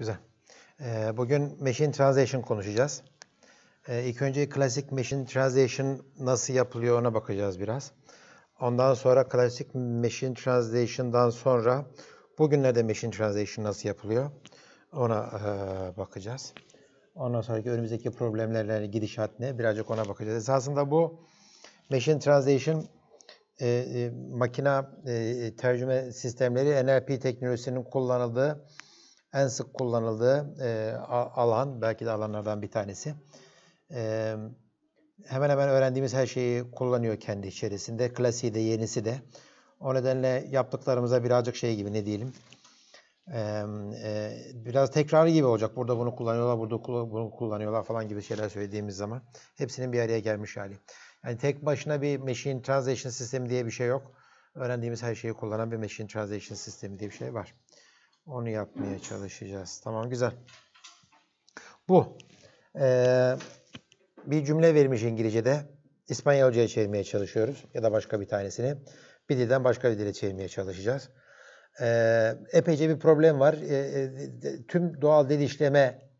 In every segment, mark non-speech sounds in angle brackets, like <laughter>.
Güzel. Ee, bugün Machine Translation konuşacağız. Ee, ilk önce klasik Machine Translation nasıl yapılıyor ona bakacağız biraz. Ondan sonra klasik Machine Translation'dan sonra bugünlerde Machine Translation nasıl yapılıyor ona e, bakacağız. Ondan sonraki önümüzdeki problemlerle gidişat ne birazcık ona bakacağız. Esasında bu Machine Translation e, e, makina e, tercüme sistemleri NLP teknolojisinin kullanıldığı en sık kullanıldığı e, alan, belki de alanlardan bir tanesi. E, hemen hemen öğrendiğimiz her şeyi kullanıyor kendi içerisinde. Klasiği de, yenisi de. O nedenle yaptıklarımıza birazcık şey gibi ne diyelim. E, e, biraz tekrarı gibi olacak. Burada bunu kullanıyorlar, burada bunu kullanıyorlar falan gibi şeyler söylediğimiz zaman. Hepsinin bir araya gelmiş hali. Yani tek başına bir Machine Translation sistemi diye bir şey yok. Öğrendiğimiz her şeyi kullanan bir Machine Translation sistemi diye bir şey var. Onu yapmaya çalışacağız. Tamam güzel. Bu. Ee, bir cümle vermiş İngilizce'de. İspanyolca'ya çevirmeye çalışıyoruz. Ya da başka bir tanesini. Bir dilden başka bir dile çevirmeye çalışacağız. Ee, epeyce bir problem var. Ee, tüm doğal dil işleme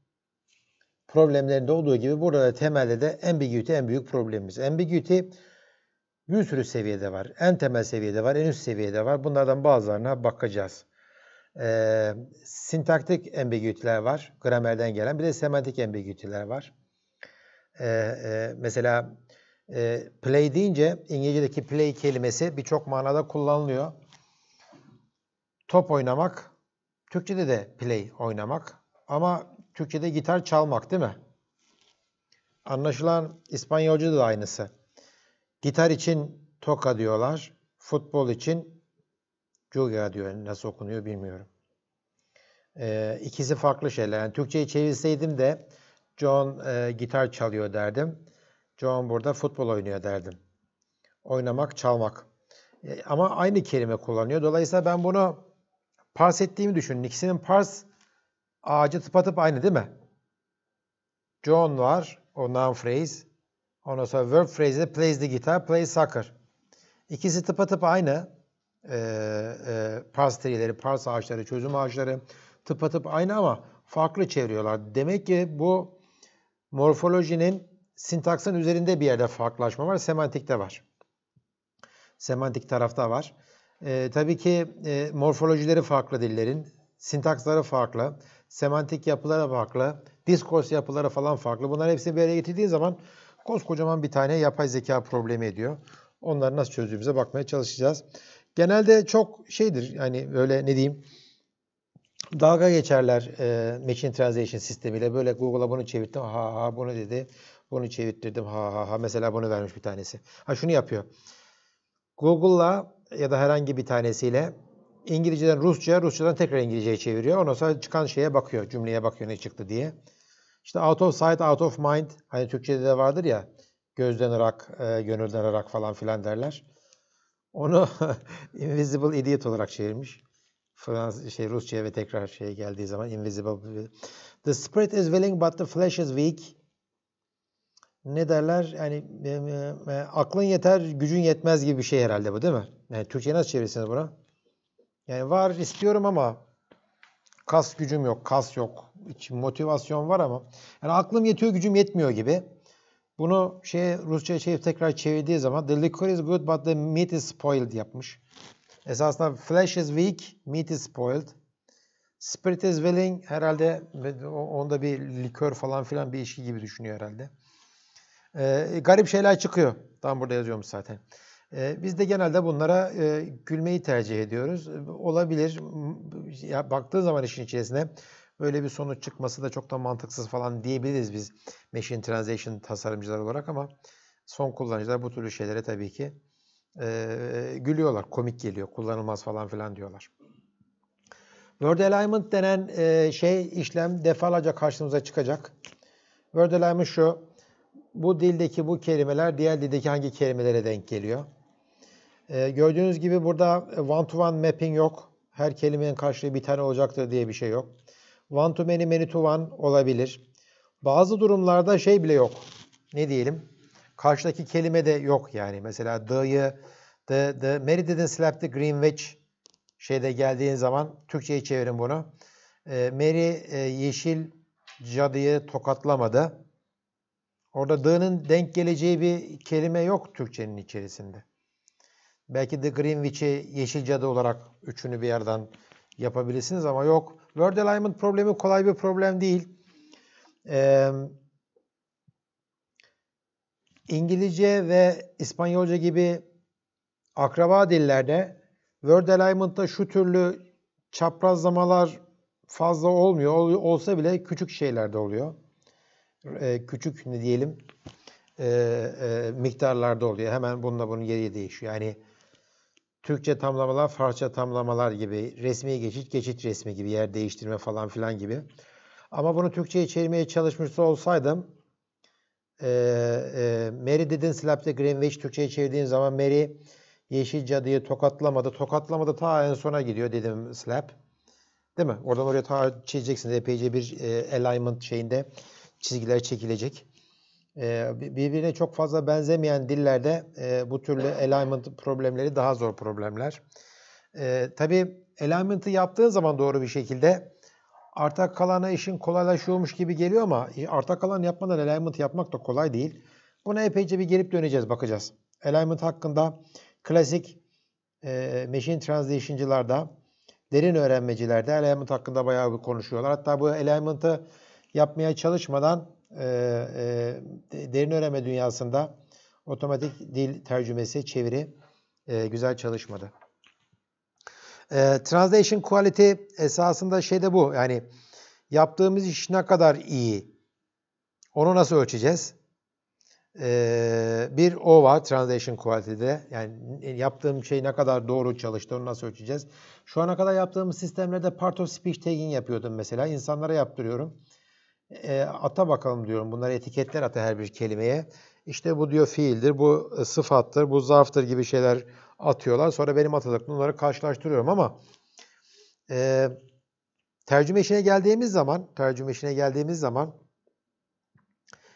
problemlerinde olduğu gibi burada da temelde de ambiguity en büyük problemimiz. Ambiguity bir sürü seviyede var. En temel seviyede var, en üst seviyede var. Bunlardan bazılarına bakacağız. E, sintaktik ambiguity'ler var. Gramerden gelen. Bir de semantik ambiguity'ler var. E, e, mesela e, play deyince İngilizce'deki play kelimesi birçok manada kullanılıyor. Top oynamak, Türkçe'de de play oynamak ama Türkçe'de gitar çalmak değil mi? Anlaşılan İspanyolca'da da aynısı. Gitar için toka diyorlar, futbol için Juga diyor. Nasıl okunuyor bilmiyorum. Ee, ikisi farklı şeyler. Yani Türkçe'yi çevirseydim de John e, gitar çalıyor derdim. John burada futbol oynuyor derdim. Oynamak, çalmak. E, ama aynı kelime kullanıyor. Dolayısıyla ben bunu parse ettiğimi düşünün. İkisinin parse ağacı tıpatıp aynı değil mi? John var. O noun phrase. Ondan sonra verb phrase de plays the guitar, plays soccer. İkisi tıpatıp aynı e, e, pars trileri, pars ağaçları, çözüm ağaçları tıpatıp aynı ama farklı çeviriyorlar. Demek ki bu morfolojinin sintaksın üzerinde bir yerde farklılaşma var. Semantikte var. Semantik tarafta var. E, tabii ki e, morfolojileri farklı dillerin. Sintaksları farklı. Semantik yapıları farklı. Diskors yapıları falan farklı. Bunlar hepsini bir araya getirdiği zaman koskocaman bir tane yapay zeka problemi ediyor. Onları nasıl çözdüğümüze bakmaya çalışacağız. Genelde çok şeydir yani böyle ne diyeyim dalga geçerler e, Machine Translation sistemiyle. Böyle Google'a bunu çevirdim ha ha bunu dedi. Bunu çevirttirdim ha ha ha. Mesela bunu vermiş bir tanesi. Ha şunu yapıyor. Google'la ya da herhangi bir tanesiyle İngilizceden Rusça'ya, Rusçadan tekrar İngilizce'ye çeviriyor. Ondan sonra çıkan şeye bakıyor, cümleye bakıyor ne çıktı diye. İşte out of sight, out of mind. Hani Türkçe'de de vardır ya, gözden ırak, e, gönülden ırak falan filan derler. Onu <laughs> Invisible Idiot olarak çevirmiş. Fransız şey Rusça'ya ve tekrar şey geldiği zaman Invisible. The spirit is willing but the flesh is weak. Ne derler? Yani e, e, aklın yeter, gücün yetmez gibi bir şey herhalde bu değil mi? Yani Türkçe'ye nasıl çevirirsiniz buna? Yani var istiyorum ama kas gücüm yok, kas yok. Hiç motivasyon var ama yani aklım yetiyor, gücüm yetmiyor gibi. Bunu şey Rusça'ya çevirip tekrar çevirdiği zaman the liquor is good but the meat is spoiled yapmış. Esasında flesh is weak, meat is spoiled. Spirit is willing herhalde onda bir likör falan filan bir işi gibi düşünüyor herhalde. Ee, garip şeyler çıkıyor. Tam burada yazıyormuş zaten. Ee, biz de genelde bunlara e, gülmeyi tercih ediyoruz. Olabilir. Ya, baktığı zaman işin içerisine böyle bir sonuç çıkması da çok da mantıksız falan diyebiliriz biz Machine Translation tasarımcılar olarak ama son kullanıcılar bu türlü şeylere tabii ki e, gülüyorlar. Komik geliyor. Kullanılmaz falan filan diyorlar. Word alignment denen e, şey işlem defalarca karşımıza çıkacak. Word alignment şu. Bu dildeki bu kelimeler diğer dildeki hangi kelimelere denk geliyor? E, gördüğünüz gibi burada one to one mapping yok. Her kelimenin karşılığı bir tane olacaktır diye bir şey yok. One to many, many to one olabilir. Bazı durumlarda şey bile yok. Ne diyelim? Karşıdaki kelime de yok yani. Mesela the'yı the, the Mary didn't slap the Greenwich şeyde geldiğin zaman Türkçe'ye çevirin bunu. E, Mary e, yeşil cadıyı tokatlamadı. Orada dığının denk geleceği bir kelime yok Türkçenin içerisinde. Belki de Greenwich'i yeşil cadı olarak üçünü bir yerden yapabilirsiniz ama yok. Word alignment problemi kolay bir problem değil. Ee, İngilizce ve İspanyolca gibi akraba dillerde word alignment'ta şu türlü çaprazlamalar fazla olmuyor. Ol, olsa bile küçük şeylerde oluyor. Ee, küçük ne diyelim e, e, miktarlarda oluyor. Hemen bununla bunun yeri değişiyor. Yani Türkçe tamlamalar, Farsça tamlamalar gibi, resmi geçit, geçit resmi gibi, yer değiştirme falan filan gibi. Ama bunu Türkçe'ye çevirmeye çalışmış olsaydım e, e, Mary didn't slap Greenwich Türkçe'ye çevirdiğim zaman Mary yeşil cadıyı tokatlamadı. Tokatlamadı ta en sona gidiyor dedim slap. Değil mi? Oradan oraya ta çizeceksiniz. Epeyce bir e, alignment şeyinde çizgiler çekilecek. E, birbirine çok fazla benzemeyen dillerde e, bu türlü alignment problemleri daha zor problemler. E, tabii alignment'ı yaptığın zaman doğru bir şekilde arta kalana işin kolaylaşıyormuş gibi geliyor ama arta kalan yapmadan alignment yapmak da kolay değil. Buna epeyce bir gelip döneceğiz, bakacağız. Alignment hakkında klasik e, machine translation'cılarda, derin öğrenmecilerde alignment hakkında bayağı bir konuşuyorlar. Hatta bu alignment'ı yapmaya çalışmadan e, e, derin öğrenme dünyasında otomatik dil tercümesi, çeviri e, güzel çalışmadı. E, translation quality esasında şey de bu. Yani yaptığımız iş ne kadar iyi, onu nasıl ölçeceğiz? E, bir o var translation quality'de. Yani yaptığım şey ne kadar doğru çalıştı, onu nasıl ölçeceğiz? Şu ana kadar yaptığımız sistemlerde part of speech tagging yapıyordum mesela. İnsanlara yaptırıyorum. E, ata bakalım diyorum. Bunları etiketler ata her bir kelimeye. İşte bu diyor fiildir, bu sıfattır, bu zarftır gibi şeyler atıyorlar. Sonra benim atadıklarımı bunları karşılaştırıyorum ama e, tercüme işine geldiğimiz zaman, tercüme işine geldiğimiz zaman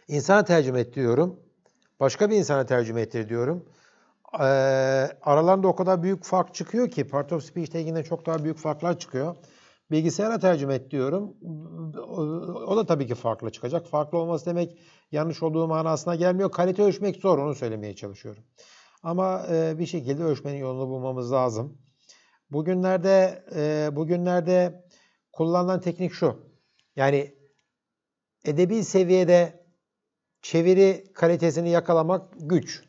insana tercüme et diyorum. Başka bir insana tercüme ettir diyorum. E, aralarında o kadar büyük fark çıkıyor ki part of speech tagging'de çok daha büyük farklar çıkıyor. Bilgisayara tercüme et diyorum. O da tabii ki farklı çıkacak. Farklı olması demek yanlış olduğu manasına gelmiyor. Kalite ölçmek zor onu söylemeye çalışıyorum. Ama e, bir şekilde ölçmenin yolunu bulmamız lazım. Bugünlerde e, bugünlerde kullanılan teknik şu. Yani edebi seviyede çeviri kalitesini yakalamak güç.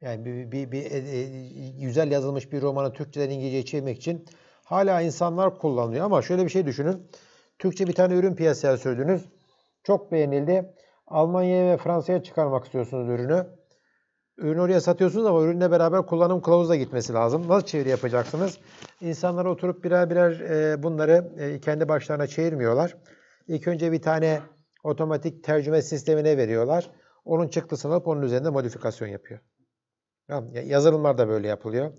Yani bir, bir, bir, bir e, güzel yazılmış bir romanı Türkçeden İngilizceye çevirmek için hala insanlar kullanıyor. Ama şöyle bir şey düşünün. Türkçe bir tane ürün piyasaya sürdünüz. Çok beğenildi. Almanya'ya ve Fransa'ya çıkarmak istiyorsunuz ürünü. Ürünü oraya satıyorsunuz ama ürünle beraber kullanım kılavuzu da gitmesi lazım. Nasıl çeviri yapacaksınız? İnsanlara oturup birer birer e, bunları e, kendi başlarına çevirmiyorlar. İlk önce bir tane otomatik tercüme sistemine veriyorlar. Onun çıktısını alıp onun üzerinde modifikasyon yapıyor. Yazılımlar da böyle yapılıyor.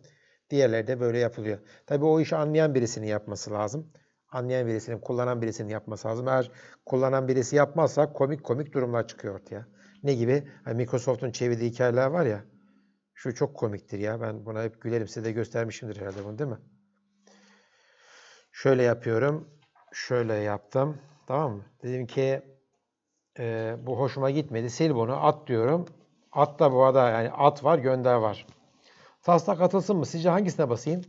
Diğerleri de böyle yapılıyor. Tabii o işi anlayan birisinin yapması lazım. Anlayan birisinin, kullanan birisinin yapması lazım. Eğer kullanan birisi yapmazsa komik komik durumlar çıkıyor ortaya. Ne gibi? Hani Microsoft'un çevirdiği hikayeler var ya. Şu çok komiktir ya. Ben buna hep gülerim. Size de göstermişimdir herhalde bunu değil mi? Şöyle yapıyorum. Şöyle yaptım. Tamam mı? Dedim ki e, bu hoşuma gitmedi. Sil bunu. At diyorum. At da bu arada yani at var, gönder var. Taslak atılsın mı? Sizce hangisine basayım?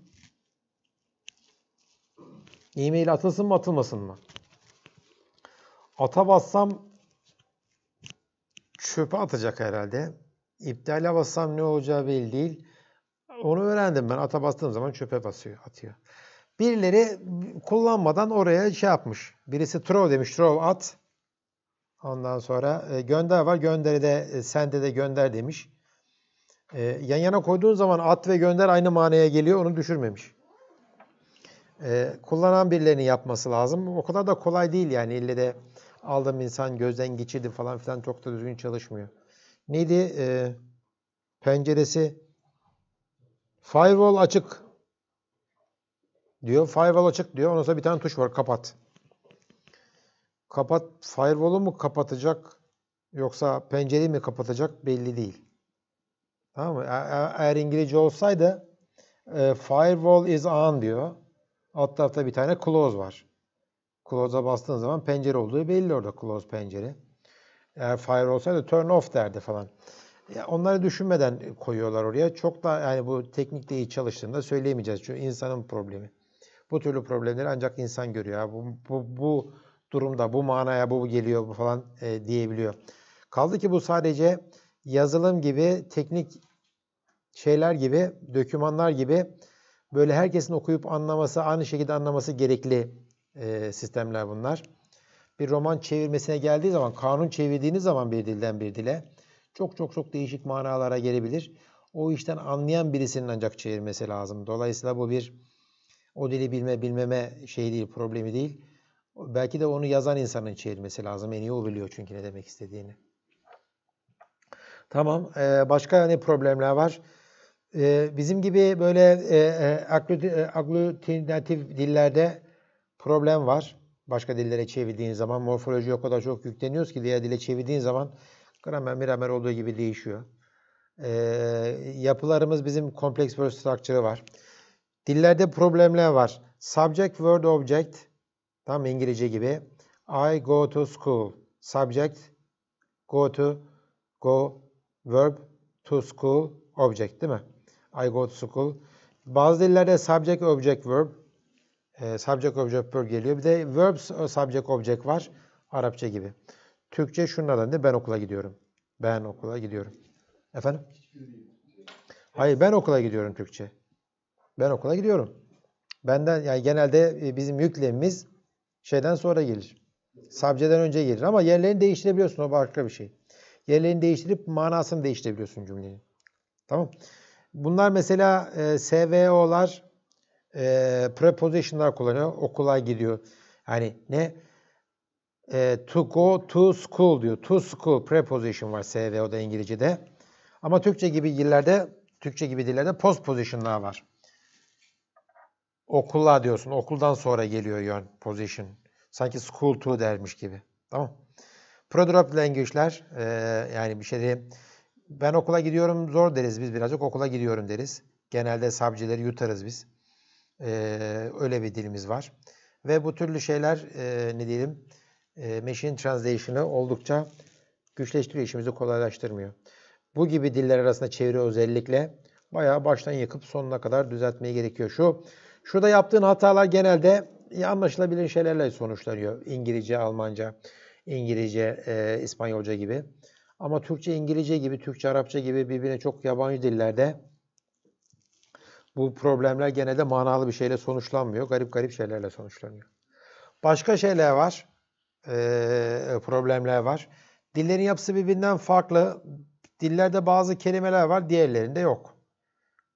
E-mail atılsın mı atılmasın mı? Ata bassam çöpe atacak herhalde. İptale bassam ne olacağı belli değil. Onu öğrendim ben. Ata bastığım zaman çöpe basıyor, atıyor. Birileri kullanmadan oraya şey yapmış. Birisi throw demiş, throw at. Ondan sonra e, gönder var. Gönderi de e, sende de gönder demiş. E, yan yana koyduğun zaman at ve gönder aynı manaya geliyor. Onu düşürmemiş. E, kullanan birilerinin yapması lazım. O kadar da kolay değil yani. İlle de aldım insan gözden geçirdi falan filan çok da düzgün çalışmıyor. Neydi? E, penceresi firewall açık diyor. Firewall açık diyor. Ondan sonra bir tane tuş var. Kapat. Kapat. Firewall'u mu kapatacak yoksa pencereyi mi kapatacak belli değil. Tamam mı? Eğer İngilizce olsaydı e, firewall is on diyor. Alt tarafta bir tane close var. Close'a bastığın zaman pencere olduğu belli orada close pencere. Eğer fire olsaydı turn off derdi falan. Ya onları düşünmeden koyuyorlar oraya. Çok da yani bu teknikte iyi çalıştığında söyleyemeyeceğiz. Çünkü insanın problemi. Bu türlü problemleri ancak insan görüyor. Ya. Bu, bu, bu durumda bu manaya bu geliyor bu falan e, diyebiliyor. Kaldı ki bu sadece yazılım gibi teknik şeyler gibi, dokümanlar gibi böyle herkesin okuyup anlaması, aynı şekilde anlaması gerekli e, sistemler bunlar. Bir roman çevirmesine geldiği zaman, kanun çevirdiğiniz zaman bir dilden bir dile çok çok çok değişik manalara gelebilir. O işten anlayan birisinin ancak çevirmesi lazım. Dolayısıyla bu bir o dili bilme bilmeme şey değil, problemi değil. Belki de onu yazan insanın çevirmesi lazım. En iyi o biliyor çünkü ne demek istediğini. Tamam. Ee, başka ne problemler var? Ee, bizim gibi böyle e, e, aglutinatif dillerde problem var. Başka dillere çevirdiğin zaman morfoloji o kadar çok yükleniyoruz ki diğer dile çevirdiğin zaman gramer miramer olduğu gibi değişiyor. Ee, yapılarımız bizim kompleks verb structure'ı var. Dillerde problemler var. Subject, word, object. Tam İngilizce gibi. I go to school. Subject, go to, go, verb, to school, object değil mi? I go to school. Bazı dillerde subject, object, verb. E, subject, object, verb geliyor. Bir de verb, subject, object var. Arapça gibi. Türkçe şunlardan da ben okula gidiyorum. Ben okula gidiyorum. Efendim? Hayır ben okula gidiyorum Türkçe. Ben okula gidiyorum. Benden yani genelde e, bizim yüklemimiz şeyden sonra gelir. Sabceden önce gelir ama yerlerini değiştirebiliyorsun o başka bir şey. Yerlerini değiştirip manasını değiştirebiliyorsun cümlenin. Tamam. Bunlar mesela e, SVO'lar e, preposition'lar kullanıyor. Okula gidiyor. Yani ne? E, to go to school diyor. To school preposition var SVO'da İngilizce'de. Ama Türkçe gibi dillerde Türkçe gibi dillerde postposition'lar var. Okula diyorsun. Okuldan sonra geliyor yön, position. Sanki school to dermiş gibi. Tamam. Prodrop language'ler e, yani bir şey ben okula gidiyorum zor deriz biz birazcık okula gidiyorum deriz. Genelde sabcileri yutarız biz. E, öyle bir dilimiz var. Ve bu türlü şeyler e, ne diyelim e, machine translation'ı oldukça güçleştiriyor, işimizi kolaylaştırmıyor. Bu gibi diller arasında çeviri özellikle bayağı baştan yıkıp sonuna kadar düzeltmeye gerekiyor. Şu Şurada yaptığın hatalar genelde anlaşılabilir şeylerle sonuçlanıyor. İngilizce, Almanca, İngilizce, e, İspanyolca gibi. Ama Türkçe, İngilizce gibi, Türkçe, Arapça gibi birbirine çok yabancı dillerde bu problemler genelde manalı bir şeyle sonuçlanmıyor. Garip garip şeylerle sonuçlanıyor. Başka şeyler var. E, problemler var. Dillerin yapısı birbirinden farklı. Dillerde bazı kelimeler var, diğerlerinde yok.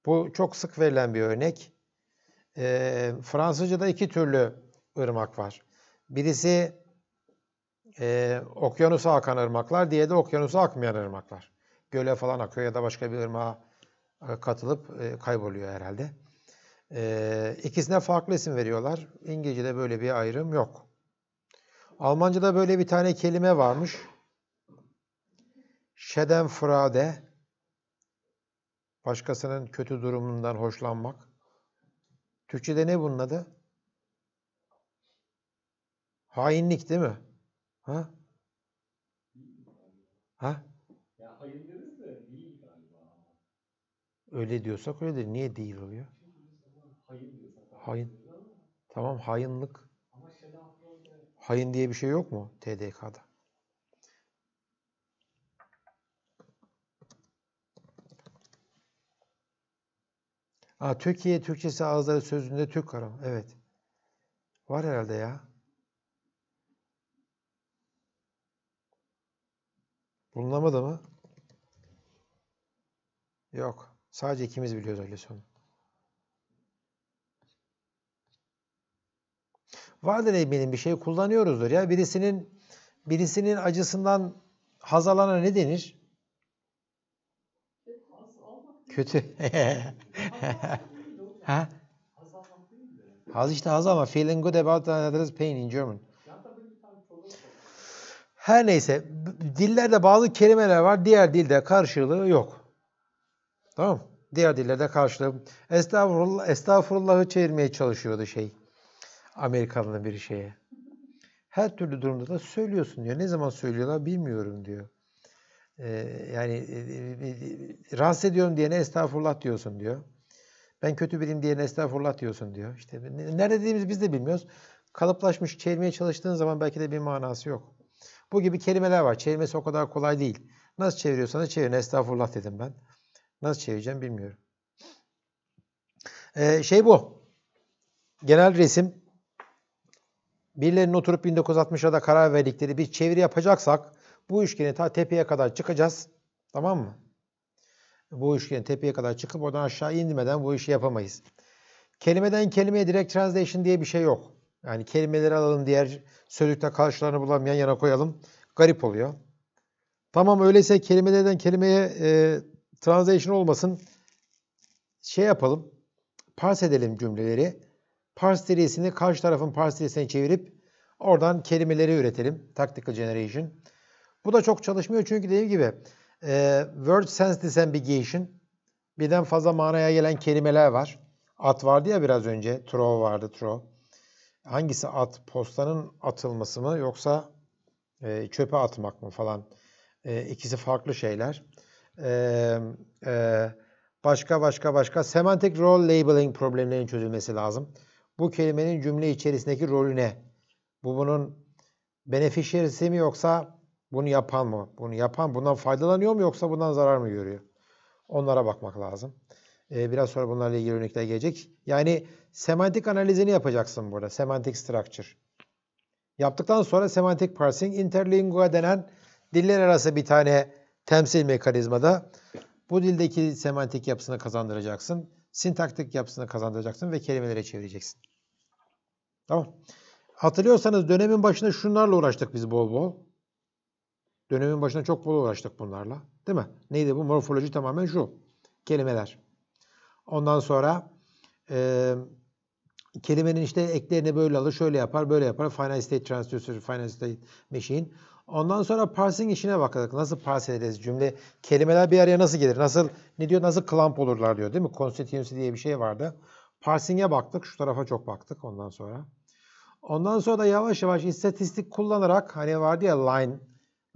Bu çok sık verilen bir örnek. E, Fransızca'da iki türlü ırmak var. Birisi e, okyanusa akan ırmaklar, diğeri de okyanusa akmayan ırmaklar. Göle falan akıyor ya da başka bir ırmağa e, katılıp e, kayboluyor herhalde. E, ikisine farklı isim veriyorlar. İngilizce'de böyle bir ayrım yok. Almanca'da böyle bir tane kelime varmış. Schadenfreude. Başkasının kötü durumundan hoşlanmak. Türkçe'de ne bunun adı? Hainlik değil mi? Ha? Ha? Ya hayır deriz de değil galiba. Öyle diyorsak öyledir. Niye değil oluyor? Hayır diyorsak. Hain. Tamam hainlik. Hain diye bir şey yok mu TDK'da? Ha, Türkiye Türkçesi ağızları sözünde Türk karam. Evet. Var herhalde ya. Bulunamadı mı? Yok. Sadece ikimiz biliyoruz öyle sonu. Vardır eminim bir şey kullanıyoruzdur ya. Birisinin birisinin acısından haz alana ne denir? Kötü. <laughs> ha? Haz işte haz ama feeling good about another's pain in German. Ya da böyle bir tane program var. Her neyse dillerde bazı kelimeler var diğer dilde karşılığı yok. Tamam Diğer dillerde karşılığı. Estağfurullah, estağfurullah'ı çevirmeye çalışıyordu şey. Amerikalı bir şeye. Her türlü durumda da söylüyorsun diyor. Ne zaman söylüyorlar bilmiyorum diyor. Ee, yani e, e, e, rahatsız ediyorum diyene estağfurullah diyorsun diyor. Ben kötü biriyim diyene estağfurullah diyorsun diyor. İşte ne- nerede dediğimizi biz de bilmiyoruz. Kalıplaşmış çevirmeye çalıştığın zaman belki de bir manası yok. Bu gibi kelimeler var. Çevirmesi o kadar kolay değil. Nasıl çeviriyorsanız çevirin. Estağfurullah dedim ben. Nasıl çevireceğim bilmiyorum. Ee, şey bu. Genel resim. Birilerinin oturup 1960'larda karar verdikleri bir çeviri yapacaksak bu üçgeni ta tepeye kadar çıkacağız. Tamam mı? Bu üçgeni tepeye kadar çıkıp oradan aşağı inmeden bu işi yapamayız. Kelimeden kelimeye direct translation diye bir şey yok. Yani kelimeleri alalım diğer sözlükte karşılarını bulalım yan yana koyalım. Garip oluyor. Tamam öyleyse kelimelerden kelimeye e, translation olmasın. Şey yapalım. Parse edelim cümleleri. Parse deriesini karşı tarafın parse deriesine çevirip oradan kelimeleri üretelim. Tactical generation. Bu da çok çalışmıyor çünkü dediğim gibi e, word sense disambiguation birden fazla manaya gelen kelimeler var. At vardı ya biraz önce. Throw vardı. Throw. Hangisi at? Postanın atılması mı yoksa e, çöpe atmak mı falan. E, ikisi farklı şeyler. E, e, başka başka başka semantic role labeling problemlerinin çözülmesi lazım. Bu kelimenin cümle içerisindeki rolü ne? Bu bunun beneficiary'si mi yoksa bunu yapan mı? Bunu yapan bundan faydalanıyor mu yoksa bundan zarar mı görüyor? Onlara bakmak lazım. Ee, biraz sonra bunlarla ilgili örnekler gelecek. Yani semantik analizini yapacaksın burada. Semantic structure. Yaptıktan sonra semantic parsing, interlingua denen diller arası bir tane temsil mekanizmada bu dildeki semantik yapısını kazandıracaksın. Sintaktik yapısını kazandıracaksın ve kelimelere çevireceksin. Tamam. Hatırlıyorsanız dönemin başında şunlarla uğraştık biz bol bol. Dönemin başında çok bol uğraştık bunlarla. Değil mi? Neydi bu? Morfoloji tamamen şu. Kelimeler. Ondan sonra e, kelimenin işte eklerini böyle alır, şöyle yapar, böyle yapar. Final state transducer, final state machine. Ondan sonra parsing işine bakalım. Nasıl parse ederiz cümle? Kelimeler bir araya nasıl gelir? Nasıl ne diyor? Nasıl clump olurlar diyor değil mi? Constituency diye bir şey vardı. Parsing'e baktık. Şu tarafa çok baktık ondan sonra. Ondan sonra da yavaş yavaş istatistik kullanarak hani vardı ya line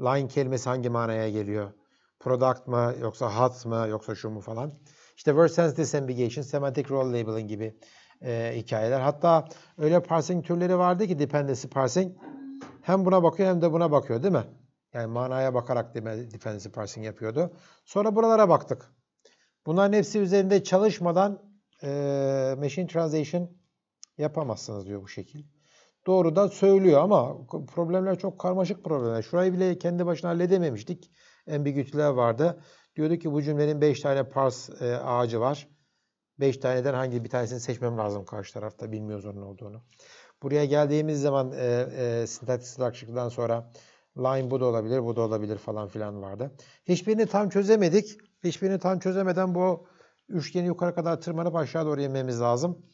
line kelimesi hangi manaya geliyor? Product mı yoksa hot mı yoksa şu mu falan. İşte word sense disambiguation, semantic role labeling gibi e, hikayeler. Hatta öyle parsing türleri vardı ki dependency parsing hem buna bakıyor hem de buna bakıyor değil mi? Yani manaya bakarak dependency parsing yapıyordu. Sonra buralara baktık. Bunların hepsi üzerinde çalışmadan e, machine translation yapamazsınız diyor bu şekil. Doğru da söylüyor ama problemler çok karmaşık problemler. Şurayı bile kendi başına halledememiştik. Ambiguity'ler vardı. Diyordu ki bu cümlenin 5 tane parse e, ağacı var. 5 taneden hangi bir tanesini seçmem lazım karşı tarafta. Bilmiyoruz onun olduğunu. Buraya geldiğimiz zaman e, e, syntax structure'dan sonra line bu da olabilir, bu da olabilir falan filan vardı. Hiçbirini tam çözemedik. Hiçbirini tam çözemeden bu üçgeni yukarı kadar tırmanıp aşağı doğru inmemiz lazım.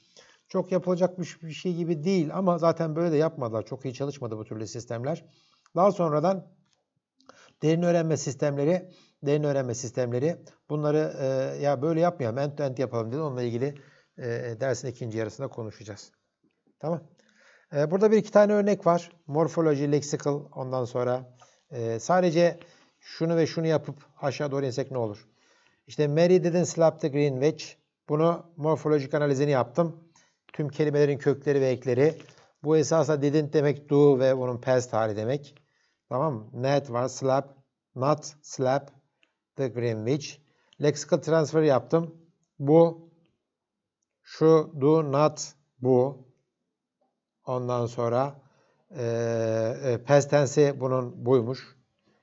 Çok yapılacak bir şey gibi değil ama zaten böyle de yapmadılar. Çok iyi çalışmadı bu türlü sistemler. Daha sonradan derin öğrenme sistemleri, derin öğrenme sistemleri bunları e, ya böyle yapmayalım, end to end yapalım dedi. Onunla ilgili e, dersin ikinci yarısında konuşacağız. Tamam. E, burada bir iki tane örnek var. Morfoloji, lexical ondan sonra e, sadece şunu ve şunu yapıp aşağı doğru insek ne olur? İşte Mary didn't slap the green witch. Bunu morfolojik analizini yaptım. Tüm kelimelerin kökleri ve ekleri. Bu esasında didn't demek do ve onun past hali demek. Tamam mı? Net var, slap, not slap the green witch. Lexical transfer yaptım. Bu, şu, do, not, bu. Ondan sonra e, e, past bunun buymuş.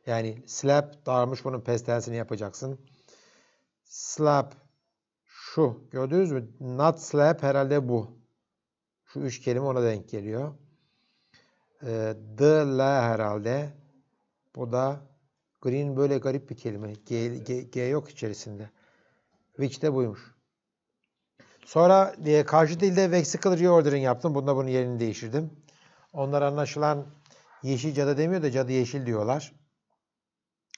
Yani slap darmış bunun past tense'ini yapacaksın. Slap şu gördünüz mü? Not slap herhalde bu. Şu üç kelime ona denk geliyor. E, the la herhalde. Bu da green böyle garip bir kelime. G, G, G yok içerisinde. Which de buymuş. Sonra diye karşı dilde lexical reordering yaptım. Bunda bunun yerini değiştirdim. Onlar anlaşılan yeşil cadı demiyor da cadı yeşil diyorlar.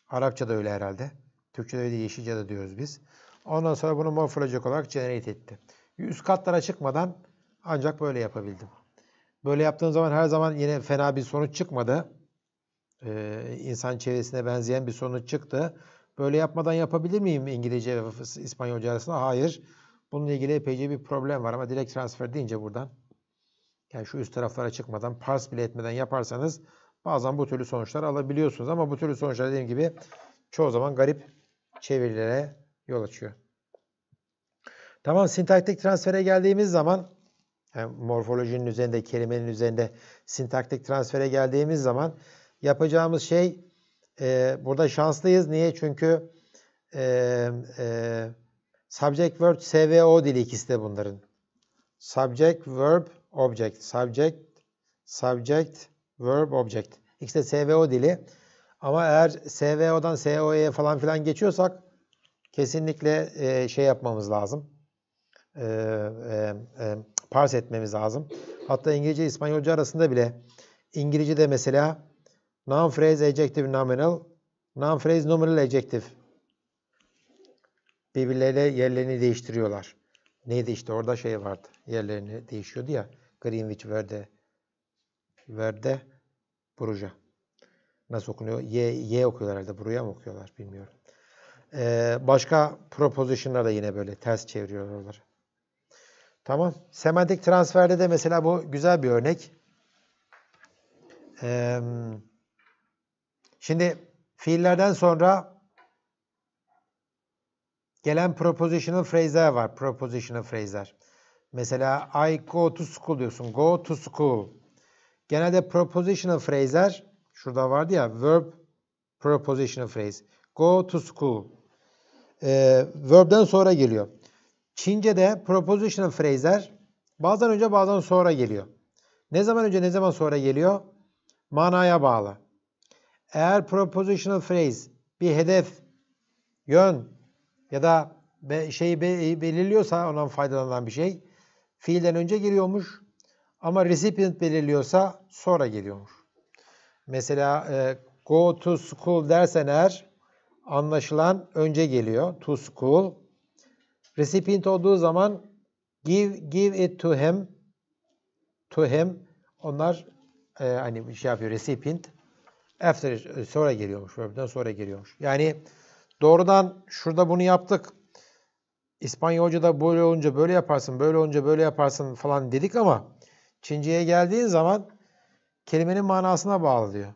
Arapçada öyle herhalde. Türkçede öyle yeşil cadı diyoruz biz. Ondan sonra bunu morfolojik olarak generate etti. Üst katlara çıkmadan ancak böyle yapabildim. Böyle yaptığım zaman her zaman yine fena bir sonuç çıkmadı. Ee, insan çevresine benzeyen bir sonuç çıktı. Böyle yapmadan yapabilir miyim İngilizce ve İspanyolca arasında? Hayır. Bununla ilgili epeyce bir problem var ama direkt transfer deyince buradan yani şu üst taraflara çıkmadan, parse bile etmeden yaparsanız bazen bu türlü sonuçlar alabiliyorsunuz. Ama bu türlü sonuçlar dediğim gibi çoğu zaman garip çevirilere yol açıyor. Tamam sintaktik transfere geldiğimiz zaman yani morfolojinin üzerinde, kelimenin üzerinde sintaktik transfere geldiğimiz zaman yapacağımız şey e, burada şanslıyız. Niye? Çünkü e, e, subject verb SVO dili ikisi de bunların. Subject verb object. Subject subject verb object. İkisi de SVO dili. Ama eğer SVO'dan SO'ya falan filan geçiyorsak kesinlikle e, şey yapmamız lazım. E, e, e, parse etmemiz lazım. Hatta İngilizce İspanyolca arasında bile İngilizce'de mesela noun phrase adjective nominal, noun phrase nominal adjective birbirleriyle yerlerini değiştiriyorlar. Neydi işte orada şey vardı. Yerlerini değişiyordu ya. Greenwich, Verde, Verde, Bruja. Nasıl okunuyor? Y, y okuyorlar herhalde. Buraya mı okuyorlar bilmiyorum. Ee, başka proposition'lar da yine böyle ters çeviriyorlar. Tamam. Semantik transferde de mesela bu güzel bir örnek. Ee, şimdi fiillerden sonra gelen propositional phrase'ler var. Propositional phrase'ler. Mesela I go to school diyorsun. Go to school. Genelde propositional phrase'ler şurada vardı ya verb propositional phrase. Go to school. Ee, verb'den sonra geliyor. Çince'de propositional phrase'ler bazen önce bazen sonra geliyor. Ne zaman önce ne zaman sonra geliyor? Manaya bağlı. Eğer propositional phrase bir hedef, yön ya da şeyi belirliyorsa ondan faydalanan bir şey fiilden önce geliyormuş. Ama recipient belirliyorsa sonra geliyormuş. Mesela e, go to school dersen eğer anlaşılan önce geliyor. To school. Recipient olduğu zaman give give it to him to him onlar e, hani şey yapıyor recipient after sonra geliyormuş. Verb'den sonra geliyormuş. Yani doğrudan şurada bunu yaptık. İspanyolca'da böyle olunca böyle yaparsın, böyle olunca böyle yaparsın falan dedik ama Çince'ye geldiğin zaman kelimenin manasına bağlı diyor.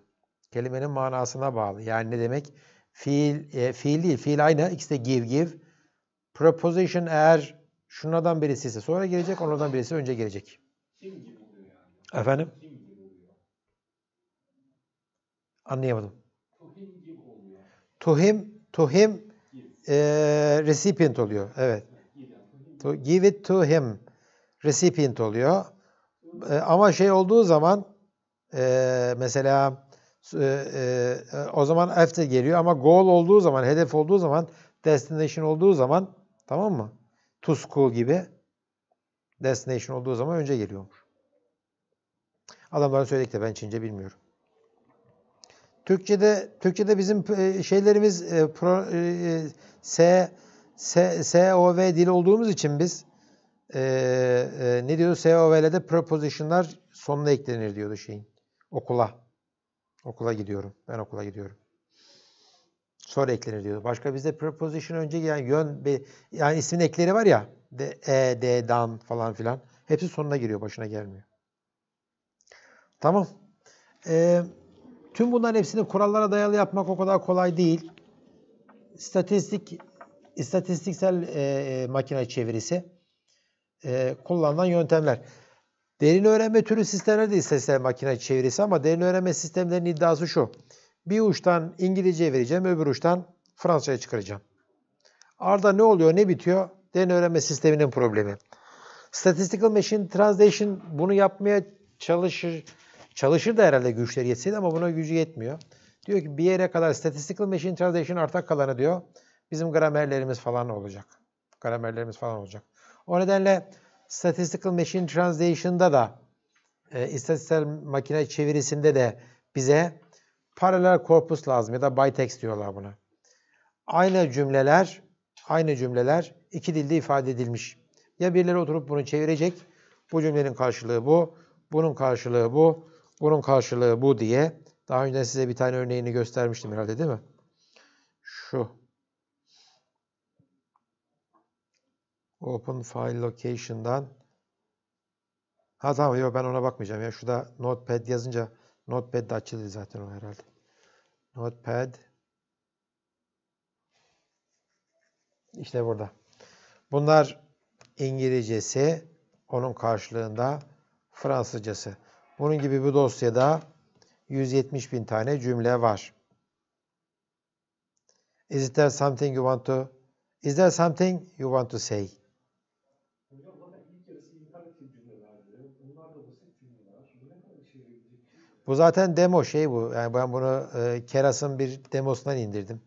Kelimenin manasına bağlı. Yani ne demek? Fiil, e, fiil değil. Fiil aynı. İkisi de give give. Preposition eğer şunlardan birisi ise sonra gelecek, onlardan birisi önce gelecek. Kim gibi oluyor yani? Efendim? Kim gibi oluyor? Anlayamadım. Tuhim gibi oluyor. E, recipient oluyor. Evet. To give it to him recipient oluyor. E, ama şey olduğu zaman e, mesela e, e, o zaman after geliyor ama goal olduğu zaman, hedef olduğu zaman, destination olduğu zaman tamam mı? To school gibi destination olduğu zaman önce geliyormuş. Adamların söyledikleri ben Çince bilmiyorum. Türkçe'de Türkçe'de bizim e, şeylerimiz e, pro, e, S, S, SOV dil olduğumuz için biz e, e, ne diyordu? SOV'de preposition'lar sonuna eklenir diyordu şeyin. Okula. Okula gidiyorum. Ben okula gidiyorum. Sonra eklenir diyordu. Başka bizde preposition önce yani yön yani ismin ekleri var ya de, e, de, dan falan filan. Hepsi sonuna giriyor. Başına gelmiyor. Tamam. Ee, tüm bunların hepsini kurallara dayalı yapmak o kadar kolay değil. Statistik istatistiksel e, makine çevirisi e, kullanılan yöntemler. Derin öğrenme türü sistemler de istatistiksel makine çevirisi ama derin öğrenme sistemlerinin iddiası şu. Bir uçtan İngilizce vereceğim, öbür uçtan Fransızca çıkaracağım. Arada ne oluyor, ne bitiyor? Derin öğrenme sisteminin problemi. Statistical Machine Translation bunu yapmaya çalışır. Çalışır da herhalde güçleri yetseydi ama buna gücü yetmiyor. Diyor ki bir yere kadar Statistical Machine Translation arta kalanı diyor. Bizim gramerlerimiz falan olacak. Gramerlerimiz falan olacak. O nedenle Statistical Machine Translation'da da e, istatistiksel makine çevirisinde de bize paralel korpus lazım ya da bytext diyorlar buna. Aynı cümleler, aynı cümleler iki dilde ifade edilmiş. Ya birileri oturup bunu çevirecek, bu cümlenin karşılığı bu, Bunun karşılığı bu. Bunun karşılığı bu diye. Daha önce size bir tane örneğini göstermiştim herhalde değil mi? Şu. Open File Location'dan Ha tamam yok ben ona bakmayacağım ya. Şurada Notepad yazınca Notepad de açıldı zaten o herhalde. Notepad işte burada. Bunlar İngilizcesi, onun karşılığında Fransızcası. Bunun gibi bir dosyada 170 bin tane cümle var. Is there something you want to Is there something you want to say? Bu? Bu zaten demo şey bu. Yani ben bunu e, Keras'ın bir demosundan indirdim.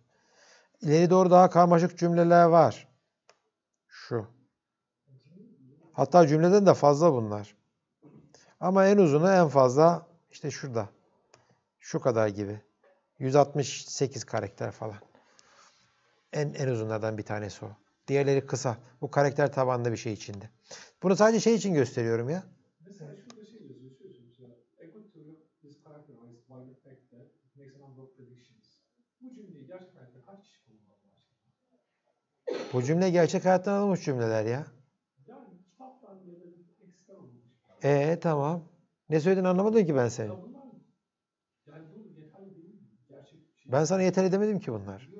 İleri doğru daha karmaşık cümleler var. Şu. Hatta cümleden de fazla bunlar. Ama en uzunu en fazla işte şurada. Şu kadar gibi. 168 karakter falan. En, en uzunlardan bir tanesi o. Diğerleri kısa. Bu karakter tabanlı bir şey içinde. Bunu sadece şey için gösteriyorum ya. Mesela şurada şey yazıyor. Bu cümleyi gerçek hayatta kaç kişi acaba? Bu cümle gerçek hayattan alınmış cümleler ya. Yani kitaptan ya da bir ekstra alınmış. Ee tamam. Ne söylediğini anlamadım ki ben senin. Ya bunlar yani bu yeterli değil mi? Gerçek bir şey. Ben sana yeter edemedim ki bunlar.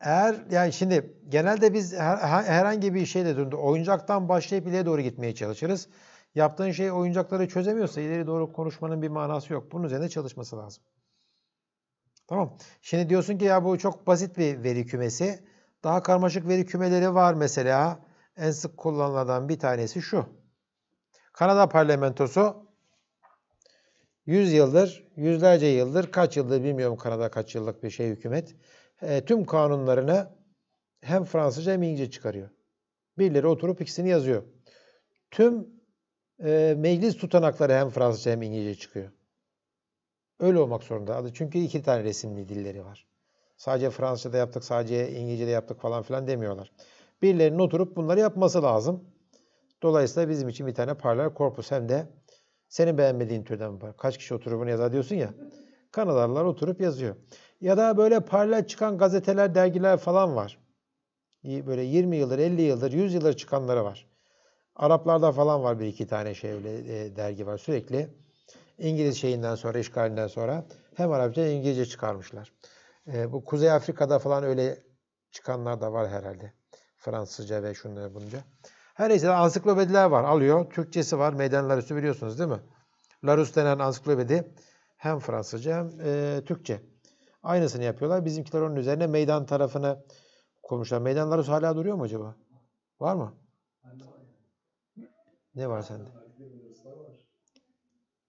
Eğer yani şimdi genelde biz her- her- herhangi bir şeyle durumda oyuncaktan başlayıp ileriye doğru gitmeye çalışırız. Yaptığın şey oyuncakları çözemiyorsa ileri doğru konuşmanın bir manası yok. Bunun üzerine çalışması lazım. Tamam. Şimdi diyorsun ki ya bu çok basit bir veri kümesi. Daha karmaşık veri kümeleri var mesela. En sık kullanılan bir tanesi şu. Kanada parlamentosu 100 yıldır, yüzlerce yıldır, kaç yıldır bilmiyorum Kanada kaç yıllık bir şey hükümet. e, tüm kanunlarını hem Fransızca hem İngilizce çıkarıyor. Birileri oturup ikisini yazıyor. Tüm e, meclis tutanakları hem Fransızca hem İngilizce çıkıyor. Öyle olmak zorunda. Çünkü iki tane resimli dilleri var. Sadece Fransızca'da yaptık, sadece İngilizce'de yaptık falan filan demiyorlar. Birilerinin oturup bunları yapması lazım. Dolayısıyla bizim için bir tane paralel korpus hem de senin beğenmediğin türden var. Kaç kişi oturup bunu yazar diyorsun ya. Kanadalılar oturup yazıyor. Ya da böyle paralel çıkan gazeteler, dergiler falan var. Böyle 20 yıldır, 50 yıldır, 100 yıldır çıkanları var. Araplarda falan var bir iki tane şey öyle e, dergi var sürekli. İngiliz şeyinden sonra, işgalinden sonra hem Arapça hem İngilizce çıkarmışlar. E, bu Kuzey Afrika'da falan öyle çıkanlar da var herhalde. Fransızca ve şunları bunca. Her neyse ansiklopediler var. Alıyor. Türkçesi var. Meydan Larousse biliyorsunuz değil mi? Larousse denen ansiklopedi hem Fransızca hem e, Türkçe. Aynısını yapıyorlar. Bizimkiler onun üzerine meydan tarafını kurmuşlar. Meydan Larousse hala duruyor mu acaba? Var mı? Ne var sende?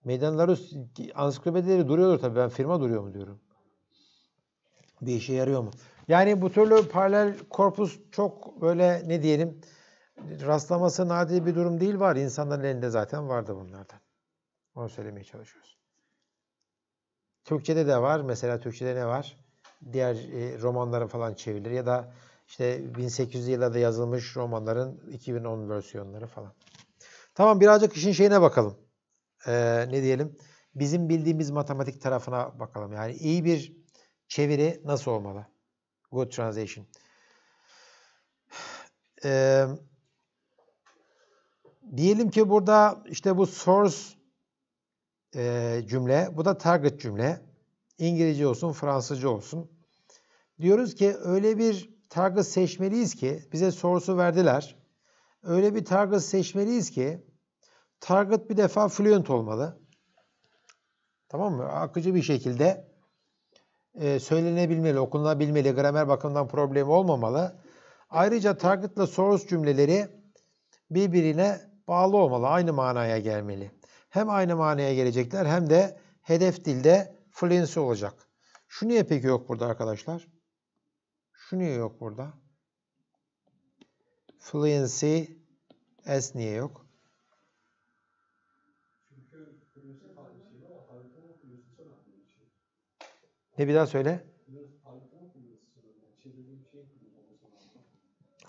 Meydan Larousse ansiklopedileri duruyordur tabii. Ben firma duruyor mu diyorum. Bir işe yarıyor mu? Yani bu türlü paralel korpus çok böyle ne diyelim rastlaması nadir bir durum değil var. İnsanların elinde zaten vardı bunlardan. Onu söylemeye çalışıyoruz. Türkçede de var. Mesela Türkçede ne var? Diğer e, romanların falan çevirilir ya da işte 1800'lü yıllarda yazılmış romanların 2010 versiyonları falan. Tamam birazcık işin şeyine bakalım. Ee, ne diyelim? Bizim bildiğimiz matematik tarafına bakalım. Yani iyi bir çeviri nasıl olmalı? Good translation. <sighs> Ee, diyelim ki burada işte bu source e, cümle, bu da target cümle. İngilizce olsun, Fransızca olsun. Diyoruz ki öyle bir target seçmeliyiz ki, bize sorusu verdiler. Öyle bir target seçmeliyiz ki, target bir defa fluent olmalı. Tamam mı? Akıcı bir şekilde e, söylenebilmeli, okunabilmeli, gramer bakımından problemi olmamalı. Ayrıca target ile source cümleleri birbirine bağlı olmalı, aynı manaya gelmeli. Hem aynı manaya gelecekler hem de hedef dilde fluency olacak. Şu niye peki yok burada arkadaşlar? Şu niye yok burada? Fluency S niye yok? Çünkü fluency farklı bir şey ama haritanın fluency'si önemli bir şey. Ne bir daha söyle?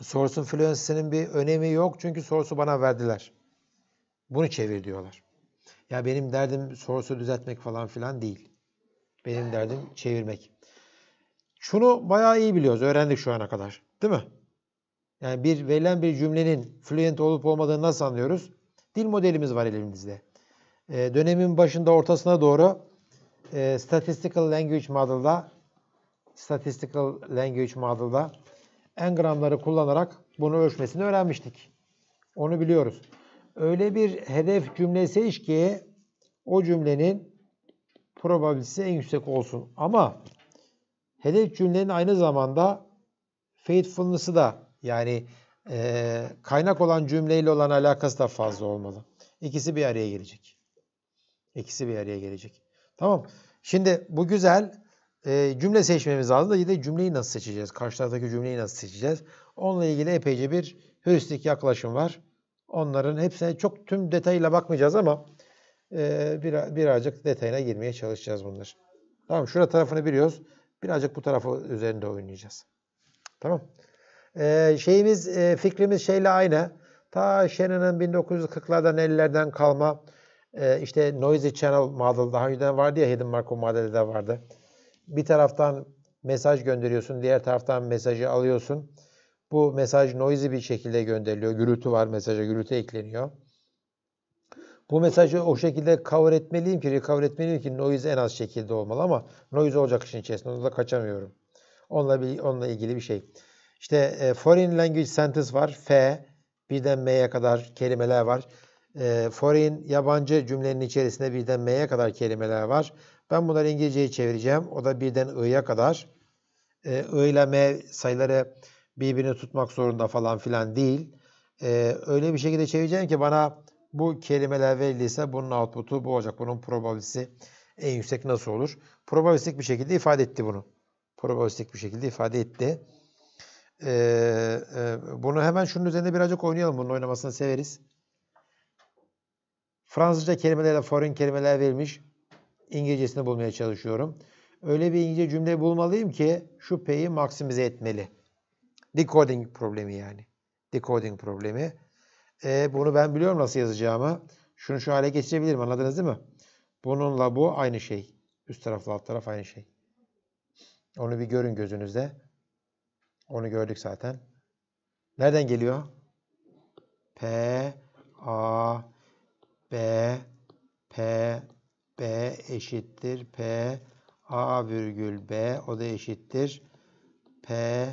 Source'un fluency'nin bir önemi yok çünkü source'u bana verdiler. Bunu çevir diyorlar. Ya benim derdim source'u düzeltmek falan filan değil. Benim derdim çevirmek. Şunu bayağı iyi biliyoruz. Öğrendik şu ana kadar. Değil mi? Yani bir verilen bir cümlenin fluent olup olmadığını nasıl anlıyoruz? Dil modelimiz var elimizde. Ee, dönemin başında ortasına doğru e, Statistical Language Model'da Statistical Language Model'da engramları kullanarak bunu ölçmesini öğrenmiştik. Onu biliyoruz. Öyle bir hedef cümlesi iş ki o cümlenin probabilitesi en yüksek olsun. Ama hedef cümlenin aynı zamanda faithfulness'ı da yani e, kaynak olan cümleyle olan alakası da fazla olmalı. İkisi bir araya gelecek. İkisi bir araya gelecek. Tamam. Şimdi bu güzel. E, cümle seçmemiz lazım da yine cümleyi nasıl seçeceğiz? Karşılardaki cümleyi nasıl seçeceğiz? Onunla ilgili epeyce bir heuristik yaklaşım var. Onların hepsine çok tüm detayıyla bakmayacağız ama e, bir, birazcık detayına girmeye çalışacağız bunlar. Tamam şura tarafını biliyoruz. Birazcık bu tarafı üzerinde oynayacağız. Tamam. Ee, şeyimiz, e, fikrimiz şeyle aynı. Ta Shannon'ın 1940'lardan 50'lerden kalma e, işte Noisy Channel Model daha önceden vardı ya Hidden Markov modeli de vardı. Bir taraftan mesaj gönderiyorsun, diğer taraftan mesajı alıyorsun. Bu mesaj noisy bir şekilde gönderiliyor. Gürültü var, mesaja gürültü ekleniyor. Bu mesajı o şekilde cover etmeliyim ki, recover etmeliyim ki noise en az şekilde olmalı ama noise olacak işin içerisinde. Onu da kaçamıyorum. Onunla, onunla ilgili bir şey. İşte e, foreign language sentence var. F, birden M'ye kadar kelimeler var. E, foreign, yabancı cümlenin içerisinde birden M'ye kadar kelimeler var. Ben bunları İngilizce'ye çevireceğim. O da birden I'ya kadar. E, I ile M sayıları birbirini tutmak zorunda falan filan değil. E, öyle bir şekilde çevireceğim ki bana bu kelimeler verildiyse bunun output'u bu olacak. Bunun probabilitesi en yüksek nasıl olur? Probabilistik bir şekilde ifade etti bunu. Probabilistik bir şekilde ifade etti. Ee, e, bunu hemen şunun üzerinde birazcık oynayalım. Bunun oynamasını severiz. Fransızca kelimelerle foreign kelimeler verilmiş. İngilizcesini bulmaya çalışıyorum. Öyle bir İngilizce cümle bulmalıyım ki şu P'yi maksimize etmeli. Decoding problemi yani. Decoding problemi. E, bunu ben biliyorum nasıl yazacağımı. Şunu şu hale getirebilirim. Anladınız değil mi? Bununla bu aynı şey. Üst tarafla alt taraf aynı şey. Onu bir görün gözünüzde. Onu gördük zaten. Nereden geliyor? P, A, B, P, B eşittir. P, A virgül B. O da eşittir. P,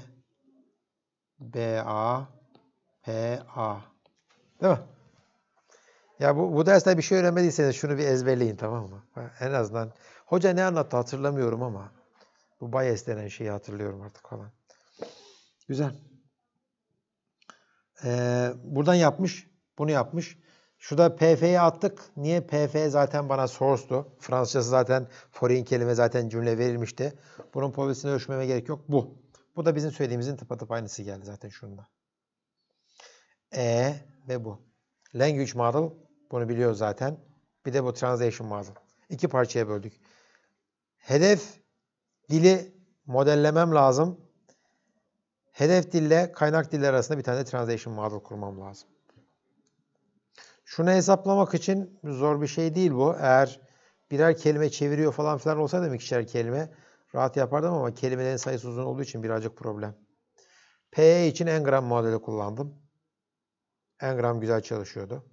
B, A, P, A. Değil mi? Ya bu, bu derste bir şey öğrenmediyseniz şunu bir ezberleyin tamam mı? En azından hoca ne anlattı hatırlamıyorum ama bu bias denen şeyi hatırlıyorum artık falan. Güzel. Ee, buradan yapmış. Bunu yapmış. Şurada PF'yi attık. Niye? PF zaten bana source'tu. Fransızcası zaten foreign kelime zaten cümle verilmişti. Bunun probabilitesini ölçmeme gerek yok. Bu. Bu da bizim söylediğimizin tıpatıp aynısı geldi zaten şunda. E ve bu. Language model bunu biliyor zaten. Bir de bu translation model. İki parçaya böldük. Hedef dili modellemem lazım. Hedef dille kaynak diller arasında bir tane translation model kurmam lazım. Şunu hesaplamak için zor bir şey değil bu. Eğer birer kelime çeviriyor falan filan olsaydı ikişer kelime rahat yapardım ama kelimelerin sayısı uzun olduğu için birazcık problem. PE için engram modeli kullandım. Engram güzel çalışıyordu.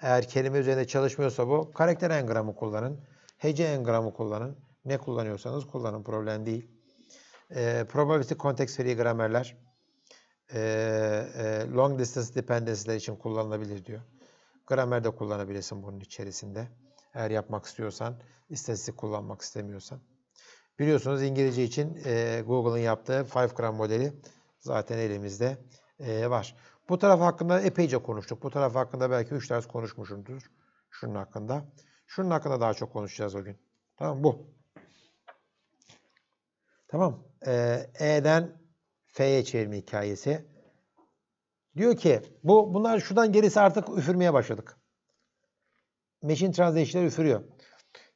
Eğer kelime üzerinde çalışmıyorsa bu karakter engramı kullanın. Hece engramı kullanın. Ne kullanıyorsanız kullanın. Problem değil. E, probability context free gramerler e, e, long distance dependency'ler için kullanılabilir diyor. Gramer de kullanabilirsin bunun içerisinde. Eğer yapmak istiyorsan, istatistik kullanmak istemiyorsan. Biliyorsunuz İngilizce için e, Google'ın yaptığı 5 gram modeli zaten elimizde e, var. Bu taraf hakkında epeyce konuştuk. Bu taraf hakkında belki 3 ders konuşmuşumdur. Şunun hakkında. Şunun hakkında daha çok konuşacağız o gün. Tamam bu. Tamam. Ee, E'den F'ye çevirme hikayesi. Diyor ki bu bunlar şuradan gerisi artık üfürmeye başladık. Machine translation'lar üfürüyor.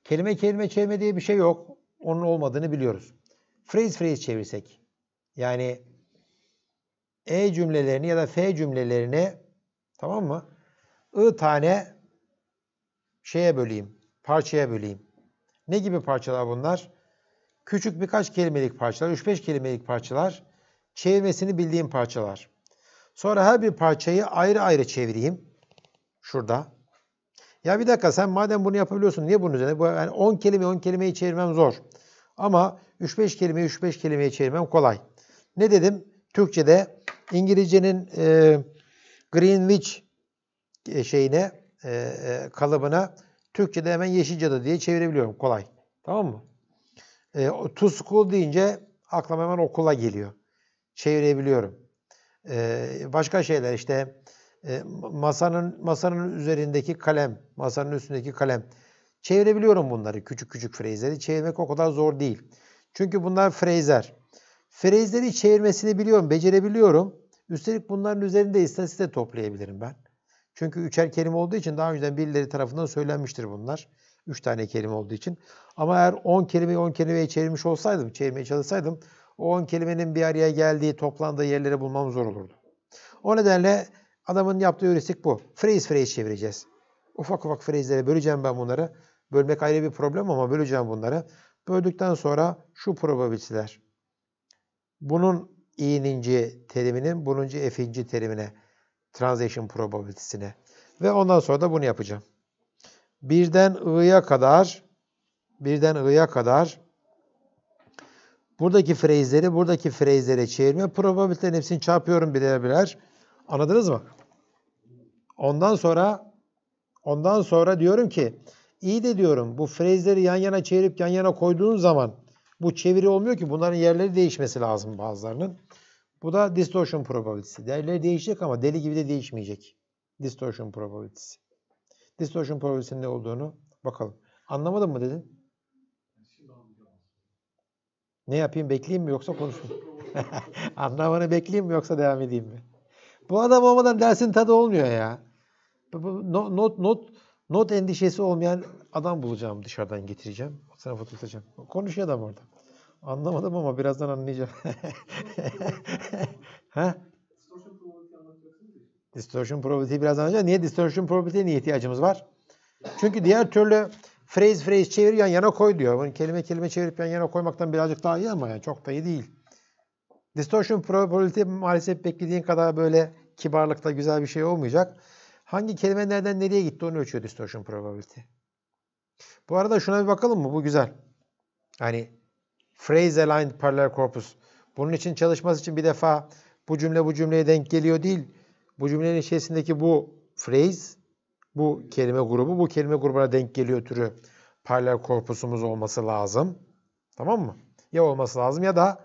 Kelime kelime çevirme diye bir şey yok. Onun olmadığını biliyoruz. Phrase phrase çevirsek. Yani E cümlelerini ya da F cümlelerini tamam mı? I tane şeye böleyim, parçaya böleyim. Ne gibi parçalar bunlar? Küçük birkaç kelimelik parçalar, 3-5 kelimelik parçalar, çevirmesini bildiğim parçalar. Sonra her bir parçayı ayrı ayrı çevireyim. Şurada. Ya bir dakika sen madem bunu yapabiliyorsun niye bunun üzerine? Bu yani 10 kelime 10 kelimeyi çevirmem zor. Ama 3-5 kelimeyi 3-5 kelimeyi çevirmem kolay. Ne dedim? Türkçe'de İngilizcenin e, Greenwich e, şeyine e, e, kalıbına Türkçe'de hemen Yeşilcadı diye çevirebiliyorum kolay. Tamam mı? E, to school deyince aklıma hemen okula geliyor. Çevirebiliyorum. Başka şeyler işte e, masanın masanın üzerindeki kalem, masanın üstündeki kalem. Çevirebiliyorum bunları küçük küçük frezleri. Çevirmek o kadar zor değil. Çünkü bunlar frezler. Frezleri çevirmesini biliyorum, becerebiliyorum. Üstelik bunların üzerinde istatistik de toplayabilirim ben. Çünkü üçer kelime olduğu için daha önceden birileri tarafından söylenmiştir bunlar. Üç tane kelime olduğu için. Ama eğer 10 kelimeyi 10 kelimeye çevirmiş olsaydım, çevirmeye çalışsaydım o 10 kelimenin bir araya geldiği, toplandığı yerleri bulmam zor olurdu. O nedenle adamın yaptığı heuristik bu. Phrase phrase çevireceğiz. Ufak ufak phrase'lere böleceğim ben bunları. Bölmek ayrı bir problem ama böleceğim bunları. Böldükten sonra şu probabiliteler. Bunun i'ninci teriminin bununcu f'inci terimine transition probabilitesine. Ve ondan sonra da bunu yapacağım. Birden i'ya kadar birden i'ya kadar buradaki phrase'leri buradaki phrase'lere çevirme probabilitelerin hepsini çarpıyorum birer birer. Anladınız mı? Ondan sonra ondan sonra diyorum ki iyi de diyorum bu phrase'leri yan yana çevirip yan yana koyduğun zaman bu çeviri olmuyor ki bunların yerleri değişmesi lazım bazılarının. Bu da distortion probability'si. Değerleri değişecek ama deli gibi de değişmeyecek. Distortion probability'si. Distortion probability'nin ne olduğunu bakalım. Anlamadın mı dedin? Ne yapayım bekleyeyim mi yoksa konuşayım? <laughs> Anlamanı bekleyeyim mi yoksa devam edeyim mi? Bu adam olmadan dersin tadı olmuyor ya. Not, not, not, not endişesi olmayan adam bulacağım dışarıdan getireceğim. Sana tutacağım. Konuşuyor adam orada. Anlamadım ama birazdan anlayacağım. <laughs> ha? Distortion probability birazdan anlayacağız. Niye distortion probability'ye niye ihtiyacımız var? Çünkü diğer türlü phrase phrase çevir yan yana koy diyor. Bunu kelime kelime çevirip yan yana koymaktan birazcık daha iyi ama yani çok da iyi değil. Distortion probability maalesef beklediğin kadar böyle kibarlıkta güzel bir şey olmayacak. Hangi kelime nereden nereye gitti onu ölçüyor distortion probability. Bu arada şuna bir bakalım mı? Bu güzel. Yani phrase aligned parallel corpus. Bunun için çalışması için bir defa bu cümle bu cümleye denk geliyor değil. Bu cümlenin içerisindeki bu phrase, bu kelime grubu, bu kelime grubuna denk geliyor türü paralel korpusumuz olması lazım. Tamam mı? Ya olması lazım ya da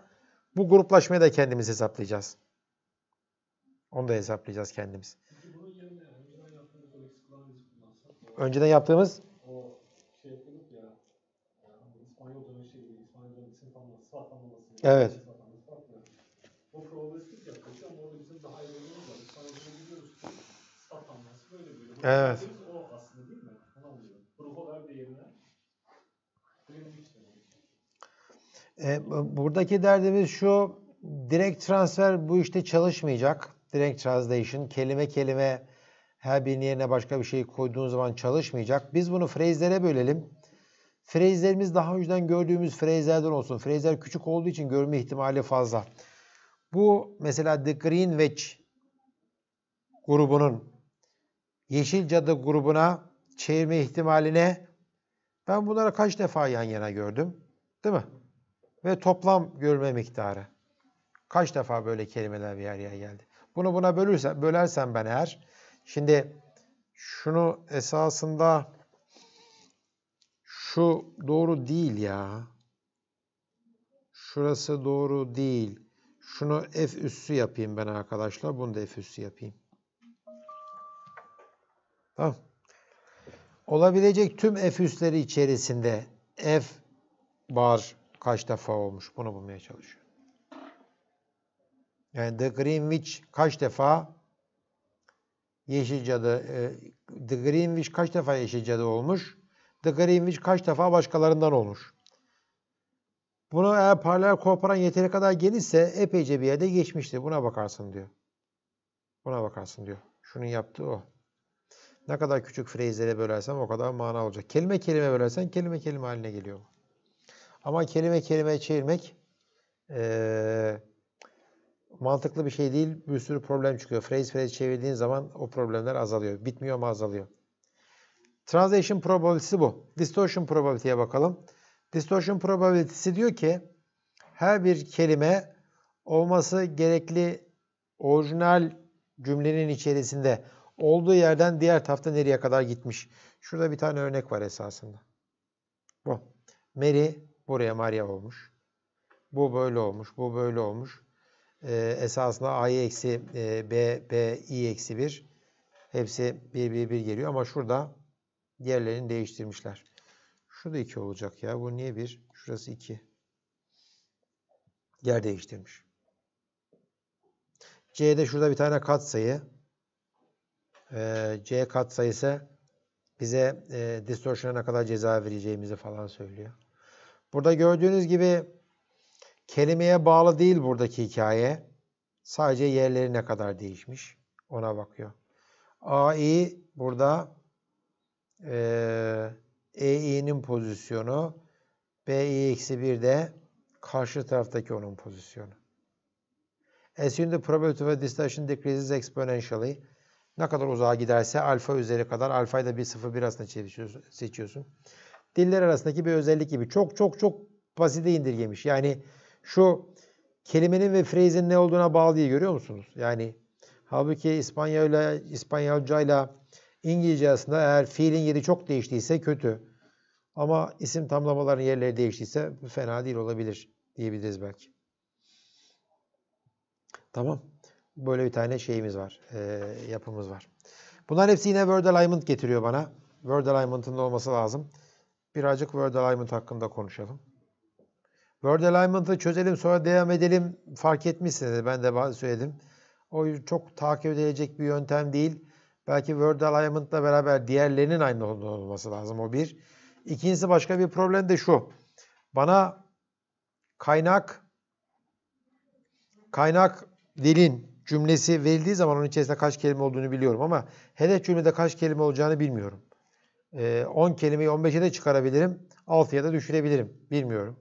bu gruplaşmayı da kendimiz hesaplayacağız. Onu da hesaplayacağız kendimiz. Önceden yaptığımız o exclusive kullansak Önceden yaptığımız o şey yapıyorduk ya yani İspanyolcanın şeyi, İspanyolcanın isim tanımlaması, sıfat tanımlaması. Evet. Sıfat tanımlaması var ya. O probabilistik yaptık ama orada bizim daha iyi bölümümüz var. İspanyolca'da biliyoruz ki sıfat tanımlaması böyle böyle. Bu Evet. E, bu- buradaki derdimiz şu, direkt transfer bu işte çalışmayacak. Direkt translation, kelime kelime her birinin yerine başka bir şey koyduğun zaman çalışmayacak. Biz bunu phrase'lere bölelim. Phrase'lerimiz daha önceden gördüğümüz phrase'lerden olsun. Phrase'ler küçük olduğu için görme ihtimali fazla. Bu mesela The Greenwich grubunun Yeşil Cadı grubuna çevirme ihtimaline ben bunları kaç defa yan yana gördüm? Değil mi? Ve toplam görme miktarı. Kaç defa böyle kelimeler bir araya geldi? Bunu buna bölürsen, bölersem ben eğer, şimdi şunu esasında şu doğru değil ya. Şurası doğru değil. Şunu F üssü yapayım ben arkadaşlar. Bunu da F üssü yapayım. Tamam. Olabilecek tüm F üsleri içerisinde F bar kaç defa olmuş? Bunu bulmaya çalışıyorum. Yani The Greenwich kaç defa Yeşil Cadı, e, The Greenwich kaç defa Yeşil Cadı olmuş? The Greenwich kaç defa başkalarından olmuş? Bunu eğer paralel koparan yeteri kadar genişse epeyce bir yerde geçmiştir. Buna bakarsın diyor. Buna bakarsın diyor. Şunun yaptığı o. Ne kadar küçük frezlere bölersen o kadar mana olacak. Kelime kelime bölersen kelime kelime haline geliyor. Ama kelime kelime çevirmek ee, mantıklı bir şey değil. Bir sürü problem çıkıyor. Phrase phrase çevirdiğin zaman o problemler azalıyor. Bitmiyor ama azalıyor. Translation probability'si bu. Distortion probability'ye bakalım. Distortion probability'si diyor ki her bir kelime olması gerekli orijinal cümlenin içerisinde olduğu yerden diğer tarafta nereye kadar gitmiş. Şurada bir tane örnek var esasında. Bu. Mary buraya Maria olmuş. Bu böyle olmuş. Bu böyle olmuş. Ee, esasında A'yı eksi e, B, B, I eksi 1. Hepsi 1, 1, 1 geliyor ama şurada diğerlerini değiştirmişler. Şurada 2 olacak ya. Bu niye 1? Şurası 2. Yer değiştirmiş. C'de şurada bir tane katsayı. C katsayısı bize e, distortion'a ne kadar ceza vereceğimizi falan söylüyor. Burada gördüğünüz gibi kelimeye bağlı değil buradaki hikaye. Sadece yerleri ne kadar değişmiş ona bakıyor. AI burada e, EI'nin pozisyonu BI eksi 1 de karşı taraftaki onun pozisyonu. Assume the probability of a distortion decreases exponentially. Ne kadar uzağa giderse alfa üzeri kadar alfayı da 1 0 1 arasında seçiyorsun. Diller arasındaki bir özellik gibi. Çok çok çok basite indirgemiş. Yani şu kelimenin ve phrase'in ne olduğuna bağlı diye görüyor musunuz? Yani halbuki İspanyolca İspanyolca ile İngilizce arasında eğer fiilin yeri çok değiştiyse kötü. Ama isim tamlamaların yerleri değiştiyse fena değil olabilir diyebiliriz belki. Tamam. Böyle bir tane şeyimiz var. E, yapımız var. Bunların hepsi yine word alignment getiriyor bana. Word alignment'ın olması lazım. Birazcık word alignment hakkında konuşalım. Word alignment'ı çözelim sonra devam edelim. Fark etmişsiniz. Ben de söyledim. O çok takip edilecek bir yöntem değil. Belki Word Alignment'la beraber diğerlerinin aynı olması lazım. O bir. İkincisi başka bir problem de şu. Bana kaynak kaynak dilin cümlesi verildiği zaman onun içerisinde kaç kelime olduğunu biliyorum ama hedef cümlede kaç kelime olacağını bilmiyorum. 10 ee, kelimeyi 15'e de çıkarabilirim. 6'ya da düşürebilirim. Bilmiyorum.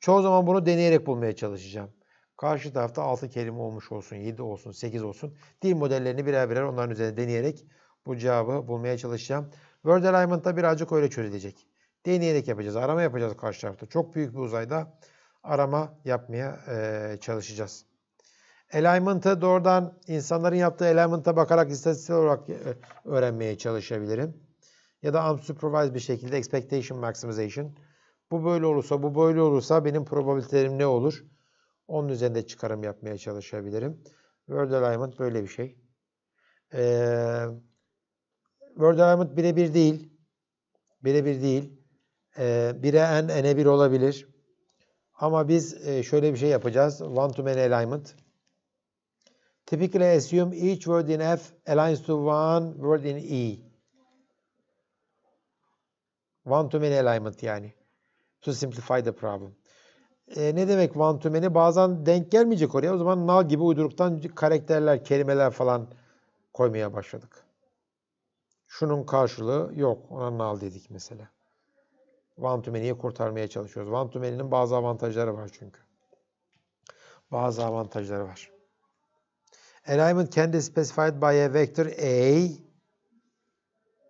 Çoğu zaman bunu deneyerek bulmaya çalışacağım. Karşı tarafta 6 kelime olmuş olsun, 7 olsun, 8 olsun. Dil modellerini birer birer onların üzerine deneyerek bu cevabı bulmaya çalışacağım. Word Alignment'ta birazcık öyle çözülecek. Deneyerek yapacağız. Arama yapacağız karşı tarafta. Çok büyük bir uzayda arama yapmaya çalışacağız. Alignment'ı doğrudan insanların yaptığı alignment'a bakarak istatistiksel olarak e, öğrenmeye çalışabilirim. Ya da unsupervised bir şekilde expectation maximization. Bu böyle olursa, bu böyle olursa benim probabilitelerim ne olur? Onun üzerinde çıkarım yapmaya çalışabilirim. Word alignment böyle bir şey. Ee, Word alignment birebir değil. Birebir değil. Ee, 1'e n, n'e 1 olabilir. Ama biz e, şöyle bir şey yapacağız. One to many alignment. Typically assume each word in F aligns to one word in E. One to many alignment yani. To simplify the problem e, ne demek one to many? Bazen denk gelmeyecek oraya. O zaman null gibi uyduruktan karakterler, kelimeler falan koymaya başladık. Şunun karşılığı yok. Ona null dedik mesela. One to many'yi kurtarmaya çalışıyoruz. One to many'nin bazı avantajları var çünkü. Bazı avantajları var. Alignment can be specified by a vector A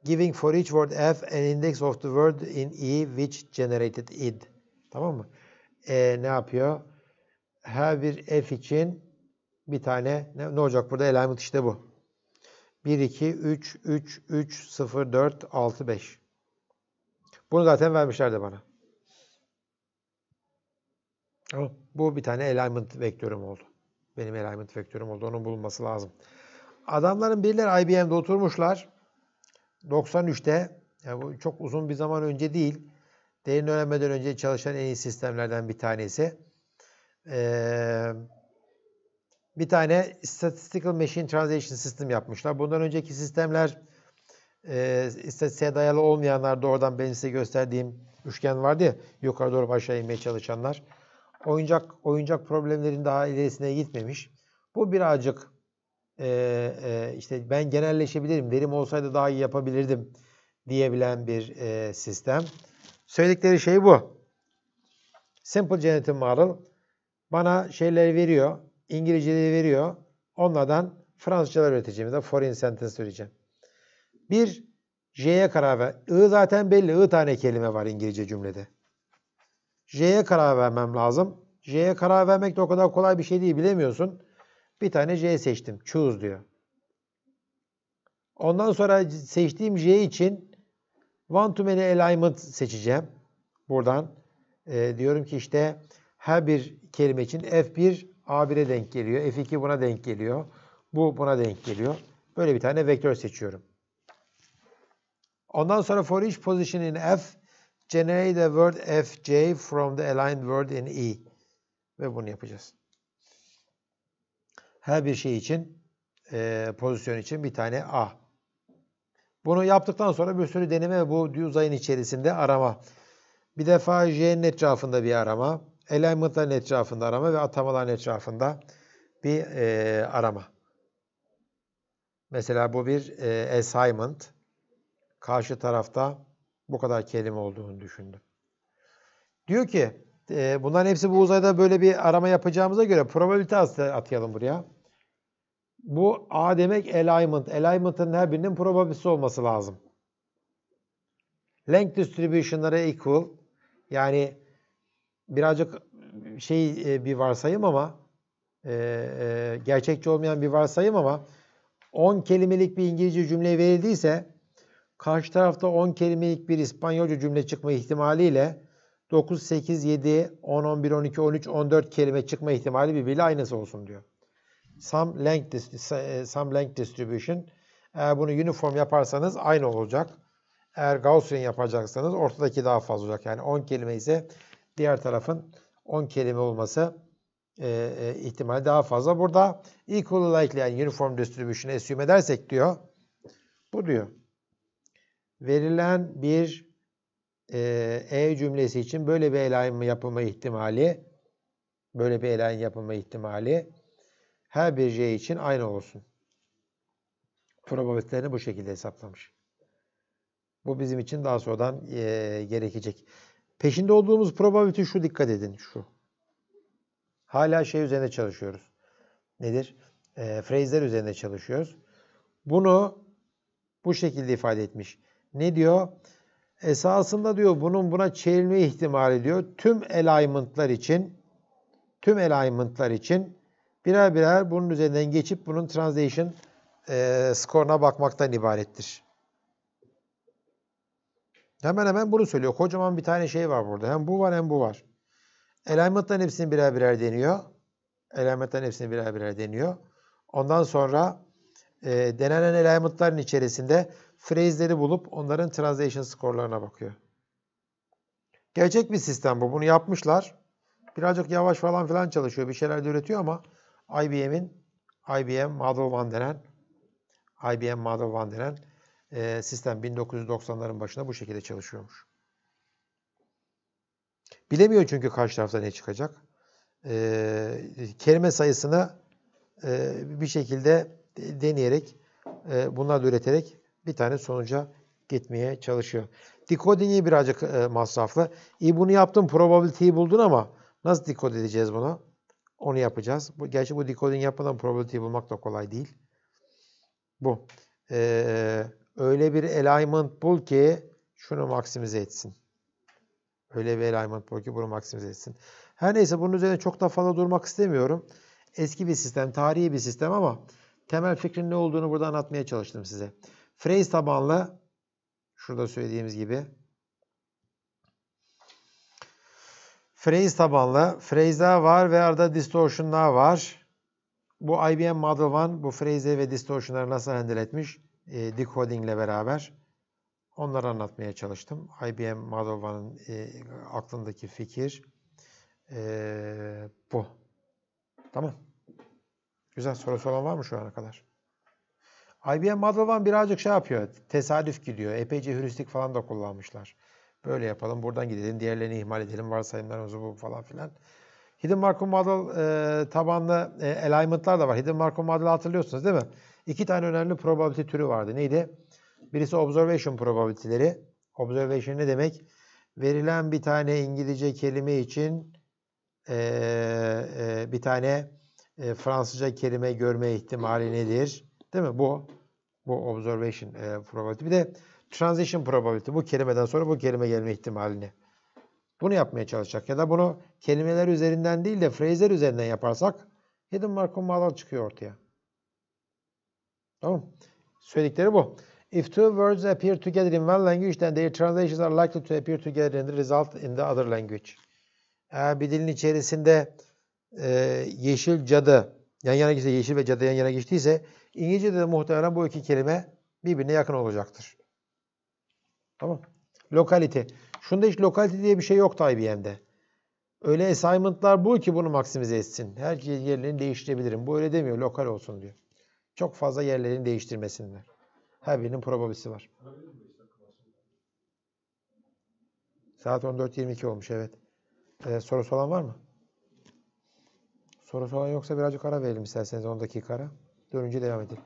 giving for each word f an index of the word in E which generated id. Tamam mı? e, ne yapıyor? Her bir f için bir tane ne, ne olacak burada? Alignment işte bu. 1, 2, 3, 3, 3, 0, 4, 6, 5. Bunu zaten vermişlerdi bana. Bu bir tane alignment vektörüm oldu. Benim alignment vektörüm oldu. Onun bulunması lazım. Adamların birileri IBM'de oturmuşlar. 93'te yani bu çok uzun bir zaman önce değil. Derin öğrenmeden önce çalışan en iyi sistemlerden bir tanesi. Ee, bir tane Statistical Machine Translation System yapmışlar. Bundan önceki sistemler e, istatistiğe dayalı olmayanlar da oradan benim size gösterdiğim üçgen vardı ya yukarı doğru aşağı inmeye çalışanlar. Oyuncak oyuncak problemlerin daha ilerisine gitmemiş. Bu birazcık e, e, işte ben genelleşebilirim. Verim olsaydı daha iyi yapabilirdim diyebilen bir e, sistem. Söyledikleri şey bu. Simple Generative Model bana şeyleri veriyor. İngilizceleri veriyor. Onlardan Fransızcalar üreteceğim. Da foreign sentence söyleyeceğim. Bir, J'ye karar ver. I zaten belli. I tane kelime var İngilizce cümlede. J'ye karar vermem lazım. J'ye karar vermek de o kadar kolay bir şey değil. Bilemiyorsun. Bir tane J seçtim. Choose diyor. Ondan sonra seçtiğim J için one to many alignment seçeceğim. Buradan e, diyorum ki işte her bir kelime için F1 A1'e denk geliyor. F2 buna denk geliyor. Bu buna denk geliyor. Böyle bir tane vektör seçiyorum. Ondan sonra for each position in F, generate a word fj from the aligned word in E. Ve bunu yapacağız. Her bir şey için, e, pozisyon için bir tane A. Bunu yaptıktan sonra bir sürü deneme bu uzayın içerisinde arama. Bir defa J'nin etrafında bir arama, alignment'ların etrafında arama ve atamaların etrafında bir e, arama. Mesela bu bir e, assignment. Karşı tarafta bu kadar kelime olduğunu düşündüm. Diyor ki e, bunların hepsi bu uzayda böyle bir arama yapacağımıza göre probability atayalım buraya. Bu A demek alignment. Alignment'ın her birinin probability'si olması lazım. Length distribution'lara equal. Yani birazcık şey e, bir varsayım ama e, e, gerçekçi olmayan bir varsayım ama 10 kelimelik bir İngilizce cümle verildiyse karşı tarafta 10 kelimelik bir İspanyolca cümle çıkma ihtimaliyle 9, 8, 7, 10, 11, 12, 13, 14 kelime çıkma ihtimali birbiriyle aynısı olsun diyor. Some length, some length distribution. Eğer bunu uniform yaparsanız aynı olacak. Eğer Gaussian yapacaksanız ortadaki daha fazla olacak. Yani 10 kelime ise diğer tarafın 10 kelime olması e, e, ihtimali daha fazla. Burada equal likely yani uniform distribution assume edersek diyor. Bu diyor. Verilen bir e, e cümlesi için böyle bir elayim yapılma ihtimali böyle bir elayim yapılma ihtimali her bir J için aynı olsun. Probabilitelerini bu şekilde hesaplamış. Bu bizim için daha sonradan e, gerekecek. Peşinde olduğumuz probability şu dikkat edin şu. Hala şey üzerinde çalışıyoruz. Nedir? E, phrase'ler üzerinde çalışıyoruz. Bunu bu şekilde ifade etmiş. Ne diyor? Esasında diyor bunun buna çevrilme ihtimali diyor. Tüm alignment'lar için tüm alignment'lar için birer birer bunun üzerinden geçip bunun translation e, skoruna bakmaktan ibarettir. Hemen hemen bunu söylüyor. Kocaman bir tane şey var burada. Hem bu var hem bu var. Alignment'ların hepsini birer birer deniyor. Alignment'ların hepsini birer birer deniyor. Ondan sonra e, denenen alignment'ların içerisinde phrase'leri bulup onların translation skorlarına bakıyor. Gerçek bir sistem bu. Bunu yapmışlar. Birazcık yavaş falan filan çalışıyor. Bir şeyler de üretiyor ama IBM'in IBM Model 1 denen IBM Model 1 denen e, sistem 1990'ların başında bu şekilde çalışıyormuş. Bilemiyor çünkü karşı tarafta ne çıkacak. E, kelime sayısını e, bir şekilde deneyerek, e, bunları üreterek bir tane sonuca gitmeye çalışıyor. Decoding'i birazcık e, masraflı. İyi bunu yaptın, probability'yi buldun ama nasıl decode edeceğiz bunu? Onu yapacağız. Bu, gerçi bu decoding yapmadan probability'yi bulmak da kolay değil. Bu. Ee, öyle bir alignment bul ki şunu maksimize etsin. Öyle bir alignment bul ki bunu maksimize etsin. Her neyse bunun üzerine çok da fazla durmak istemiyorum. Eski bir sistem, tarihi bir sistem ama temel fikrin ne olduğunu burada anlatmaya çalıştım size. Phrase tabanlı, şurada söylediğimiz gibi phrase tabanlı, phrase'ler var ve arada distortion'lar var. Bu IBM Model 1 bu phrase ve distortion'ları nasıl handle etmiş? E, decoding ile beraber. Onları anlatmaya çalıştım. IBM Model 1'ın e, aklındaki fikir e, bu. Tamam. Güzel soru olan var mı şu ana kadar? IBM 1 birazcık şey yapıyor. Tesadüf gidiyor. Epeyce heuristik falan da kullanmışlar. Böyle yapalım. Buradan gidelim. Diğerlerini ihmal edelim. Varsayımlarımızı bu falan filan. Hidden Markov Model e, tabanlı e, alignment'lar da var. Hidden Markov Model'ı hatırlıyorsunuz değil mi? İki tane önemli probability türü vardı. Neydi? Birisi observation probability'leri. Observation ne demek? Verilen bir tane İngilizce kelime için e, e, bir tane e, Fransızca kelime görme ihtimali nedir? Değil mi? Bu. Bu observation e, probability. Bir de transition probability. Bu kelimeden sonra bu kelime gelme ihtimalini. Bunu yapmaya çalışacak. Ya da bunu kelimeler üzerinden değil de phrase'ler üzerinden yaparsak hidden Markov model çıkıyor ortaya. Tamam. Söyledikleri bu. If two words appear together in one language, then their translations are likely to appear together in the result in the other language. Eğer bir dilin içerisinde e, yeşil cadı yan yana geçtiyse, yeşil ve cadı yan yana geçtiyse İngilizce'de de muhtemelen bu iki kelime birbirine yakın olacaktır. Tamam. Lokalite. Şunda hiç lokalite diye bir şey yoktu IBM'de. Öyle assignment'lar bu ki bunu maksimize etsin. Her yerlerini değiştirebilirim. Bu öyle demiyor. Lokal olsun diyor. Çok fazla yerlerini değiştirmesinler. Her birinin probabilisi var. Saat 14.22 olmuş evet. Ee, sorusu olan var mı? Sorusu olan yoksa birazcık ara verelim isterseniz 10 dakika ara. Dönünce devam edelim.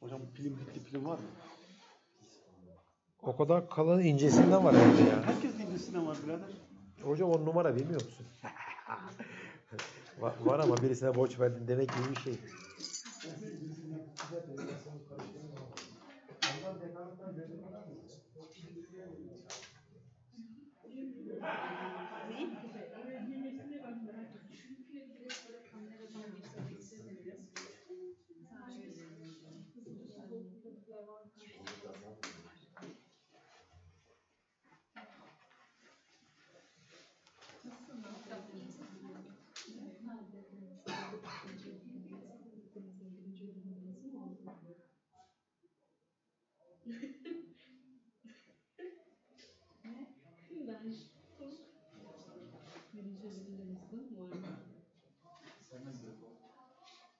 Hocam pilim bitti pilim var mı? O kadar kalın incesinden var evde ya. Herkes ilgisine var birader. Hocam on numara bilmiyor musun? <laughs> <laughs> var, ama birisine borç verdin demek gibi bir şey. Ben birinci ödülde nasıl var mı? Birinci ödülde usta mı oldu? Birinci ödül. İkincisi öyle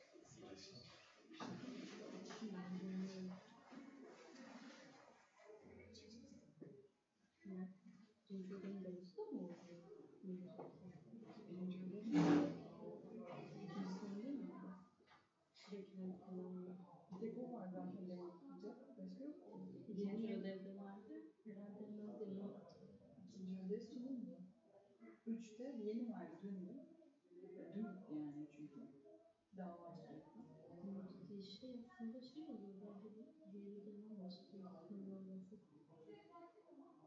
mi? Sürekli kullanmıyor. Bir tek o var zaten demek ki. Başka yok mu? Birinci ödevde vardı. Herhalde Nadia not İkinci ödev sunum mu? Üçte yeni var dün mü? Dün yani çünkü. Daha var sürekli. Şey aslında şey oluyor. De diğeri de başlıyor. Kullanılması.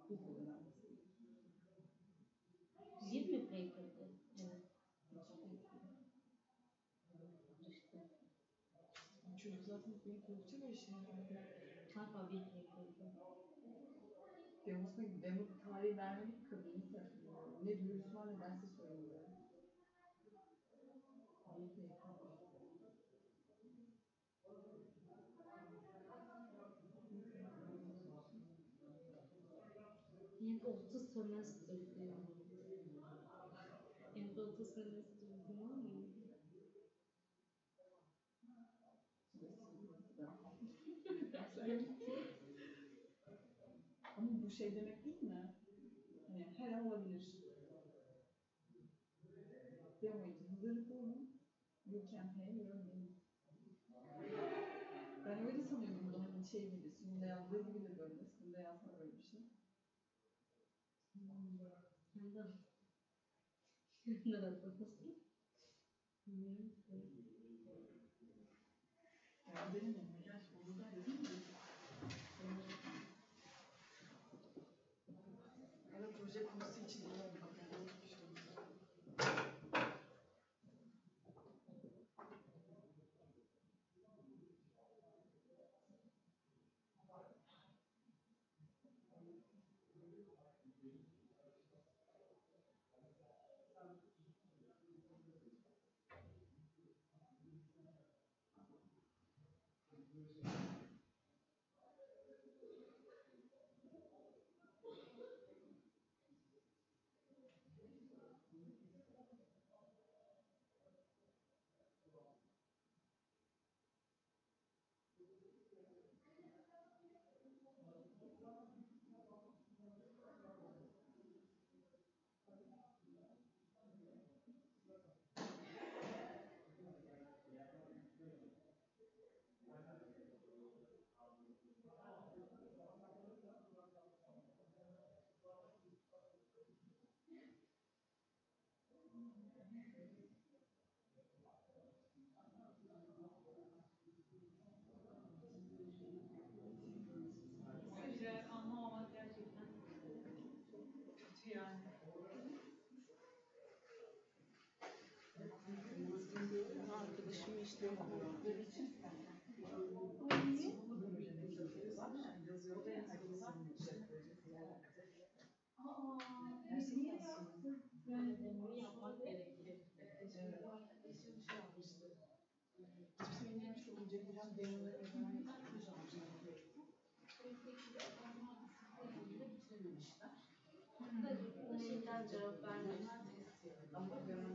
Bu kadar aslında. Bir mi paper'dı? Evet. İşte. Benim korkacak o işin herhalde. Galiba bir paper'dı. Demosuna demo tarihi vermedik kadın tarafından. Ne duyurusu var ne dersi söylüyor. Bir de Hem orta semester diyor. Hem de orta semester değil mi? Ama bu şey demek değil mi? Hani her an olabilir. Demo için hazırlıklı olun. You can pay your money. Ben öyle sanıyordum da hani şey gibi, sunumda yazdığı gibi de böyle, sunumda yazma böyle bir şey. Hem de ne de bakıyorsun? Bilmiyorum ki. Yani benim Ama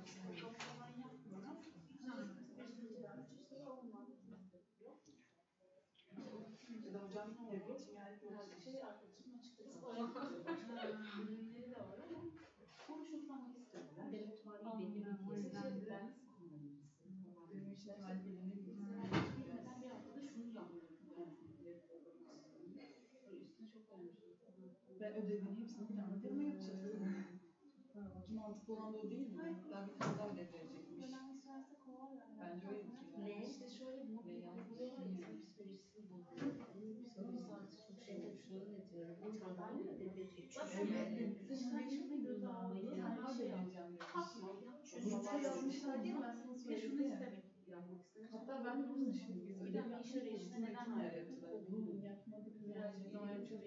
Ben ödevini hepsini bir tane ama yapacağız. Çok mantıklı olan da o değil mi? Hayır. Ben bir tane daha ödev verecekmiş. Bence öyle Ne? Şey işte şöyle bu bir kurguya var şey. insan psikolojisini bozuyor. Psikolojisi artık çok şey düşünüyorum ediyorum. Bu travmayla ödevi Evet. Dışlaşma göz almayı her şey yapacağım. Çocuklar yazmışlar değil mi? Ben sana söyleyeyim. Şunu istemek yapmak istedim. Hatta ben de bunu düşündüm. Bir de iş arayışında neden ayrıldılar? Bunun yapmadık. Birazcık daha çok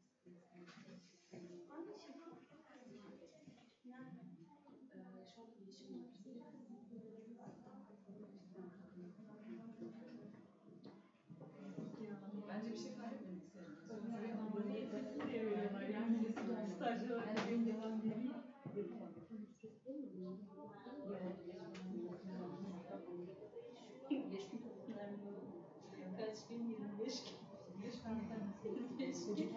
Keşke. Keşke. Keşke. Keşke. Keşke. Keşke.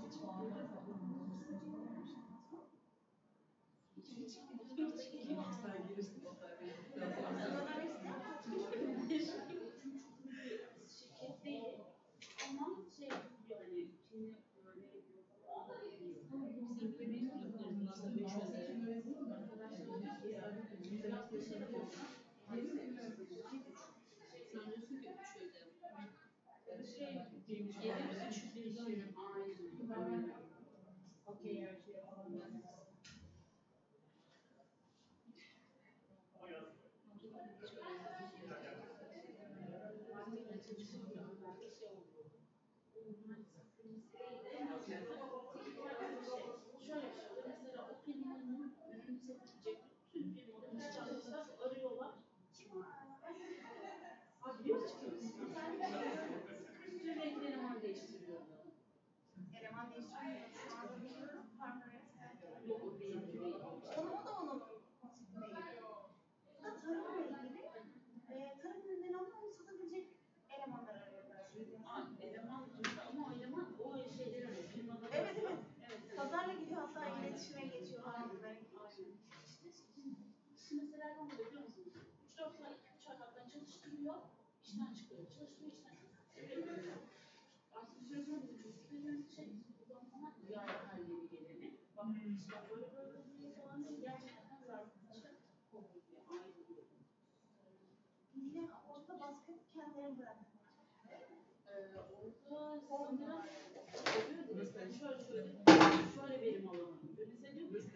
Keşke. Keşke. Kendilerini bırakmak. Ee, orada sanırım oluyordu mesela şöyle şöyle şöyle benim alanım. Önünüze diyor ki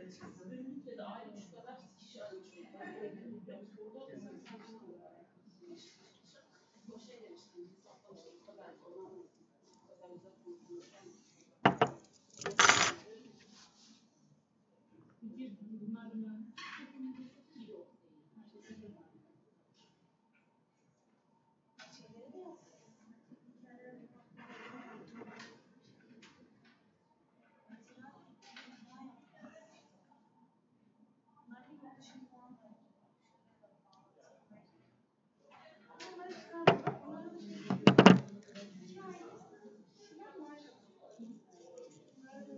önünüzde de aynı şu kadar kişi. Yani burada da sen o şey demiştim, hesaplamıştım, bu kadar falan, bu kadar uzak. Bunlar bunlar iyi oldu. Şeyleri de yok. Bunlar bir yurt dışında falan da yok. Onları çıkardılar, onları da şey- Yani, şeyler var. Bunları da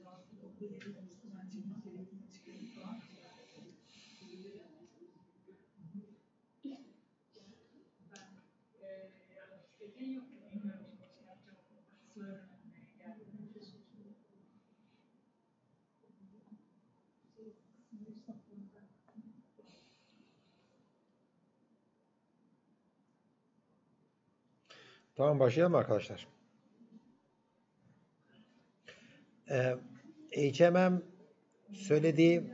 Evet, evet. Tamam başlayalım arkadaşlar. Ee, HMM söylediği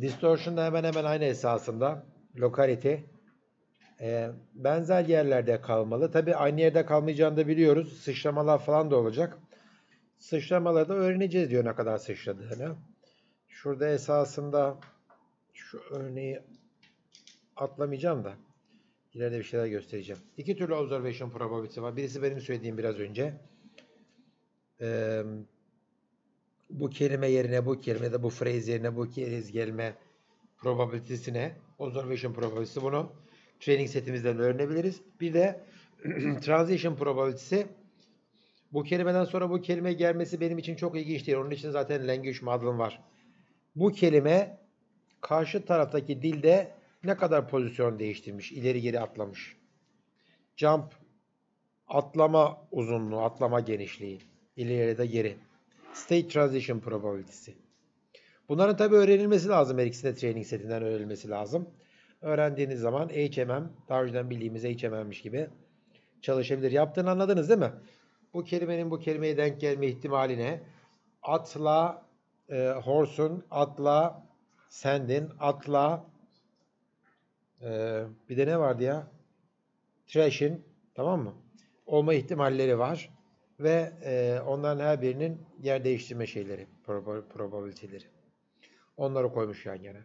distortion da hemen hemen aynı esasında. Locality. Ee, benzer yerlerde kalmalı. Tabi aynı yerde kalmayacağını da biliyoruz. Sıçramalar falan da olacak. Sıçramaları da öğreneceğiz diyor ne kadar sıçradığını. Şurada esasında şu örneği atlamayacağım da. İleride bir şeyler göstereceğim. İki türlü observation probability var. Birisi benim söylediğim biraz önce. Ee, bu kelime yerine bu kelime de bu phrase yerine bu phrase gelme probabilitesine observation probability bunu training setimizden öğrenebiliriz. Bir de <clears throat> transition probability'si bu kelimeden sonra bu kelime gelmesi benim için çok ilginç değil. Onun için zaten language model'ım var. Bu kelime karşı taraftaki dilde ne kadar pozisyon değiştirmiş, ileri geri atlamış. Jump, atlama uzunluğu, atlama genişliği, ileri de geri. State transition probability'si. Bunların tabi öğrenilmesi lazım. Her ikisinde training setinden öğrenilmesi lazım. Öğrendiğiniz zaman HMM, daha önceden bildiğimiz HMM'miş gibi çalışabilir. Yaptığını anladınız değil mi? Bu kelimenin bu kelimeye denk gelme ihtimaline atla, e, horse'un, atla, sendin, atla, ee, bir de ne vardı ya? Trash'in tamam mı? Olma ihtimalleri var. Ve e, onların her birinin yer değiştirme şeyleri, proba- probabiliteleri. Onları koymuş yan yana.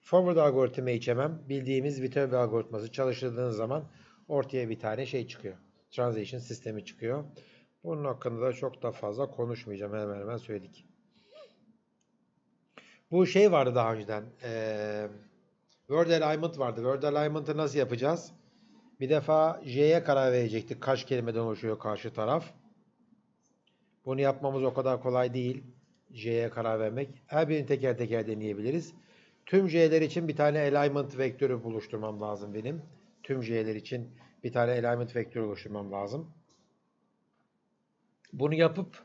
Forward algoritma HMM bildiğimiz Viterbi algoritması çalıştırdığınız zaman ortaya bir tane şey çıkıyor. Transition sistemi çıkıyor. Bunun hakkında da çok da fazla konuşmayacağım. Hemen hemen söyledik. Bu şey vardı daha önceden. Eee Word alignment vardı. Word alignment'ı nasıl yapacağız? Bir defa J'ye karar verecektik. Kaç kelimeden oluşuyor karşı taraf. Bunu yapmamız o kadar kolay değil. J'ye karar vermek. Her birini teker teker deneyebiliriz. Tüm J'ler için bir tane alignment vektörü oluşturmam lazım benim. Tüm J'ler için bir tane alignment vektörü oluşturmam lazım. Bunu yapıp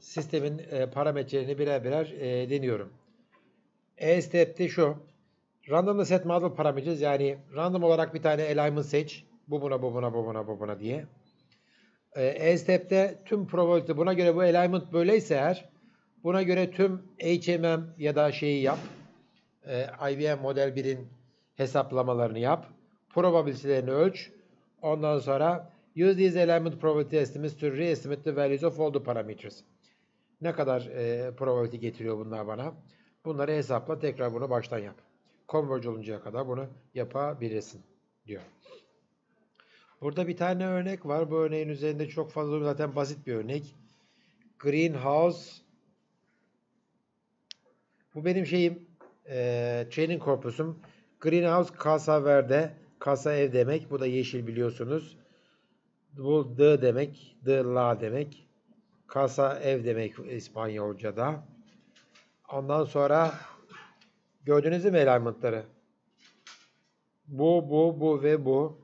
sistemin e, parametrelerini birer birer e, deniyorum. E-step'te şu. Random'da set model parameters yani random olarak bir tane alignment seç. Bu buna, bu buna, bu buna, bu buna diye. Ee, E-step'te tüm probability buna göre bu alignment böyleyse eğer buna göre tüm HMM ya da şeyi yap. Ee, IBM model 1'in hesaplamalarını yap. Probability'lerini ölç. Ondan sonra use these alignment probability estimates to re-estimate the values of all the parameters. Ne kadar e, probability getiriyor bunlar bana? Bunları hesapla tekrar bunu baştan yap converge oluncaya kadar bunu yapabilirsin diyor. Burada bir tane örnek var. Bu örneğin üzerinde çok fazla zaten basit bir örnek. Greenhouse bu benim şeyim e, training korpusum. Greenhouse kasa verde kasa ev demek. Bu da yeşil biliyorsunuz. Bu the demek. The la demek. Kasa ev demek İspanyolca'da. Ondan sonra Gördünüz mü alignment'ları? Bu, bu, bu ve bu.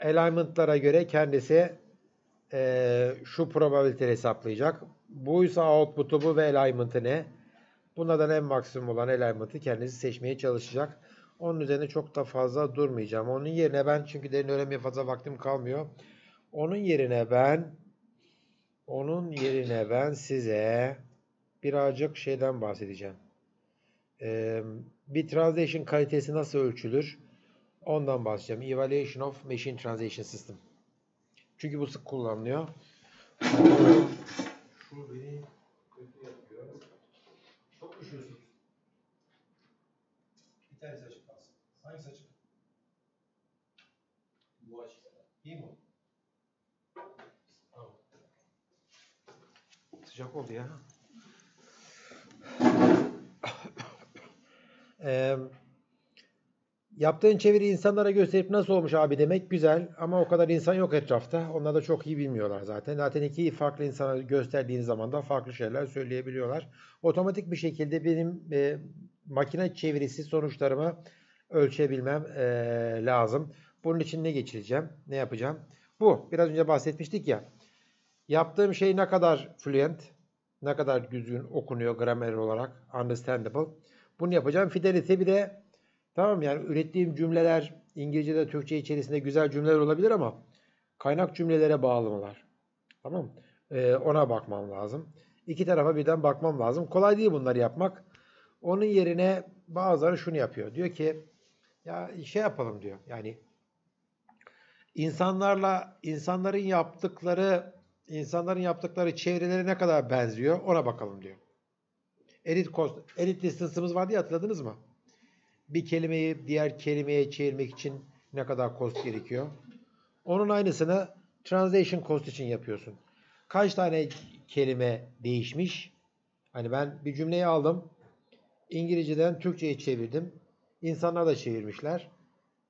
Alignment'lara göre kendisi eee, şu probability hesaplayacak. Buysa output'u bu ve alignment'ı ne? Bunlardan en maksimum olan alignment'ı kendisi seçmeye çalışacak. Onun üzerine çok da fazla durmayacağım. Onun yerine ben çünkü derin öğrenmeye fazla vaktim kalmıyor. Onun yerine ben onun yerine ben size birazcık şeyden bahsedeceğim. Eee, bir translation kalitesi nasıl ölçülür? Ondan bahsedeceğim. Evaluation of Machine Translation System. Çünkü bu sık kullanılıyor. Şu beni kötü yapıyor. Çok üşüyorsunuz. Bir tanesi açık kalsın. Hangisi açık? Bu açık. İyi mi? Tamam. Sıcak oldu ya. Eee Yaptığın çeviri insanlara gösterip nasıl olmuş abi demek güzel ama o kadar insan yok etrafta. Onlar da çok iyi bilmiyorlar zaten. Zaten iki farklı insana gösterdiğin zaman da farklı şeyler söyleyebiliyorlar. Otomatik bir şekilde benim e, makine çevirisi sonuçlarımı ölçebilmem e, lazım. Bunun için ne geçireceğim? Ne yapacağım? Bu. Biraz önce bahsetmiştik ya. Yaptığım şey ne kadar fluent, ne kadar düzgün okunuyor gramer olarak, understandable. Bunu yapacağım. Fidelity bir de Tamam yani ürettiğim cümleler İngilizce'de Türkçe içerisinde güzel cümleler olabilir ama kaynak cümlelere bağlı mılar? Tamam ee, ona bakmam lazım. İki tarafa birden bakmam lazım. Kolay değil bunları yapmak. Onun yerine bazıları şunu yapıyor. Diyor ki ya şey yapalım diyor. Yani insanlarla insanların yaptıkları insanların yaptıkları çevreleri ne kadar benziyor ona bakalım diyor. Edit cost, edit distance'ımız vardı ya hatırladınız mı? Bir kelimeyi diğer kelimeye çevirmek için ne kadar cost gerekiyor? Onun aynısını translation cost için yapıyorsun. Kaç tane kelime değişmiş? Hani ben bir cümleyi aldım. İngilizceden Türkçe'ye çevirdim. İnsanlar da çevirmişler.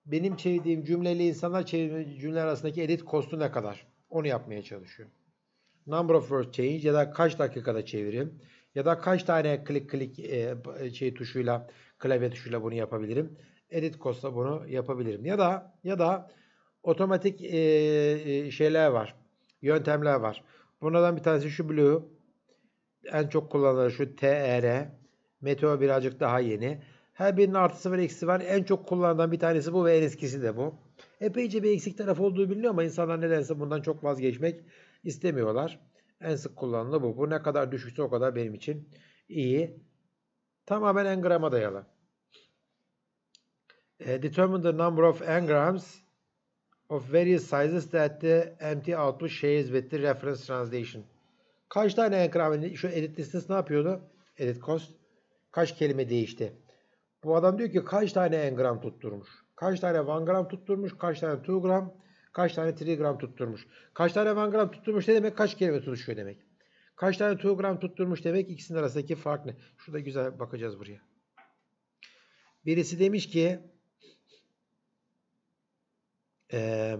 Benim çevirdiğim cümleyle insanlar çevirdiğim cümleler arasındaki edit cost'u ne kadar? Onu yapmaya çalışıyor. Number of words change ya da kaç dakikada çevirim ya da kaç tane klik klik e, şey tuşuyla klavye tuşuyla bunu yapabilirim. Edit cost'la bunu yapabilirim. Ya da ya da otomatik e, şeyler var. Yöntemler var. Bunlardan bir tanesi şu Blue. En çok kullanılan şu TR. Meteo birazcık daha yeni. Her birinin artısı var eksi var. En çok kullanılan bir tanesi bu ve en eskisi de bu. Epeyce bir eksik taraf olduğu biliniyor ama insanlar nedense bundan çok vazgeçmek istemiyorlar. En sık kullanılan bu. Bu ne kadar düşükse o kadar benim için iyi. Tamamen engrama dayalı. E, determine the number of engrams of various sizes that the empty output shares with the reference translation. Kaç tane engram, şu edit listesi ne yapıyordu? Edit cost. Kaç kelime değişti? Bu adam diyor ki kaç tane engram tutturmuş? Kaç tane 1 gram tutturmuş? Kaç tane 2 gram? Kaç tane 3 gram tutturmuş? Kaç tane 1 gram tutturmuş ne demek? Kaç kelime tutuşuyor demek? Kaç tane 2 gram tutturmuş demek? İkisinin arasındaki fark ne? Şurada güzel bakacağız buraya. Birisi demiş ki ee,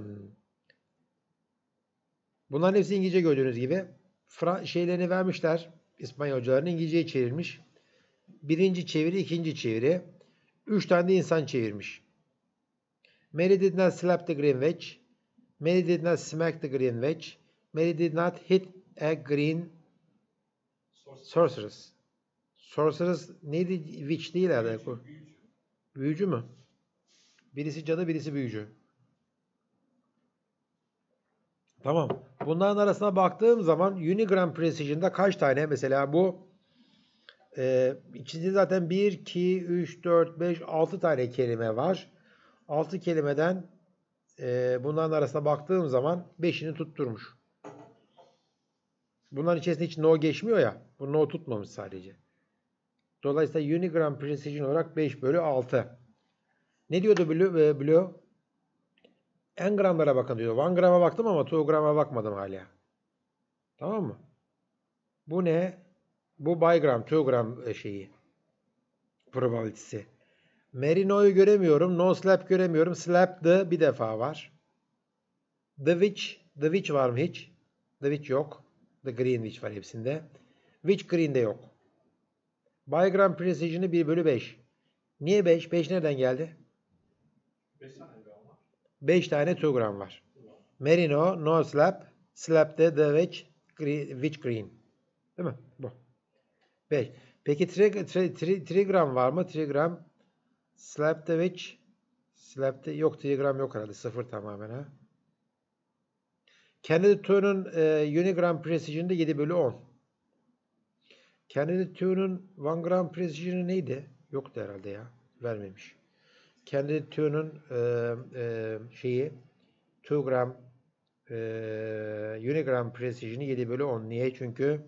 bunların hepsi İngilizce gördüğünüz gibi. Fra şeylerini vermişler. İspanyol hocalarının İngilizceyi çevirmiş. Birinci çeviri, ikinci çeviri. Üç tane de insan çevirmiş. Mary did not slap the green wedge. Mary did not smack the green wedge. Mary did not hit a green sorceress. Sorceress neydi? Witch değil herhalde. bu. Büyücü mü? Birisi cadı, birisi büyücü. Tamam. Bunların arasına baktığım zaman Unigram Precision'da kaç tane? Mesela bu e, içinde zaten 1, 2, 3, 4, 5, 6 tane kelime var. 6 kelimeden e, bunların arasına baktığım zaman 5'ini tutturmuş. Bunların içerisinde hiç no geçmiyor ya. Bu no tutmamış sadece. Dolayısıyla Unigram Precision olarak 5 bölü 6. Ne diyordu Blue? Blue? En gramlara bakın diyor. 1 grama baktım ama 2 grama bakmadım hala. Tamam mı? Bu ne? Bu by gram, 2 gram e, şeyi. Probability'si. Merino'yu göremiyorum. No slap göremiyorum. Slap the bir defa var. The witch. The witch var mı hiç? The witch yok. The green witch var hepsinde. Witch green'de yok. By gram precision'ı 1 bölü 5. Niye 5? 5 nereden geldi? 5 tane gram var. 5 tane two gram var. Merino, no slap, slap'te the witch, witch green. Değil mi? Bu. 5. Peki 3 gram var mı? 3 gram slap'te witch, slap'te yok 3 gram yok herhalde. Sıfır tamamen ha. Kennedy Two'nun e, Unigram Precision'da 7 bölü 10. Kennedy Two'nun 1 gram Precision'ı neydi? Yoktu herhalde ya. Vermemiş. Kennedy Two'nun e, e, şeyi 2 gram e, Unigram Precision'ı 7 bölü 10. Niye? Çünkü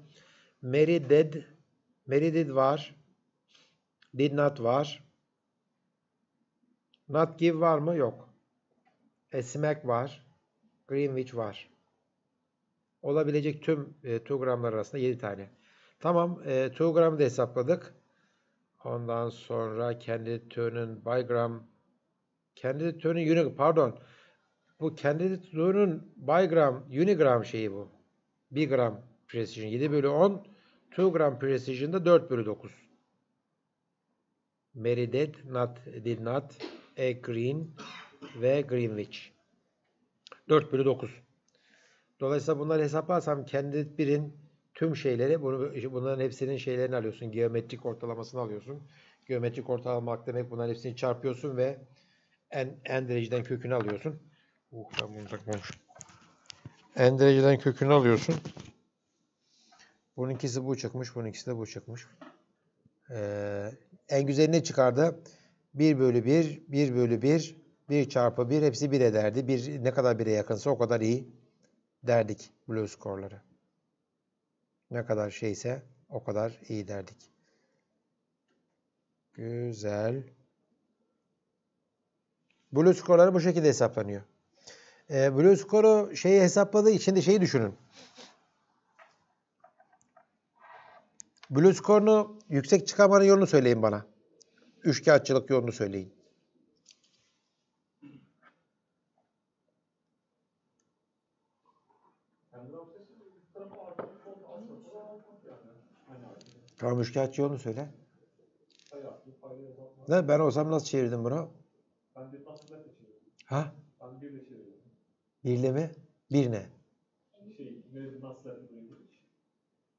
Mary did Mary did var. Did not var. Not give var mı? Yok. A smack var. Greenwich var. Olabilecek tüm e, 2 gramlar arasında 7 tane. Tamam. E, 2 gramı da hesapladık. Ondan sonra kendi türünün by gram kendi türünün uni pardon. Bu kendi türünün by gram unigram şeyi bu. 1 gram precision 7 bölü 10. 2 gram precision'da 4 bölü 9. Mary did not did not a green ve Greenwich. 4 bölü 9. Dolayısıyla bunları hesaplarsam kendi birin tüm şeyleri bunu bunların hepsinin şeylerini alıyorsun. Geometrik ortalamasını alıyorsun. Geometrik ortalamak demek bunların hepsini çarpıyorsun ve en, en dereceden kökünü alıyorsun. Uh ben bunu takmamışım. En dereceden kökünü alıyorsun. Bununkisi bu çıkmış. Bununkisi de bu çıkmış. Ee, en güzeli ne çıkardı? 1 bölü 1, 1 bölü 1, 1 çarpı 1 hepsi 1 ederdi. Bir, ne kadar 1'e yakınsa o kadar iyi derdik blue skorları. Ne kadar şeyse o kadar iyi derdik. Güzel. Blue skorları bu şekilde hesaplanıyor. E, blue skoru şeyi hesapladığı için de şeyi düşünün. Blue skorunu yüksek çıkarmanın yolunu söyleyin bana. Üçkağıtçılık yolunu söyleyin. Tamam üçkağıtçı yolunu söyle. Ne ben olsam nasıl çevirdim bunu? Ben bir nasıl da çeviriyorum. Ha? Ben bir de çeviriyorum. Birle mi? Bir ne? Şey, ne nasıl da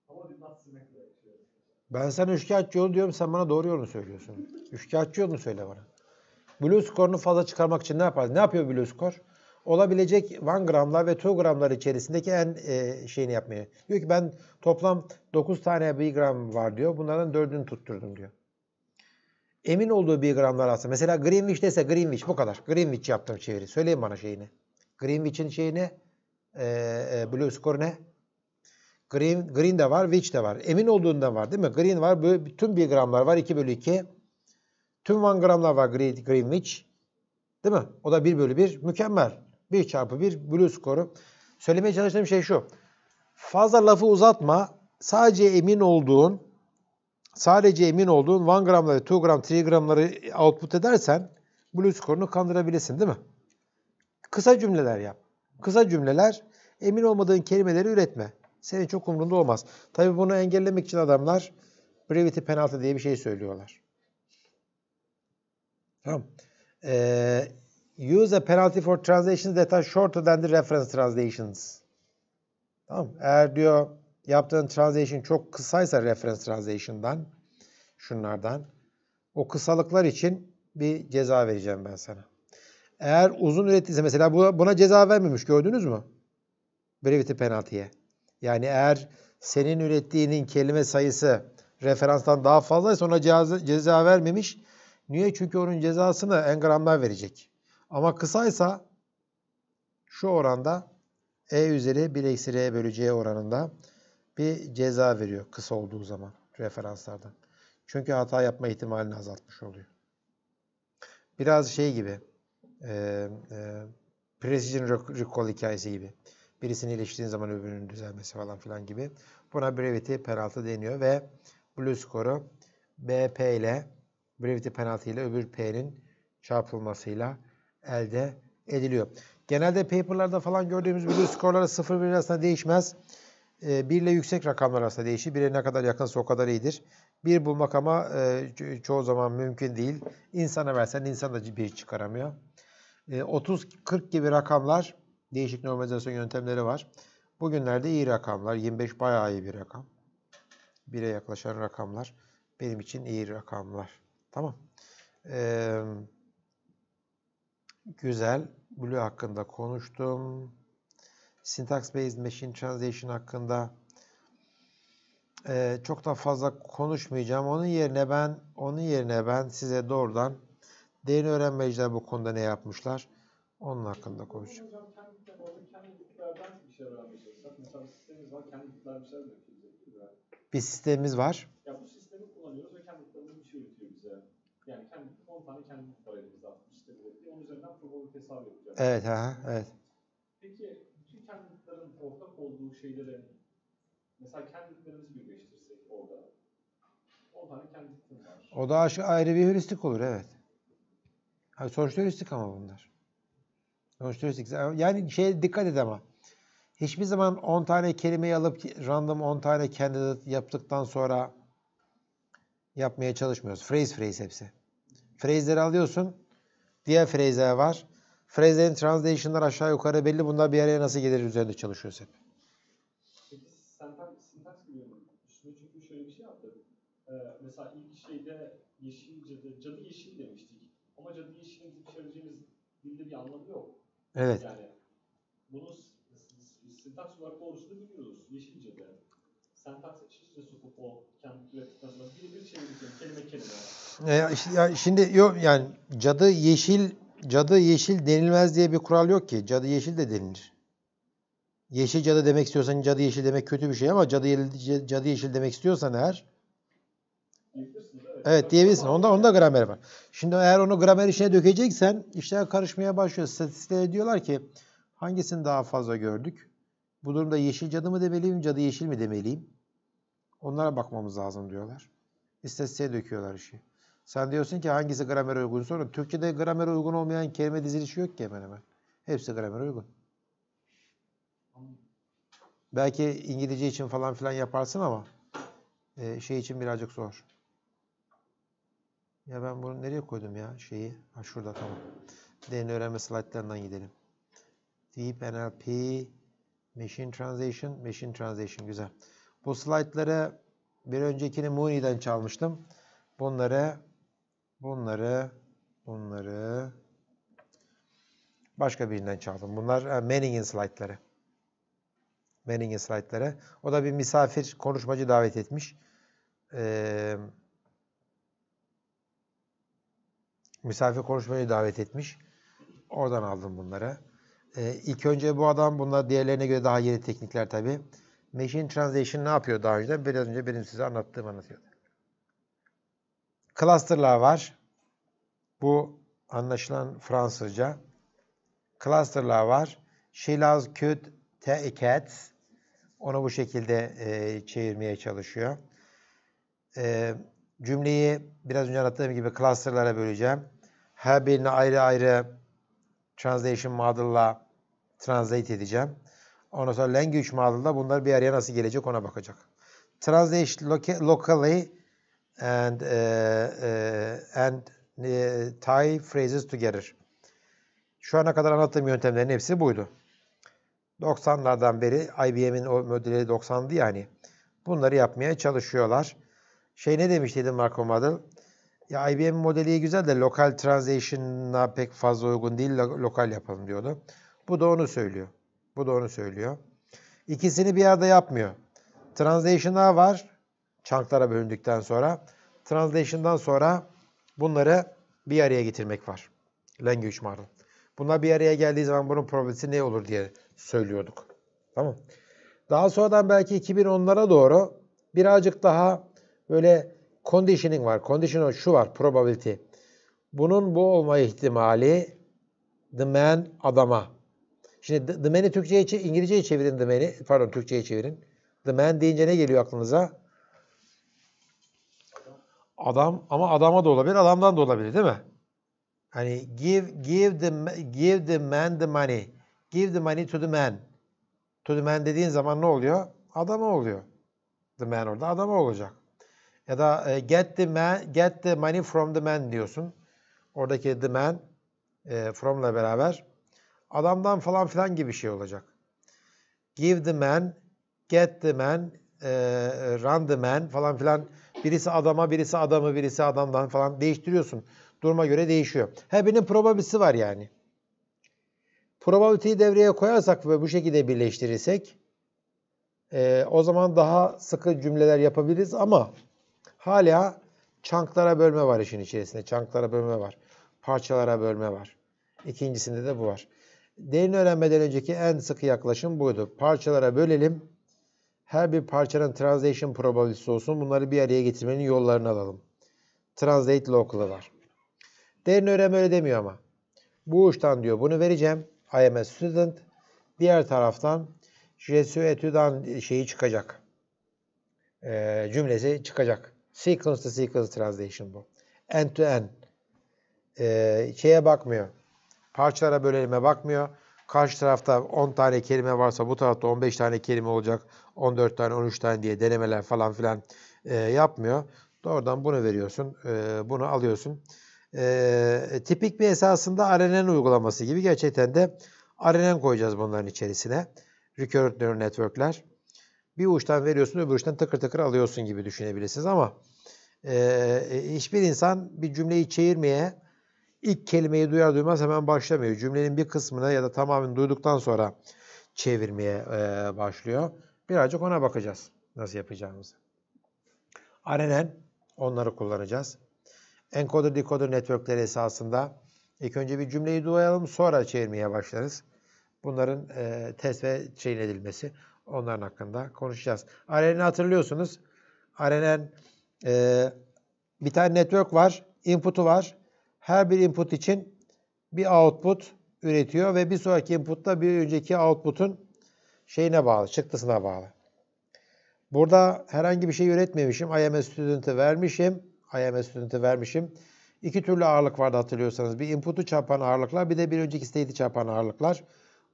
Ama bir de çeviriyorum. Ben sana üçkağıtçı yolu diyorum sen bana doğru yolunu söylüyorsun. Üçkağıtçı yolunu söyle bana. Blue skorunu fazla çıkarmak için ne yapar? Ne yapıyor Blue skor? Olabilecek 1 gramlar ve 2 gramlar içerisindeki en e, şeyini yapmaya. Diyor ki ben toplam 9 tane 1 gram var diyor. Bunların 4'ünü tutturdum diyor. Emin olduğu 1 gramlar aslında. Mesela Greenwich dese Greenwich bu kadar. Greenwich yaptım çeviri. Söyleyin bana şeyini. Greenwich'in şeyini e, e, Blue skoru ne? Green, green de var, Witch de var. Emin olduğundan var değil mi? Green var, böyle, tüm 1 gramlar var 2 bölü 2. Tüm 1 gramlar var Green, Greenwich. Değil mi? O da 1 bölü 1. Mükemmel. 1 çarpı 1 blue skoru. Söylemeye çalıştığım şey şu. Fazla lafı uzatma. Sadece emin olduğun sadece emin olduğun 1 gramları, 2 gram, 3 gramları output edersen blue skorunu kandırabilirsin değil mi? Kısa cümleler yap. Kısa cümleler emin olmadığın kelimeleri üretme. Senin çok umrunda olmaz. Tabi bunu engellemek için adamlar brevity penalty diye bir şey söylüyorlar. Tamam. Ee, use a penalty for translations that are shorter than the reference translations. Tamam. Eğer diyor yaptığın translation çok kısaysa reference translation'dan şunlardan o kısalıklar için bir ceza vereceğim ben sana. Eğer uzun ürettiyse mesela buna ceza vermemiş gördünüz mü? Brevity penalty'ye. Yani eğer senin ürettiğinin kelime sayısı referanstan daha fazlaysa ona ceza, ceza vermemiş. Niye? Çünkü onun cezasını engramlar verecek. Ama kısaysa şu oranda E üzeri 1 eksi R bölü C oranında bir ceza veriyor kısa olduğu zaman referanslardan. Çünkü hata yapma ihtimalini azaltmış oluyor. Biraz şey gibi e, e, precision recall hikayesi gibi. Birisini iyileştirdiğin zaman öbürünün düzelmesi falan filan gibi. Buna brevity penaltı deniyor ve blue skoru BP ile brevity penaltı ile öbür P'nin çarpılmasıyla elde ediliyor. Genelde paperlarda falan gördüğümüz blue skorları 0-1 arasında değişmez. 1 ile yüksek rakamlar arasında değişir. 1'e ne kadar yakınsa o kadar iyidir. 1 bulmak ama çoğu zaman mümkün değil. İnsana versen insan da bir çıkaramıyor. E, 30-40 gibi rakamlar değişik normalizasyon yöntemleri var. Bugünlerde iyi rakamlar. 25 bayağı iyi bir rakam. 1'e yaklaşan rakamlar benim için iyi rakamlar. Tamam. Ee, güzel. Blue hakkında konuştum. Syntax Based Machine Translation hakkında e, çok da fazla konuşmayacağım. Onun yerine ben onun yerine ben size doğrudan derin öğrenmeciler bu konuda ne yapmışlar? Onun hakkında konuşacağım. Hocam kendi, bitlerden bir şeyler. Mesela sistemimiz var, kendi bitler bir şeyler? Bir sistemimiz var. Ya bu sistemi kullanıyoruz ve kendi bitlerimiz bir şey üretiyor bize. Yani kendi 10 tane kendi bit var elimizde 60 üretiyor. Onun üzerinden probability hesabı yapacağız. Evet, ha, evet. Peki bütün kendi bitlerin ortak olduğu şeyleri mesela kendi bitlerimizi birleştirsek orada 10 tane kendi bitim var. O da aşı- ayrı bir heuristik olur, evet. Ha, sonuçta heuristik ama bunlar. Sonuçta heuristik. Yani şey dikkat et ama. Hiçbir zaman 10 tane kelimeyi alıp random 10 tane candidate yaptıktan sonra yapmaya çalışmıyoruz. Phrase phrase hepsi. Phrase'leri alıyorsun. Diğer phrase'ler var. Phrase'lerin translation'lar aşağı yukarı belli. Bunlar bir araya nasıl gelir üzerinde çalışıyoruz hep. Sintaks biliyorum. Üstüne çünkü şöyle bir şey yaptık. Ee, mesela ilk şeyde yeşil cadı, cadı yeşil demiştik. Ama cadı yeşilin bizim söyleyeceğimiz dilde bir anlamı yok. Evet. Yani bunu sintaks olarak doğrusunu biliyoruz. Yeşil cadı. Sentaks sokup o kelime kelime. Şimdi yok yani cadı yeşil cadı yeşil denilmez diye bir kural yok ki. Cadı yeşil de denilir. Yeşil cadı demek istiyorsan cadı yeşil demek kötü bir şey ama cadı ye- cadı yeşil demek istiyorsan eğer evet. diyebilirsin. Onda onda gramer var. Şimdi eğer onu gramer işine dökeceksen işler karışmaya başlıyor. Statistikler diyorlar ki hangisini daha fazla gördük? Bu durumda yeşil cadı mı demeliyim, cadı yeşil mi demeliyim? Onlara bakmamız lazım diyorlar. İstatistiğe döküyorlar işi. Sen diyorsun ki hangisi gramer uygun sonra Türkçe'de gramer uygun olmayan kelime dizilişi yok ki hemen hemen. Hepsi gramer uygun. Belki İngilizce için falan filan yaparsın ama e, şey için birazcık zor. Ya ben bunu nereye koydum ya şeyi? Ha şurada tamam. Derin öğrenme slaytlarından gidelim. Deep NLP, Machine Translation, Machine Translation güzel. Bu slaytları bir öncekini Mooney'den çalmıştım. Bunları, bunları, bunları başka birinden çaldım. Bunlar e, Manning'in slaytları. Manning'in slaytları. O da bir misafir konuşmacı davet etmiş. Ee, misafir konuşmacı davet etmiş. Oradan aldım bunları. Ee, ilk önce bu adam bunlar diğerlerine göre daha yeni teknikler tabi. Machine Translation ne yapıyor daha önce? Biraz önce benim size anlattığım anlatıyordu. Cluster'lar var. Bu anlaşılan Fransızca. Cluster'lar var. She loves cute te- cats. Onu bu şekilde e, çevirmeye çalışıyor. E, cümleyi biraz önce anlattığım gibi cluster'lara böleceğim. Her birini ayrı ayrı translation model'la translate edeceğim. Ondan sonra language model'da bunlar bir araya nasıl gelecek ona bakacak. Translation loca- locally and uh, uh, and uh, tie phrases together. Şu ana kadar anlattığım yöntemlerin hepsi buydu. 90'lardan beri IBM'in o modeli 90'dı yani. Bunları yapmaya çalışıyorlar. Şey ne demiştiydi Marco Model? Ya IBM modeli güzel de lokal translation'a pek fazla uygun değil, lo- lokal yapalım diyordu. Bu da onu söylüyor. Bu da onu söylüyor. İkisini bir arada yapmıyor. Translation'lar var. Chunk'lara bölündükten sonra. Translation'dan sonra bunları bir araya getirmek var. Language model. Bunlar bir araya geldiği zaman bunun probabilitesi ne olur diye söylüyorduk. Tamam. Daha sonradan belki 2010'lara doğru birazcık daha böyle conditioning var. Conditional şu var. Probability. Bunun bu olma ihtimali the man adama. Şimdi the, man'i Türkçe'ye, çe- İngilizce'ye çevirin the man'i. Pardon Türkçe'ye çevirin. The man deyince ne geliyor aklınıza? Adam ama adama da olabilir, adamdan da olabilir değil mi? Hani give give the give the man the money. Give the money to the man. To the man dediğin zaman ne oluyor? Adama oluyor. The man orada adama olacak. Ya da e, get the man get the money from the man diyorsun. Oradaki the man e, from'la beraber adamdan falan filan gibi bir şey olacak. Give the man, get the man, e, run the man falan filan. Birisi adama, birisi adamı, birisi adamdan falan değiştiriyorsun. Duruma göre değişiyor. Her birinin probability'si var yani. Probability'yi devreye koyarsak ve bu şekilde birleştirirsek e, o zaman daha sıkı cümleler yapabiliriz ama hala çanklara bölme var işin içerisinde. Çanklara bölme var. Parçalara bölme var. İkincisinde de bu var. Derin öğrenmeden önceki en sıkı yaklaşım buydu. Parçalara bölelim. Her bir parçanın translation probability'si olsun. Bunları bir araya getirmenin yollarını alalım. Translate local'ı var. Derin öğrenme öyle demiyor ama. Bu uçtan diyor bunu vereceğim. I am a student. Diğer taraftan je suis étudiant şeyi çıkacak. Ee, cümlesi çıkacak. Sequence to sequence translation bu. End to end. Ee, şeye bakmıyor. Parçalara bölelime bakmıyor. Karşı tarafta 10 tane kelime varsa bu tarafta 15 tane kelime olacak. 14 tane 13 tane diye denemeler falan filan e, yapmıyor. Doğrudan bunu veriyorsun. E, bunu alıyorsun. E, tipik bir esasında RNN uygulaması gibi gerçekten de RNN koyacağız bunların içerisine. Recurrent Neural Network'ler. Bir uçtan veriyorsun öbür uçtan tıkır tıkır alıyorsun gibi düşünebilirsiniz ama e, hiçbir insan bir cümleyi çevirmeye ilk kelimeyi duyar duymaz hemen başlamıyor. Cümlenin bir kısmını ya da tamamen duyduktan sonra çevirmeye e, başlıyor. Birazcık ona bakacağız nasıl yapacağımızı. RNN onları kullanacağız. Encoder decoder networkleri esasında ilk önce bir cümleyi duyalım sonra çevirmeye başlarız. Bunların e, test ve şeyin edilmesi onların hakkında konuşacağız. RNN'i hatırlıyorsunuz. RNN e, bir tane network var, input'u var. Her bir input için bir output üretiyor ve bir sonraki input'ta bir önceki output'un şeyine bağlı, çıktısına bağlı. Burada herhangi bir şey üretmemişim. I am a student'ı vermişim. I am a student'ı vermişim. İki türlü ağırlık vardı hatırlıyorsanız. Bir input'u çarpan ağırlıklar, bir de bir önceki state'i çarpan ağırlıklar.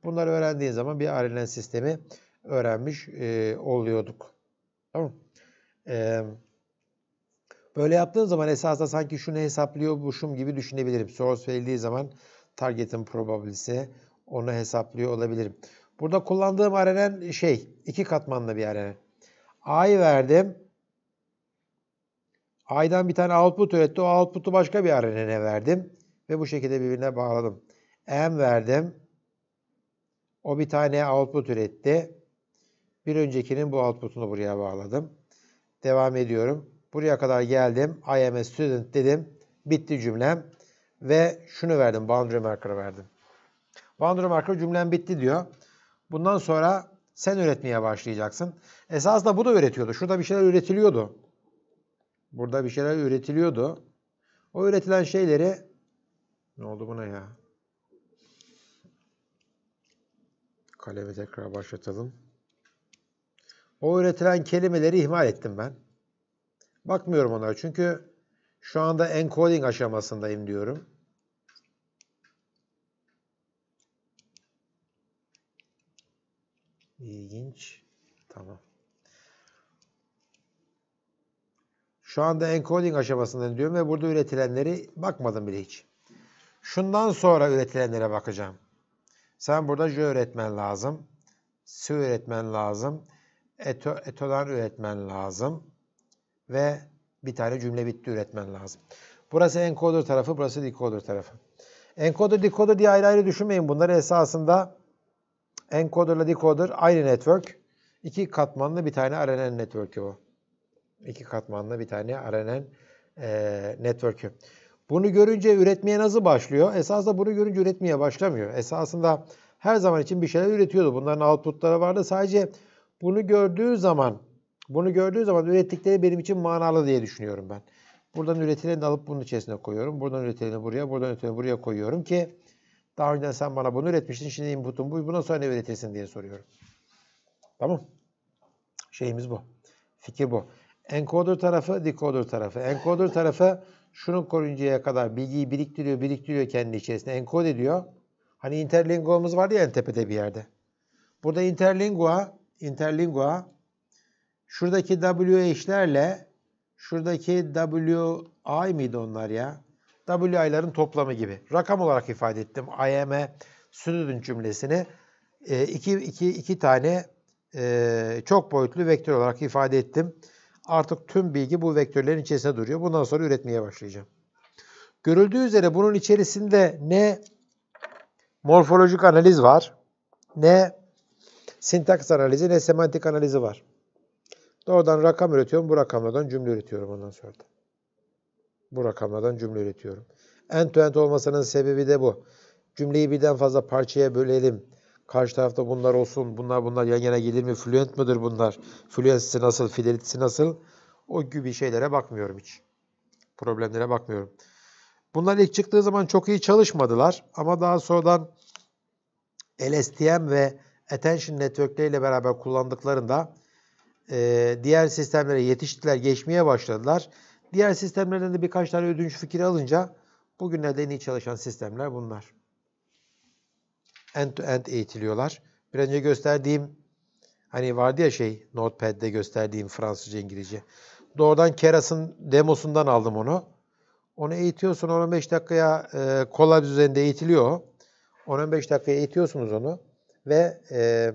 Bunları öğrendiğin zaman bir RNN sistemi öğrenmiş e, oluyorduk. Tamam e, Böyle yaptığın zaman esasında sanki şunu hesaplıyormuşum gibi düşünebilirim. Source verildiği zaman target'in probability'si onu hesaplıyor olabilirim. Burada kullandığım RNN şey, iki katmanlı bir RNN. A'yı verdim. A'dan bir tane output üretti. O output'u başka bir RNN'e verdim. Ve bu şekilde birbirine bağladım. M verdim. O bir tane output üretti. Bir öncekinin bu output'unu buraya bağladım. Devam ediyorum. Buraya kadar geldim. I am a student dedim. Bitti cümlem. Ve şunu verdim. Boundary marker verdim. Boundary marker cümlem bitti diyor. Bundan sonra sen üretmeye başlayacaksın. Esasında bu da üretiyordu. Şurada bir şeyler üretiliyordu. Burada bir şeyler üretiliyordu. O üretilen şeyleri ne oldu buna ya? Kalemi tekrar başlatalım. O üretilen kelimeleri ihmal ettim ben. Bakmıyorum onlara çünkü şu anda encoding aşamasındayım diyorum. İlginç. Tamam. Şu anda encoding aşamasındayım diyorum ve burada üretilenleri bakmadım bile hiç. Şundan sonra üretilenlere bakacağım. Sen burada J üretmen lazım. S üretmen lazım. Eto, etodan üretmen lazım. Ve bir tane cümle bitti üretmen lazım. Burası encoder tarafı, burası decoder tarafı. Encoder, decoder diye ayrı ayrı düşünmeyin. Bunlar esasında encoder ile decoder aynı network. İki katmanlı bir tane RNN network'ü bu. İki katmanlı bir tane RNN e, network'ü. Bunu görünce üretmeye nasıl başlıyor? Esasında bunu görünce üretmeye başlamıyor. Esasında her zaman için bir şeyler üretiyordu. Bunların outputları vardı. Sadece bunu gördüğü zaman bunu gördüğü zaman ürettikleri benim için manalı diye düşünüyorum ben. Buradan üretileni alıp bunun içerisine koyuyorum. Buradan üretileni buraya, buradan üretileni buraya koyuyorum ki daha önce sen bana bunu üretmiştin. Şimdi input'un bu. Buna sonra ne üretirsin diye soruyorum. Tamam. Şeyimiz bu. Fikir bu. Encoder tarafı, decoder tarafı. Encoder tarafı şunu koruyuncaya kadar bilgiyi biriktiriyor, biriktiriyor kendi içerisinde. Encode ediyor. Hani interlingua'mız vardı ya en tepede bir yerde. Burada interlingua, interlingua şuradaki WH'lerle şuradaki WI miydi onlar ya? WI'ların toplamı gibi. Rakam olarak ifade ettim. IAM student cümlesini e, iki, iki, iki tane e, çok boyutlu vektör olarak ifade ettim. Artık tüm bilgi bu vektörlerin içerisinde duruyor. Bundan sonra üretmeye başlayacağım. Görüldüğü üzere bunun içerisinde ne morfolojik analiz var, ne sintaks analizi, ne semantik analizi var. Doğrudan rakam üretiyorum, bu rakamlardan cümle üretiyorum ondan sonra da. Bu rakamlardan cümle üretiyorum. End-to-end olmasının sebebi de bu. Cümleyi birden fazla parçaya bölelim. Karşı tarafta bunlar olsun, bunlar bunlar yan yana gelir mi? Fluent mıdır bunlar? Fluency'si nasıl, fidelity'si nasıl? O gibi şeylere bakmıyorum hiç. Problemlere bakmıyorum. Bunlar ilk çıktığı zaman çok iyi çalışmadılar ama daha sonradan LSTM ve Attention Network'leriyle beraber kullandıklarında e, diğer sistemlere yetiştiler, geçmeye başladılar. Diğer sistemlerden de birkaç tane ödünç fikri alınca bugünlerde en iyi çalışan sistemler bunlar. End-to-end eğitiliyorlar. Bir önce gösterdiğim hani vardı ya şey Notepad'de gösterdiğim Fransızca, İngilizce. Doğrudan Keras'ın demosundan aldım onu. Onu eğitiyorsun 15 dakikaya e, Colab üzerinde eğitiliyor. 15 dakikaya eğitiyorsunuz onu ve e,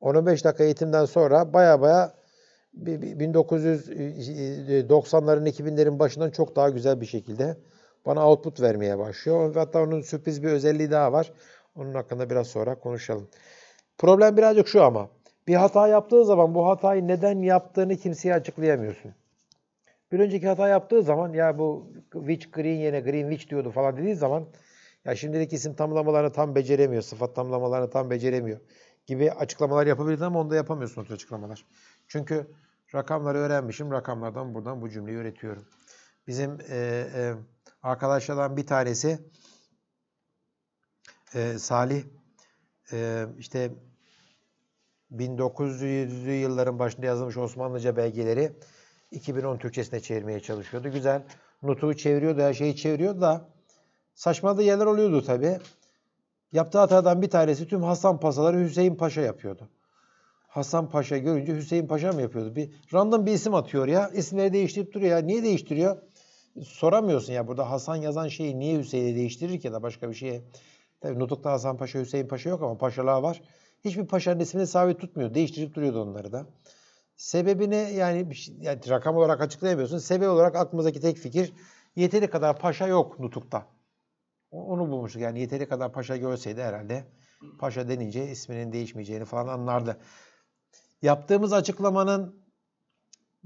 15 dakika eğitimden sonra baya baya 1990'ların 2000'lerin başından çok daha güzel bir şekilde bana output vermeye başlıyor. Hatta onun sürpriz bir özelliği daha var. Onun hakkında biraz sonra konuşalım. Problem birazcık şu ama. Bir hata yaptığı zaman bu hatayı neden yaptığını kimseye açıklayamıyorsun. Bir önceki hata yaptığı zaman ya bu witch green yerine green witch diyordu falan dediği zaman ya şimdilik isim tamlamalarını tam beceremiyor, sıfat tamlamalarını tam beceremiyor gibi açıklamalar yapabilirdin ama onu da yapamıyorsun o açıklamalar. Çünkü rakamları öğrenmişim, rakamlardan buradan bu cümleyi üretiyorum. Bizim e, e, arkadaşlardan bir tanesi e, Salih e, işte 1900'lü yılların başında yazılmış Osmanlıca belgeleri 2010 Türkçesine çevirmeye çalışıyordu. Güzel. Nutuğu çeviriyordu, her şeyi çeviriyordu da saçmaladığı yerler oluyordu tabi. Yaptığı hatadan bir tanesi tüm Hasan Pasaları Hüseyin Paşa yapıyordu. Hasan Paşa görünce Hüseyin Paşa mı yapıyordu? Bir random bir isim atıyor ya. İsimleri değiştirip duruyor ya. Niye değiştiriyor? Soramıyorsun ya burada Hasan yazan şeyi niye Hüseyin'e değiştirir ki ya da başka bir şeye. Tabii Nutuk'ta Hasan Paşa, Hüseyin Paşa yok ama paşalığa var. Hiçbir paşanın ismini sabit tutmuyor. Değiştirip duruyordu onları da. Sebebini yani, yani rakam olarak açıklayamıyorsun. Sebep olarak aklımızdaki tek fikir yeteri kadar paşa yok Nutuk'ta. Onu bulmuştuk. Yani yeteri kadar paşa görseydi herhalde paşa denince isminin değişmeyeceğini falan anlardı. Yaptığımız açıklamanın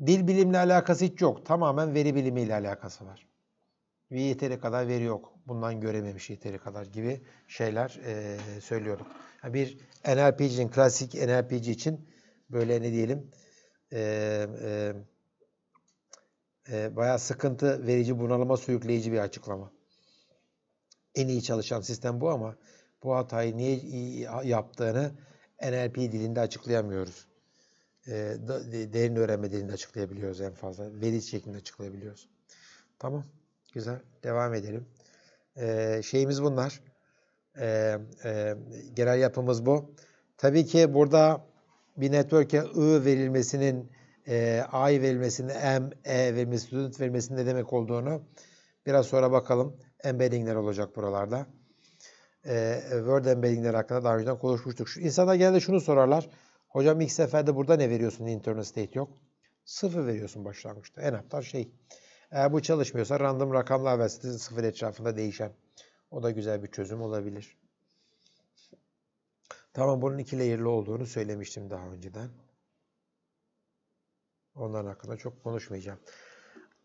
dil bilimle alakası hiç yok. Tamamen veri bilimiyle alakası var. Ve yeteri kadar veri yok. Bundan görememiş yeteri kadar gibi şeyler e, söylüyorduk. Yani bir NLP'cinin, klasik NLP'ci için böyle ne diyelim e, e, e, bayağı sıkıntı verici, bunalıma sürükleyici bir açıklama. En iyi çalışan sistem bu ama bu hatayı niye yaptığını NLP dilinde açıklayamıyoruz. E, derin öğrenme dilinde açıklayabiliyoruz en fazla. Veri şeklinde açıklayabiliyoruz. Tamam. Güzel. Devam edelim. E, şeyimiz bunlar. E, e, genel yapımız bu. Tabii ki burada bir network'e I verilmesinin, e, I verilmesinin, M, E verilmesi, student verilmesinin ne demek olduğunu biraz sonra bakalım. Embeddingler olacak buralarda. E, Word embeddingler hakkında daha önceden konuşmuştuk. Şu, insanlar genelde şunu sorarlar. Hocam ilk seferde burada ne veriyorsun? Internal state yok. Sıfır veriyorsun başlangıçta. En aptal şey. Eğer bu çalışmıyorsa random rakamlar versin sıfır etrafında değişen. O da güzel bir çözüm olabilir. Tamam bunun iki layer'lı olduğunu söylemiştim daha önceden. Onların hakkında çok konuşmayacağım.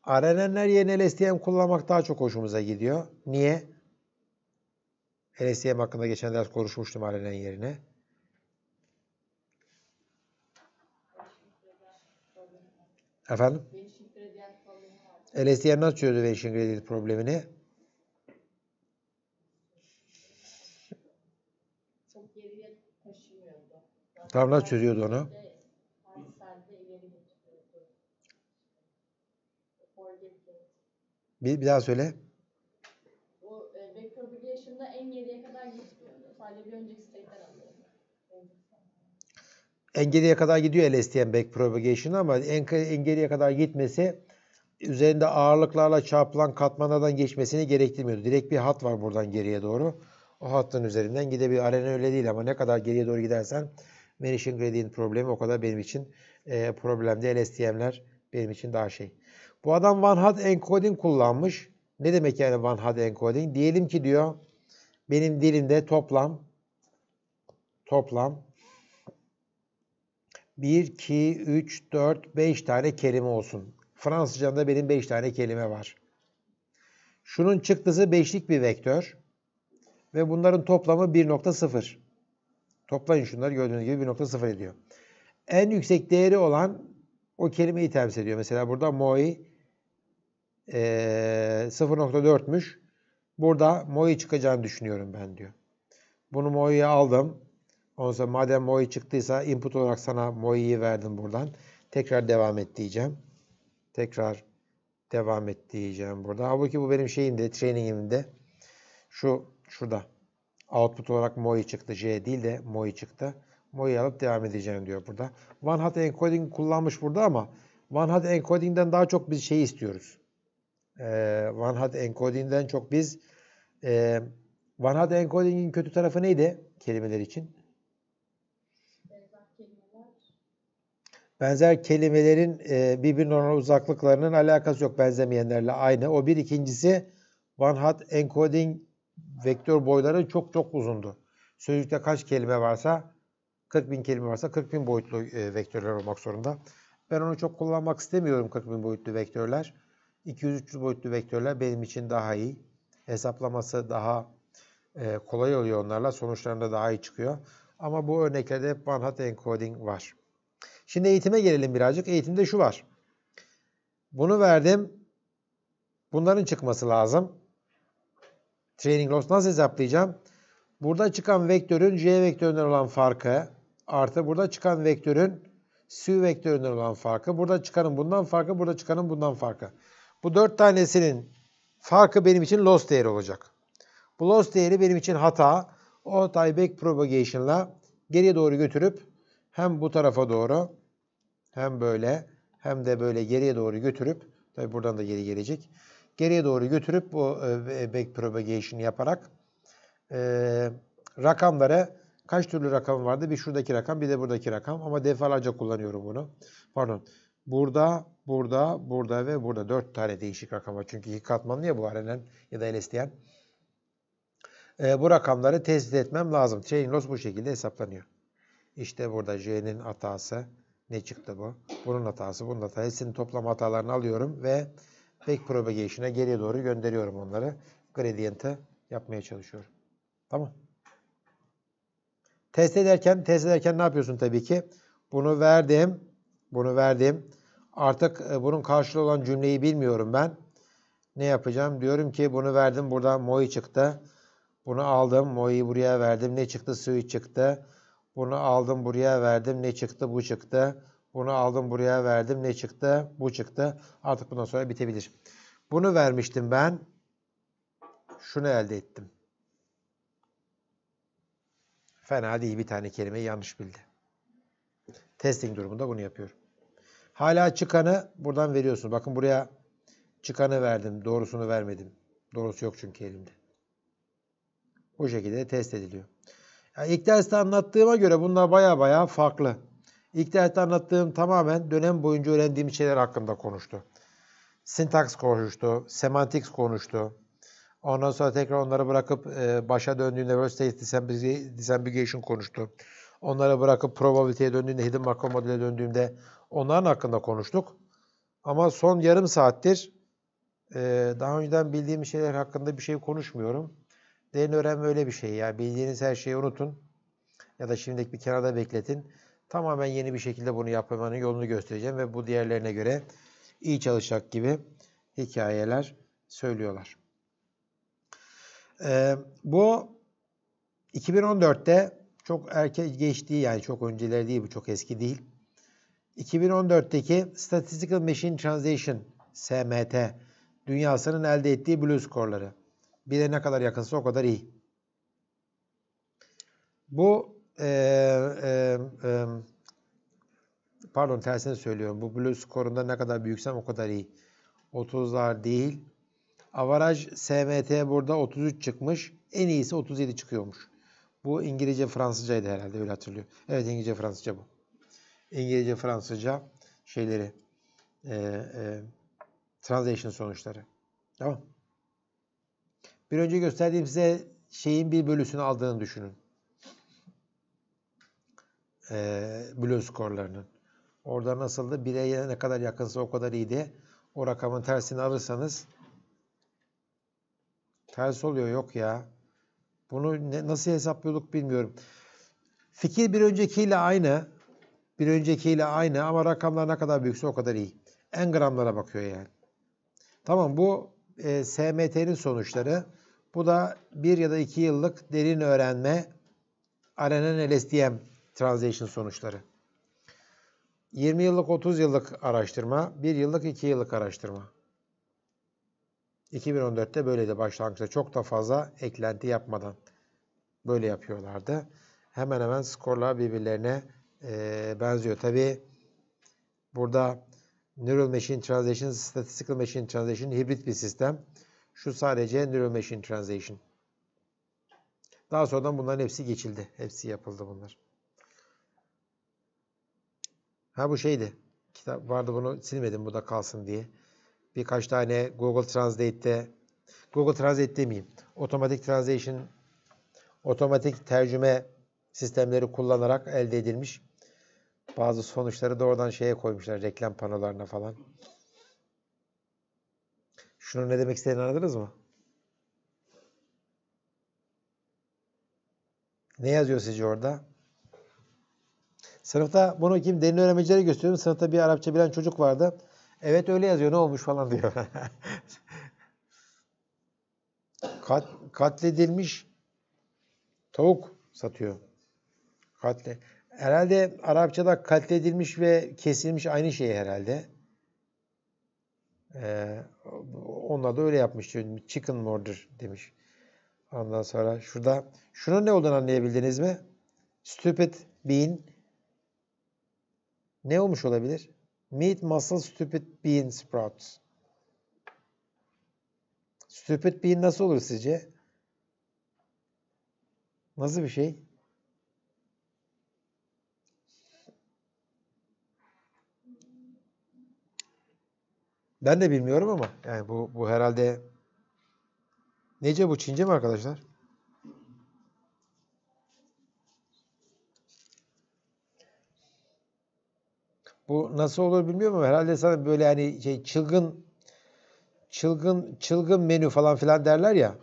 RNN'ler yerine LSTM kullanmak daha çok hoşumuza gidiyor. Niye? LSTM hakkında geçen ders konuşmuştum RNN yerine. Efendim? LSTM nasıl çözdü Vention Gradient problemini? Çok geriye taşımıyordu. Tam nasıl çözüyordu onu? Bir, bir daha söyle. Bu e, backpropagation'da en geriye kadar gitmiyordu. Sadece bir önceki state'den alıyordu. En geriye kadar gidiyor LSTM backpropagation ama en, en geriye kadar gitmesi üzerinde ağırlıklarla çarpılan katmanlardan geçmesini gerektirmiyordu. Direkt bir hat var buradan geriye doğru. O hattın üzerinden gidebilir. Arena öyle değil ama ne kadar geriye doğru gidersen vanishing gradient problemi o kadar benim için e, problem değil. LSTM'ler benim için daha şey. Bu adam one hot encoding kullanmış. Ne demek yani one hot encoding? Diyelim ki diyor benim dilimde toplam toplam 1, 2, 3, 4, 5 tane kelime olsun. Fransızca'da benim 5 tane kelime var. Şunun çıktısı 5'lik bir vektör. Ve bunların toplamı 1.0. Toplayın şunları gördüğünüz gibi 1.0 ediyor. En yüksek değeri olan o kelimeyi temsil ediyor. Mesela burada moi e, 0.4'müş. Burada moi çıkacağını düşünüyorum ben diyor. Bunu moi'ye aldım. Ondan sonra madem moi çıktıysa input olarak sana moi'yi verdim buradan. Tekrar devam et diyeceğim. Tekrar devam et diyeceğim burada. Halbuki bu benim şeyimde, trainingimde. Şu şurada. Output olarak moi çıktı. J değil de moi çıktı. Moi'yi alıp devam edeceğim diyor burada. One hot encoding kullanmış burada ama one hot encoding'den daha çok biz şey istiyoruz. Ee, one hot encoding'den çok biz e, one hot encoding'in kötü tarafı neydi kelimeler için? Benzer kelimelerin e, birbirine olan uzaklıklarının alakası yok benzemeyenlerle aynı. O bir. ikincisi one hot encoding vektör boyları çok çok uzundu. Sözcükte kaç kelime varsa 40 bin kelime varsa 40 bin boyutlu e, vektörler olmak zorunda. Ben onu çok kullanmak istemiyorum 40 bin boyutlu vektörler. 200-300 boyutlu vektörler benim için daha iyi. Hesaplaması daha e, kolay oluyor onlarla. Sonuçlarında daha iyi çıkıyor. Ama bu örneklerde hep one hot encoding var. Şimdi eğitime gelelim birazcık. Eğitimde şu var. Bunu verdim. Bunların çıkması lazım. Training loss nasıl hesaplayacağım? Burada çıkan vektörün C vektöründen olan farkı artı burada çıkan vektörün Su vektöründen olan farkı. Burada çıkanın bundan farkı, burada çıkanın bundan farkı. Bu dört tanesinin farkı benim için loss değeri olacak. Bu loss değeri benim için hata. O hatayı back propagation'la geriye doğru götürüp hem bu tarafa doğru hem böyle hem de böyle geriye doğru götürüp tabi buradan da geri gelecek. Geriye doğru götürüp bu e, back propagation yaparak e, rakamları kaç türlü rakam vardı? Bir şuradaki rakam bir de buradaki rakam ama defalarca kullanıyorum bunu. Pardon. Burada, burada, burada ve burada dört tane değişik rakam var. Çünkü iki katmanlı ya bu RNN ya da LSTM. E, bu rakamları tespit etmem lazım. Chain loss bu şekilde hesaplanıyor. İşte burada J'nin hatası. Ne çıktı bu? Bunun hatası, bunun hatası. Hepsinin toplam hatalarını alıyorum ve back propagation'a geriye doğru gönderiyorum onları. Gradient'ı yapmaya çalışıyorum. Tamam. Test ederken, test ederken ne yapıyorsun tabii ki? Bunu verdim. Bunu verdim. Artık e, bunun karşılığı olan cümleyi bilmiyorum ben. Ne yapacağım? Diyorum ki bunu verdim. Burada moi çıktı. Bunu aldım. Moi'yi buraya verdim. Ne çıktı? Suyu çıktı. Bunu aldım buraya verdim. Ne çıktı? Bu çıktı. Bunu aldım buraya verdim. Ne çıktı? Bu çıktı. Artık bundan sonra bitebilir. Bunu vermiştim ben. Şunu elde ettim. Fena değil bir tane kelimeyi yanlış bildi. Testing durumunda bunu yapıyorum. Hala çıkanı buradan veriyorsun. Bakın buraya çıkanı verdim. Doğrusunu vermedim. Doğrusu yok çünkü elimde. Bu şekilde test ediliyor. Yani ilk derste anlattığıma göre bunlar baya baya farklı. İlk derste anlattığım tamamen dönem boyunca öğrendiğim şeyler hakkında konuştu. Syntax konuştu, semantics konuştu. Ondan sonra tekrar onları bırakıp e, başa döndüğünde World State Disambiguation konuştu. Onları bırakıp probability'ye döndüğünde, hidden Markov modele döndüğümde onların hakkında konuştuk. Ama son yarım saattir e, daha önceden bildiğim şeyler hakkında bir şey konuşmuyorum. Derin öğrenme öyle bir şey. Yani bildiğiniz her şeyi unutun. Ya da şimdilik bir kenarda bekletin. Tamamen yeni bir şekilde bunu yapmanın yolunu göstereceğim ve bu diğerlerine göre iyi çalışacak gibi hikayeler söylüyorlar. Ee, bu 2014'te çok erken geçtiği yani çok önceleri değil bu çok eski değil. 2014'teki Statistical Machine Translation SMT dünyasının elde ettiği blue score'ları. Bir de ne kadar yakınsa o kadar iyi. Bu e, e, e, pardon tersini söylüyorum. Bu blue skorunda ne kadar büyüksem o kadar iyi. 30'lar değil. Avaraj SMT burada 33 çıkmış. En iyisi 37 çıkıyormuş. Bu İngilizce Fransızcaydı herhalde öyle hatırlıyorum. Evet İngilizce Fransızca bu. İngilizce Fransızca şeyleri e, e, translation sonuçları. Tamam. Bir önce gösterdiğim size şeyin bir bölüsünü aldığını düşünün. E, blue skorlarının. Orada nasıldı? Bireye ne kadar yakınsa o kadar iyiydi. O rakamın tersini alırsanız ters oluyor yok ya. Bunu ne, nasıl hesaplıyorduk bilmiyorum. Fikir bir öncekiyle aynı. Bir öncekiyle aynı ama rakamlar ne kadar büyükse o kadar iyi. En gramlara bakıyor yani. Tamam bu e, SMT'nin sonuçları. Bu da bir ya da iki yıllık derin öğrenme RNN LSTM translation sonuçları. 20 yıllık 30 yıllık araştırma, 1 yıllık 2 yıllık araştırma. 2014'te böyleydi başlangıçta. Çok da fazla eklenti yapmadan böyle yapıyorlardı. Hemen hemen skorlar birbirlerine e, benziyor. Tabi burada Neural Machine Translation, Statistical Machine Translation hibrit bir sistem. Şu sadece Neural Machine Translation. Daha sonradan bunların hepsi geçildi. Hepsi yapıldı bunlar. Ha bu şeydi. Kitap vardı bunu silmedim bu da kalsın diye. Birkaç tane Google Translate'te Google Translate demeyeyim. Otomatik Translation otomatik tercüme sistemleri kullanarak elde edilmiş bazı sonuçları doğrudan şeye koymuşlar reklam panolarına falan. Şunu ne demek istediğini anladınız mı? Ne yazıyor sizce orada? Sınıfta bunu kim derin öğrencilere gösteriyorum. Sınıfta bir Arapça bilen çocuk vardı. Evet öyle yazıyor ne olmuş falan diyor. <laughs> Kat, katledilmiş tavuk satıyor. Katle. Herhalde Arapçada katledilmiş ve kesilmiş aynı şey herhalde. Ee, onlar da öyle yapmış. Chicken murder demiş. Ondan sonra şurada şunun ne olduğunu anlayabildiniz mi? Stupid bean ne olmuş olabilir? Meat muscle stupid bean sprouts. Stupid bean nasıl olur sizce? Nasıl bir şey? Ben de bilmiyorum ama yani bu bu herhalde nece bu Çince mi arkadaşlar? Bu nasıl olur bilmiyorum ama herhalde sana böyle hani şey çılgın çılgın çılgın menü falan filan derler ya.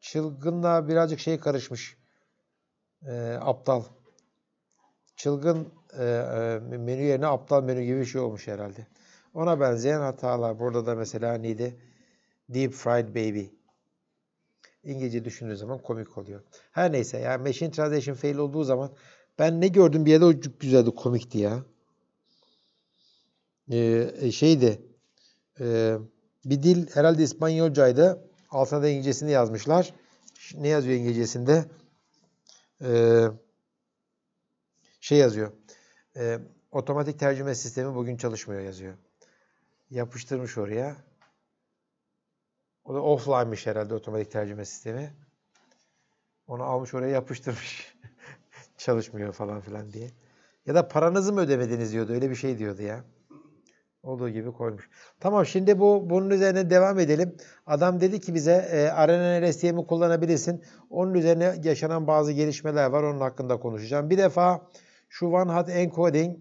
Çılgınla birazcık şey karışmış. E, aptal. Çılgın e, e, menü yerine aptal menü gibi bir şey olmuş herhalde. Ona benzeyen hatalar. Burada da mesela neydi? Deep Fried Baby. İngilizce düşündüğü zaman komik oluyor. Her neyse yani Machine Translation fail olduğu zaman ben ne gördüm bir yerde o güzeldi komikti ya. Ee, şeydi e, bir dil herhalde İspanyolcaydı. Altına da İngilizcesini yazmışlar. Ne yazıyor İngilizcesinde? Ee, şey yazıyor. E, otomatik tercüme sistemi bugün çalışmıyor yazıyor yapıştırmış oraya. O da offline'miş herhalde otomatik tercüme sistemi. Onu almış oraya yapıştırmış. <laughs> Çalışmıyor falan filan diye. Ya da paranızı mı ödemediniz diyordu. Öyle bir şey diyordu ya. Olduğu gibi koymuş. Tamam şimdi bu bunun üzerine devam edelim. Adam dedi ki bize e, RNN kullanabilirsin. Onun üzerine yaşanan bazı gelişmeler var. Onun hakkında konuşacağım. Bir defa şu one hot encoding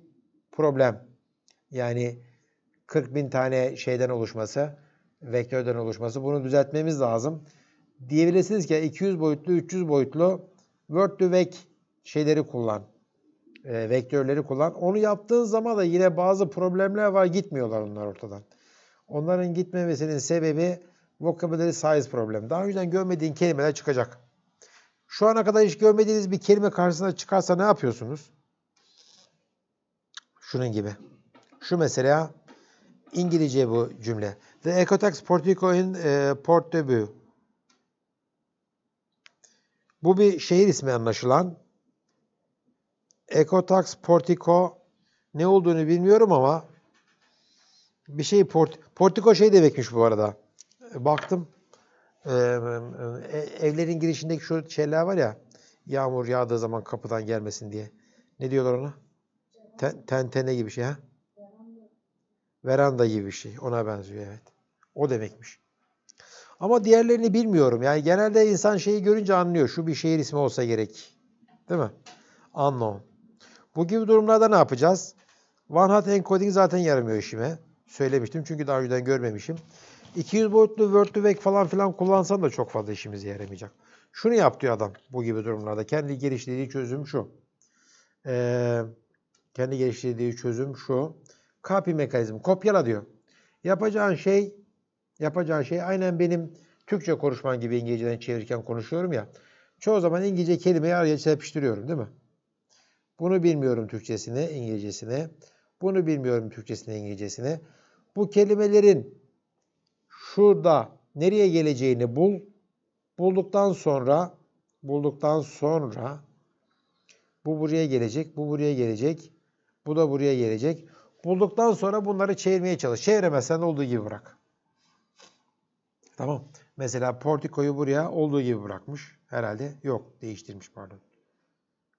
problem. Yani 40 bin tane şeyden oluşması, vektörden oluşması. Bunu düzeltmemiz lazım. Diyebilirsiniz ki 200 boyutlu, 300 boyutlu Word to Vec şeyleri kullan. E, vektörleri kullan. Onu yaptığın zaman da yine bazı problemler var. Gitmiyorlar onlar ortadan. Onların gitmemesinin sebebi vocabulary size problem. Daha önceden görmediğin kelimeler çıkacak. Şu ana kadar hiç görmediğiniz bir kelime karşısına çıkarsa ne yapıyorsunuz? Şunun gibi. Şu mesela İngilizce bu cümle. The Ecotax Portico in e, Port de Bu bir şehir ismi anlaşılan. Ecotax Portico ne olduğunu bilmiyorum ama Bir şey port, portiko şey demekmiş bu arada. Baktım. e, e, evlerin girişindeki şu şeyler var ya. Yağmur yağdığı zaman kapıdan gelmesin diye. Ne diyorlar ona? Ten, tentene gibi şey ha? Veranda gibi bir şey. Ona benziyor evet. O demekmiş. Ama diğerlerini bilmiyorum. Yani genelde insan şeyi görünce anlıyor. Şu bir şehir ismi olsa gerek. Değil mi? Unknown. Bu gibi durumlarda ne yapacağız? One hot encoding zaten yaramıyor işime. Söylemiştim çünkü daha önceden görmemişim. 200 boyutlu word to vec falan filan kullansam da çok fazla işimize yaramayacak. Şunu yap diyor adam bu gibi durumlarda. Kendi geliştirdiği çözüm şu. Ee, kendi geliştirdiği çözüm şu. Copy mekanizm. Kopyala diyor. Yapacağın şey yapacağın şey aynen benim Türkçe konuşman gibi İngilizceden çevirirken konuşuyorum ya. Çoğu zaman İngilizce kelimeyi araya serpiştiriyorum değil mi? Bunu bilmiyorum Türkçesine, İngilizcesine. Bunu bilmiyorum Türkçesine, İngilizcesine. Bu kelimelerin şurada nereye geleceğini bul. Bulduktan sonra bulduktan sonra bu buraya gelecek, bu buraya gelecek, bu da buraya gelecek. Bulduktan sonra bunları çevirmeye çalış. Çeviremezsen olduğu gibi bırak. Tamam. Mesela portikoyu buraya olduğu gibi bırakmış. Herhalde yok. Değiştirmiş pardon.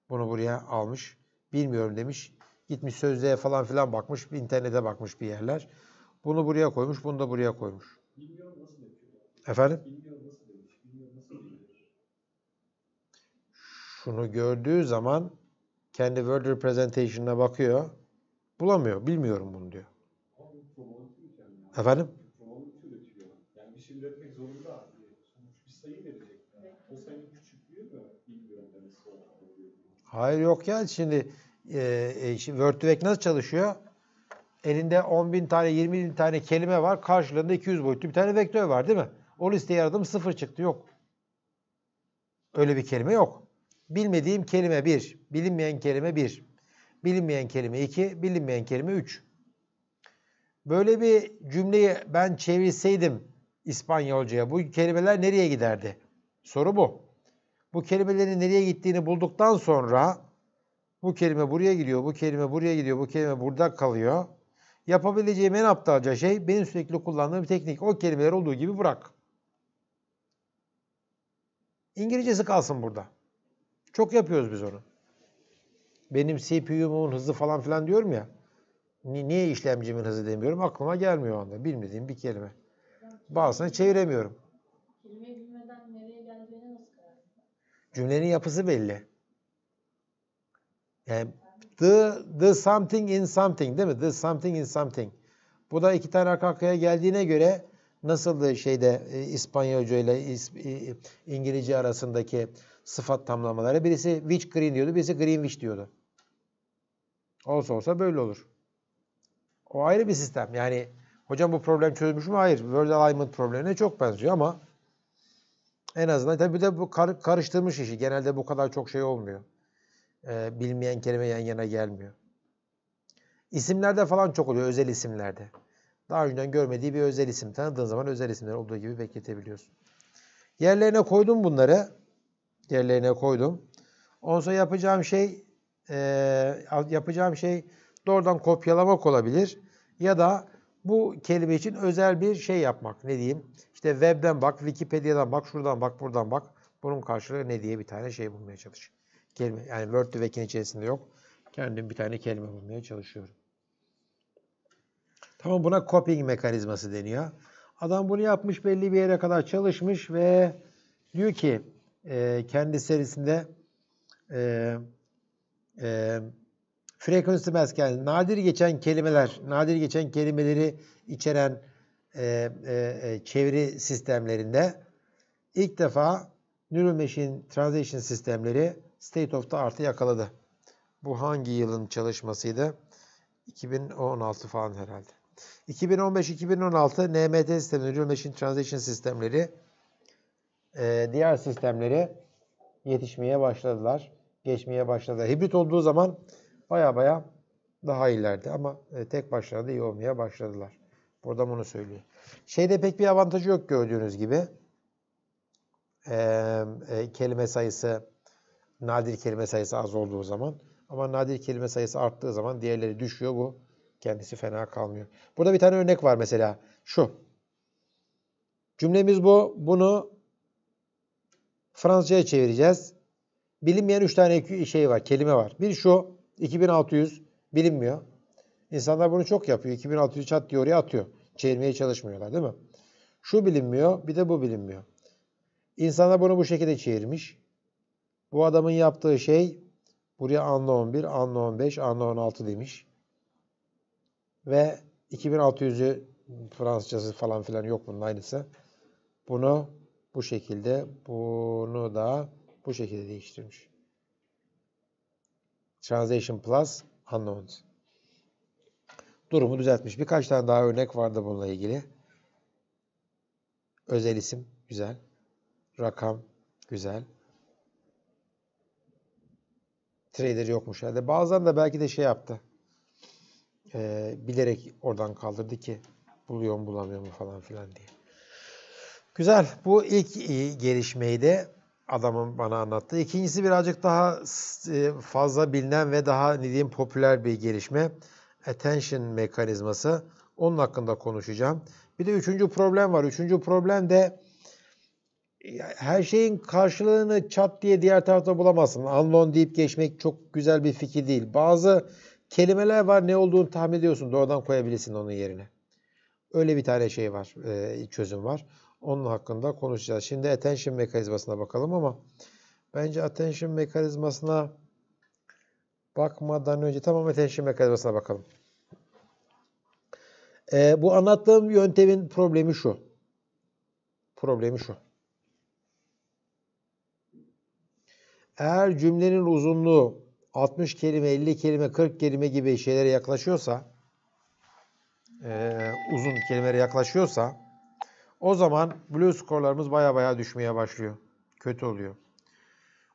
Bunu buraya almış. Bilmiyorum demiş. Gitmiş sözlüğe falan filan bakmış. internete bakmış bir yerler. Bunu buraya koymuş. Bunu da buraya koymuş. Bilmiyorum nasıl. Efendim? Bilmiyorum nasıl demiş. Bilmiyorum nasıl demiş. Şunu gördüğü zaman kendi Word Representation'ına bakıyor. Bulamıyor. Bilmiyorum bunu diyor. Efendim? Bir bir. Hayır yok ya. Şimdi, e, e, şimdi Word to Vec nasıl çalışıyor? Elinde 10 bin tane, 20 bin tane kelime var. Karşılığında 200 boyutlu bir tane vektör var değil mi? O listeyi aradım sıfır çıktı. Yok. Öyle bir kelime yok. Bilmediğim kelime 1. Bilinmeyen kelime 1. Bilinmeyen kelime 2. Bilinmeyen kelime 3. Böyle bir cümleyi ben çevirseydim İspanyolcaya bu kelimeler nereye giderdi? Soru bu. Bu kelimelerin nereye gittiğini bulduktan sonra bu kelime buraya gidiyor, bu kelime buraya gidiyor, bu kelime burada kalıyor. Yapabileceğim en aptalca şey benim sürekli kullandığım bir teknik. O kelimeler olduğu gibi bırak. İngilizcesi kalsın burada. Çok yapıyoruz biz onu. Benim CPU'mun hızı falan filan diyorum ya. Ni- Niye işlemcimin hızı demiyorum? Aklıma gelmiyor o anda. Bilmediğim bir kelime. Bazısını çeviremiyorum. Kelimeyi bilmeden nereye geleceğine nasıl karar? Cümlenin yapısı belli. Yani the, the something in something değil mi? The something in something. Bu da iki tane arka arkaya geldiğine göre nasıldı şeyde e, İspanyolca ile e, İngilizce arasındaki sıfat tamlamaları? Birisi which green diyordu, birisi greenwich diyordu. Olsa olsa böyle olur. O ayrı bir sistem. Yani hocam bu problem çözmüş mü? Hayır. Word alignment problemine çok benziyor ama en azından tabii de bu kar- karıştırmış işi. Genelde bu kadar çok şey olmuyor. Ee, bilmeyen kelime yan yana gelmiyor. İsimlerde falan çok oluyor. Özel isimlerde. Daha önceden görmediği bir özel isim. Tanıdığın zaman özel isimler olduğu gibi bekletebiliyorsun. Yerlerine koydum bunları. Yerlerine koydum. Ondan sonra yapacağım şey eee, yapacağım şey doğrudan kopyalamak olabilir. Ya da bu kelime için özel bir şey yapmak. Ne diyeyim? İşte webden bak, Wikipedia'dan bak, şuradan bak, buradan bak. Bunun karşılığı ne diye bir tane şey bulmaya çalış. Kelime. Yani Word to Vec'in içerisinde yok. Kendim bir tane kelime bulmaya çalışıyorum. Tamam buna copying mekanizması deniyor. Adam bunu yapmış belli bir yere kadar çalışmış ve diyor ki e, kendi serisinde e, e, mask yani nadir geçen kelimeler, nadir geçen kelimeleri içeren e, e, e, çeviri sistemlerinde ilk defa Neural Machine Translation sistemleri state of the art'ı yakaladı. Bu hangi yılın çalışmasıydı? 2016 falan herhalde. 2015-2016 NMT sistemi, Neural Machine Translation sistemleri e, diğer sistemleri yetişmeye başladılar. Geçmeye başladılar. Hibrit olduğu zaman baya baya daha ileride ama e, tek başlarına da iyi olmaya başladılar. Burada bunu söylüyor. Şeyde pek bir avantajı yok gördüğünüz gibi. E, e, kelime sayısı, nadir kelime sayısı az olduğu zaman. Ama nadir kelime sayısı arttığı zaman diğerleri düşüyor. Bu Kendisi fena kalmıyor. Burada bir tane örnek var mesela. Şu. Cümlemiz bu. Bunu Fransızca'ya çevireceğiz. Bilinmeyen 3 tane şey var, kelime var. Bir şu 2600 bilinmiyor. İnsanlar bunu çok yapıyor. 2600 çat diye oraya atıyor. Çevirmeye çalışmıyorlar değil mi? Şu bilinmiyor, bir de bu bilinmiyor. İnsanlar bunu bu şekilde çevirmiş. Bu adamın yaptığı şey buraya anla 11, anla 15, anla 16 demiş. Ve 2600'ü Fransızcası falan filan yok bunun aynısı. Bunu bu şekilde, bunu da bu şekilde değiştirmiş. Translation plus unknowns. Durumu düzeltmiş. Birkaç tane daha örnek vardı bununla ilgili. Özel isim güzel. Rakam güzel. Trader yokmuş herhalde. Bazen de belki de şey yaptı. Ee, bilerek oradan kaldırdı ki buluyor mu bulamıyor mu falan filan diye. Güzel. Bu ilk iyi gelişmeydi adamın bana anlattığı. İkincisi birazcık daha e, fazla bilinen ve daha ne diyeyim popüler bir gelişme. Attention mekanizması. Onun hakkında konuşacağım. Bir de üçüncü problem var. Üçüncü problem de her şeyin karşılığını çat diye diğer tarafta bulamazsın. Unknown deyip geçmek çok güzel bir fikir değil. Bazı kelimeler var ne olduğunu tahmin ediyorsun. Doğrudan koyabilirsin onun yerine. Öyle bir tane şey var, e, çözüm var. Onun hakkında konuşacağız. Şimdi attention mekanizmasına bakalım ama bence attention mekanizmasına bakmadan önce tamam attention mekanizmasına bakalım. E, bu anlattığım yöntemin problemi şu. Problemi şu. Eğer cümlenin uzunluğu 60 kelime, 50 kelime, 40 kelime gibi şeylere yaklaşıyorsa, e, uzun kelimelere yaklaşıyorsa, o zaman blue skorlarımız baya baya düşmeye başlıyor. Kötü oluyor.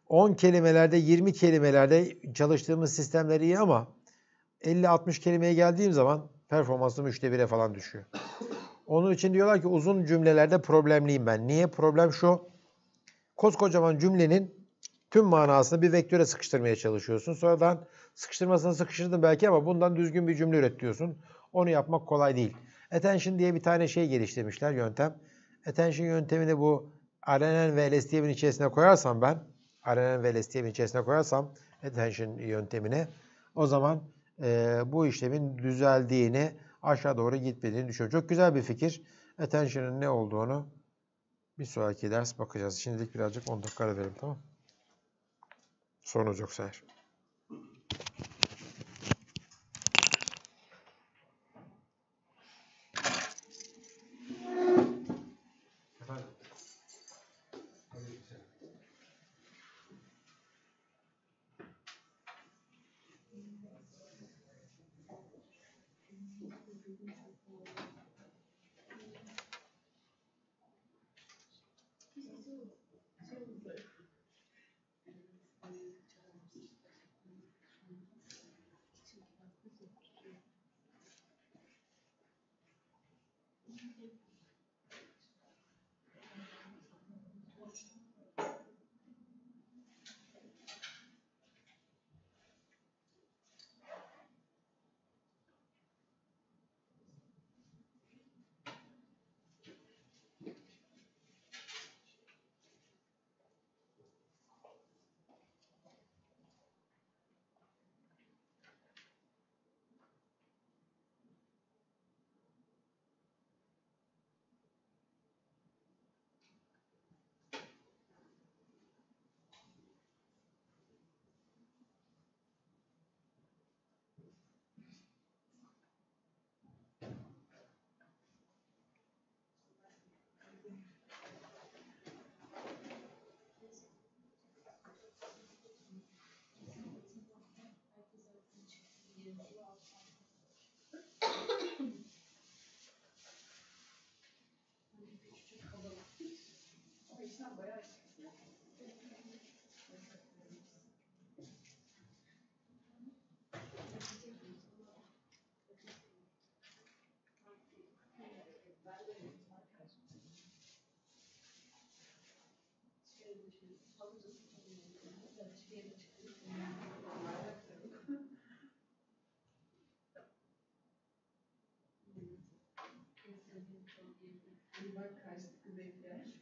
10 kelimelerde, 20 kelimelerde çalıştığımız sistemler iyi ama 50-60 kelimeye geldiğim zaman performansım 3'te 1'e falan düşüyor. Onun için diyorlar ki uzun cümlelerde problemliyim ben. Niye? Problem şu. Koskocaman cümlenin tüm manasını bir vektöre sıkıştırmaya çalışıyorsun. Sonradan sıkıştırmasına sıkıştırdın belki ama bundan düzgün bir cümle üretiyorsun. Onu yapmak kolay değil. Attention diye bir tane şey geliştirmişler yöntem. Attention yöntemini bu RNN ve LSTM'in içerisine koyarsam ben, RNN ve LSTM'in içerisine koyarsam attention yöntemine o zaman e, bu işlemin düzeldiğini, aşağı doğru gitmediğini düşünüyorum. Çok güzel bir fikir. Attention'ın ne olduğunu bir sonraki ders bakacağız. Şimdilik birazcık 10 dakika verelim tamam Sorunuz yoksa eğer. Thank. 上不要写错。Wir sind im Wahlkreis gewählt, ja.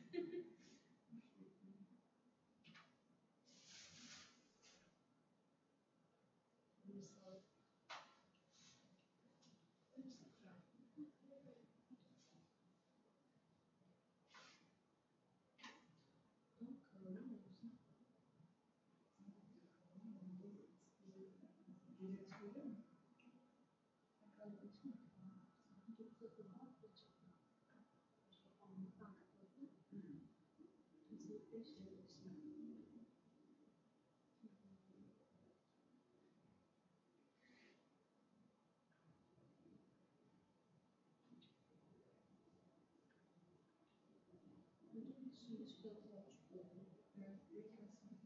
Bak karşılıklı zevkler. Şey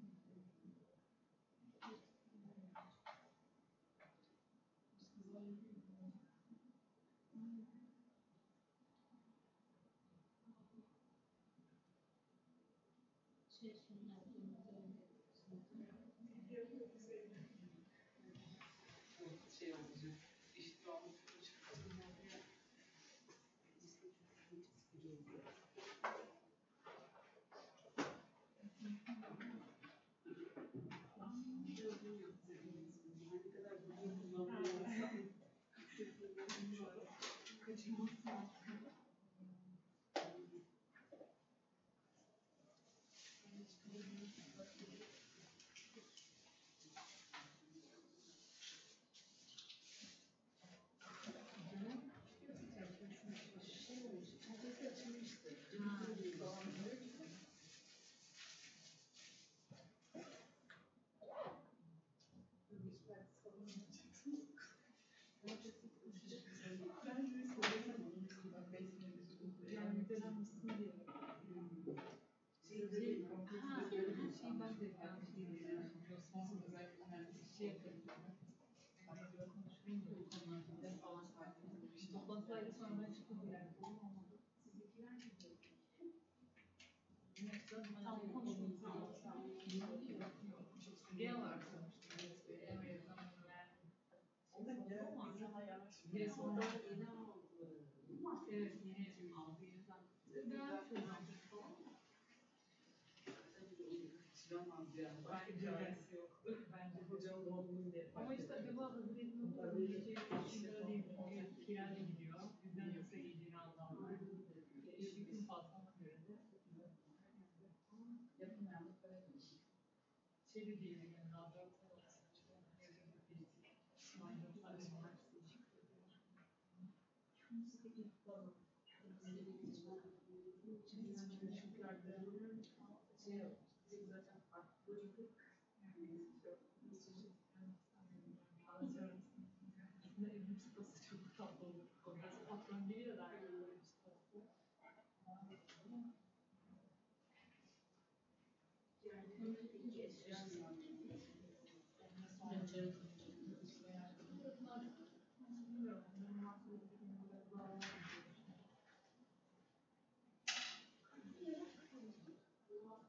Dönem misin diye. Şey, ha, şey ben de şey Osmanlı özellikle şey yapıyorum. Toplantılarda sonra ben yani. Tam konuşmayayım. Genel olarak sonuçta. Evet, ama bir sonra yeni aldı. Evet, yeni aldı. Ben Kaçıramaz yani. Bence çaresi yok. Bence hocam doğduğunu diye. Ama işte acaba hazır edilmiş gece yaşında değil. Çünkü kirayla gidiyor. Bizden nasıl yediğini anlamıyor. Yükün fazla görünce. Yapamayan da para değil. Şey de değil yani. Laboratuvar olsun. Şey yok. Zaten farklı. Aslında evlilik sıpası çok tatlı olur. Biraz patron geliyor da evlilik sıpası.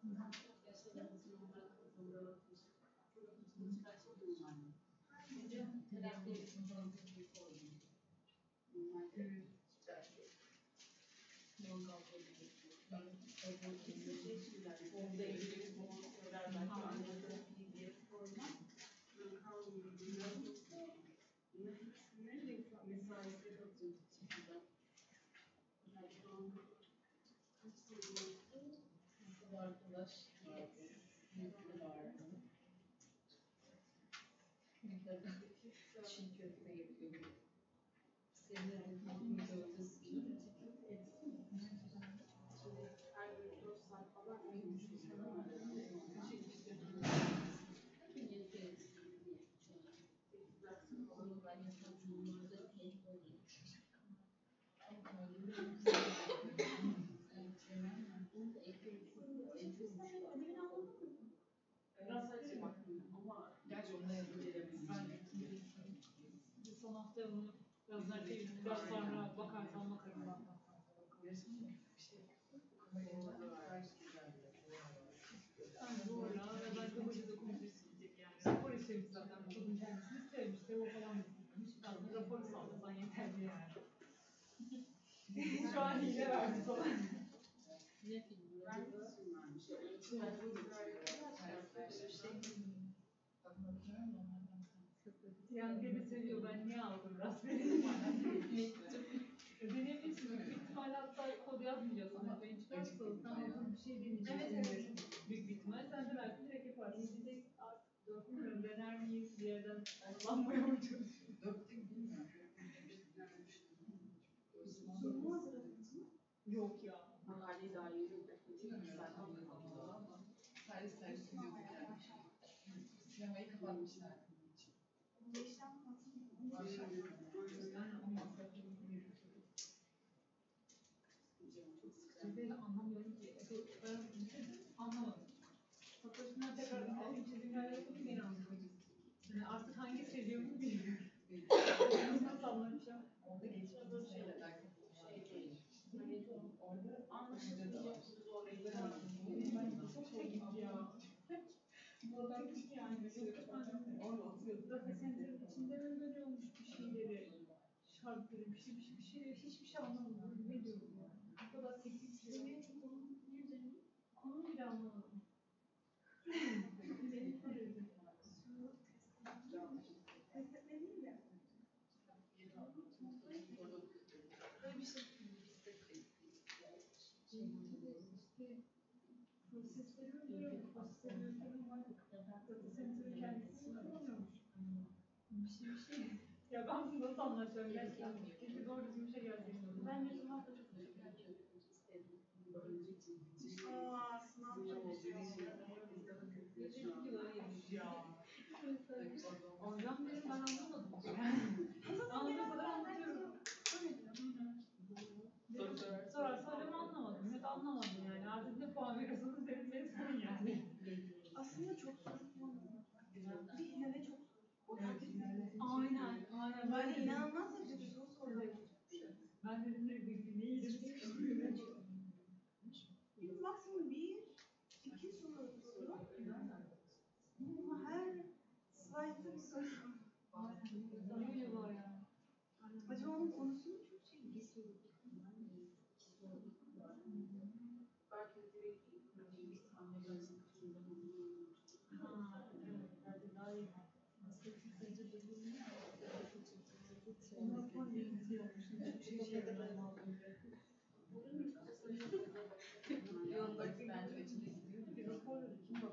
Arkadaş, yüklü vardı. Çiğ köfte yapıyorum. Senin ekmeğin köftesini her gün 4 saat falan uyumuşum sana. Çiğ köfte. Biraz sadece baktım ama gerçi onunla yapabilirim. Ben de son hafta bunu yazlar çevirdikten sonra bakarsan bakarım şey Aynen zorla. Ya ben de hocada konuşuruz gidecek yani. Rapor istemiş zaten. Kadın kendisini sevmiş. Sevo falan istemiş. Aslında raporu sallasan yeterli yani. <laughs> Şu an hile verdi falan. Ne filmi? Yani beni seviyor ben niye aldım beni? Deneyebilirsin. Büyük ihtimalle hatta kod yazmayacağız sana. Ben çıkarsa sana yazın bir şey demeyeceksin. Evet, evet. Büyük bir ihtimal sen de belki direkt yaparsın. Bir de artık bilmiyorum dener miyiz bir yerden kullanmaya mı çalışıyorsun? Sunumu hazırladınız mı? Yok ya. Makaleyi daha yeni Servis servis gidiyorduk yani. Sinemayı kapatmışlar. Ben anlamıyorum ki. Ben anlamadım. Fotoğrafından tekrar altın çizimler yapıp beni artık hangi seviyemi bilmiyorum. Nasıl anlatacağım? Orada geçmiş böyle şeyler belki şey değil. Orada Anlaşılmayacak zorlayıcı. Çok şey gitti ya. Buradan gitti yani. orada oturuyordu. Data center'ın içinde mi görüyormuş bir şeyleri? Şartları, bir şey, bir şey, bir şey, hiçbir şey anlamadım. Ne diyorum ya? Bu kadar teknik sistemi, konu, konu bile anlamadım. Etmedin mi? Böyle bir şey. İşte prosesleri öldürüyor, prosesleri öldürüyor. Data center'ın kendisini kullanıyormuş. Bir şey bir şey. Ya ben bunu nasıl anlatacağım gerçekten? Keşke doğru düzgün bir şey gelseydi. Ben yüzüm hafta çok teşekkür istedim. Aa, sınav çok şey Geçen yıl öyleymiş ya. Ondan beri ben anlamadım. Anladığım kadar anlatıyorum. Soru sorar. Sorar sorumu anlamadım. Net anlamadım yani. Artık ne puan veriyorsanız verin beni sorun yani. Aslında çok zor. Bir finale çok zor. O herkesin Aynen. Böyle inanılmaz derecede zor sorular. Ben dedim ne bileyim ne. Benim maksimum bir, iki soru soru. Ama her slaytta bir soru. Acaba onun konusunu çok şey Belki de direkt ekonomik anlayacağın kısımda bulunmuyor. Ha, evet. Belki daha iyi. Yolundaki bence içinde gidiyor. Bir rapor kim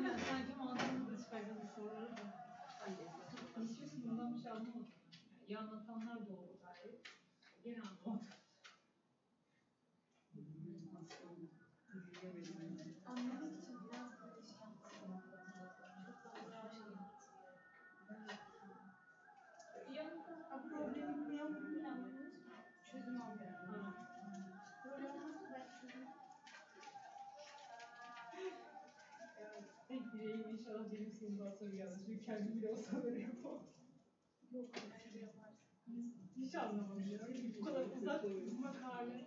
Aynen sanki mantığını da çıkardığını soruları da. Hiçbir bundan bir şey anlamadım. İyi anlatanlar da oldu gayet. Gene anlamadım. anlamak benim sınıfdan sonra gelmez. Çünkü kendim bile olsa böyle yapamam. yok. Şöyle yaparsın. Hiç anlamadım ya. Bu kadar uzak makale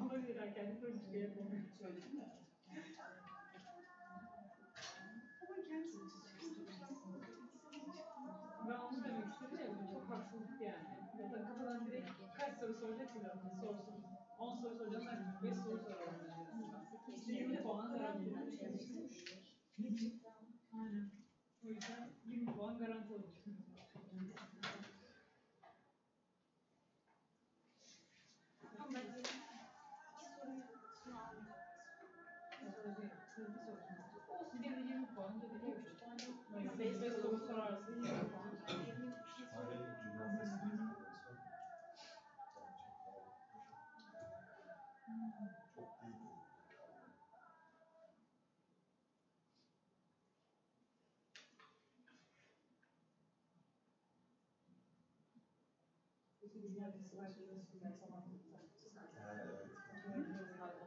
ona verirken politikaya yapamıyorum. Söyledin mi? Ama kendisi. Ben onu demek istedim ya, çok haksızlık yani. Zaten kafadan direkt kaç soru soracak ki zaten sorsun. 10 soru soracağım ben 5 soru sorarım. 20 puan garanti. Aynen. O yüzden 20 puan garanti olur.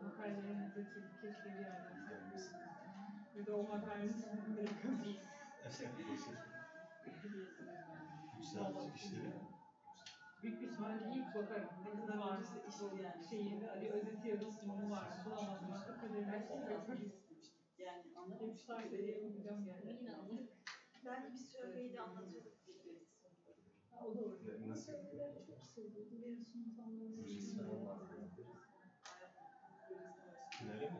Makarnalarınızdaki keşke bir yerden. Bir de o makarnanın üstünde Büyük bir ihtimalle ilk bakarım. Ne kadar varsa işte yani şeyi, hadi özeti ya da sunumu var. Bulamadım işte kaderine Yani anladın mı? Üç sayfayı yapacağım yani. Yine anladık. Belki bir survey'i de anlatırız. Ha, O da olur. Nasıl? Projesi falan var. Finale mi?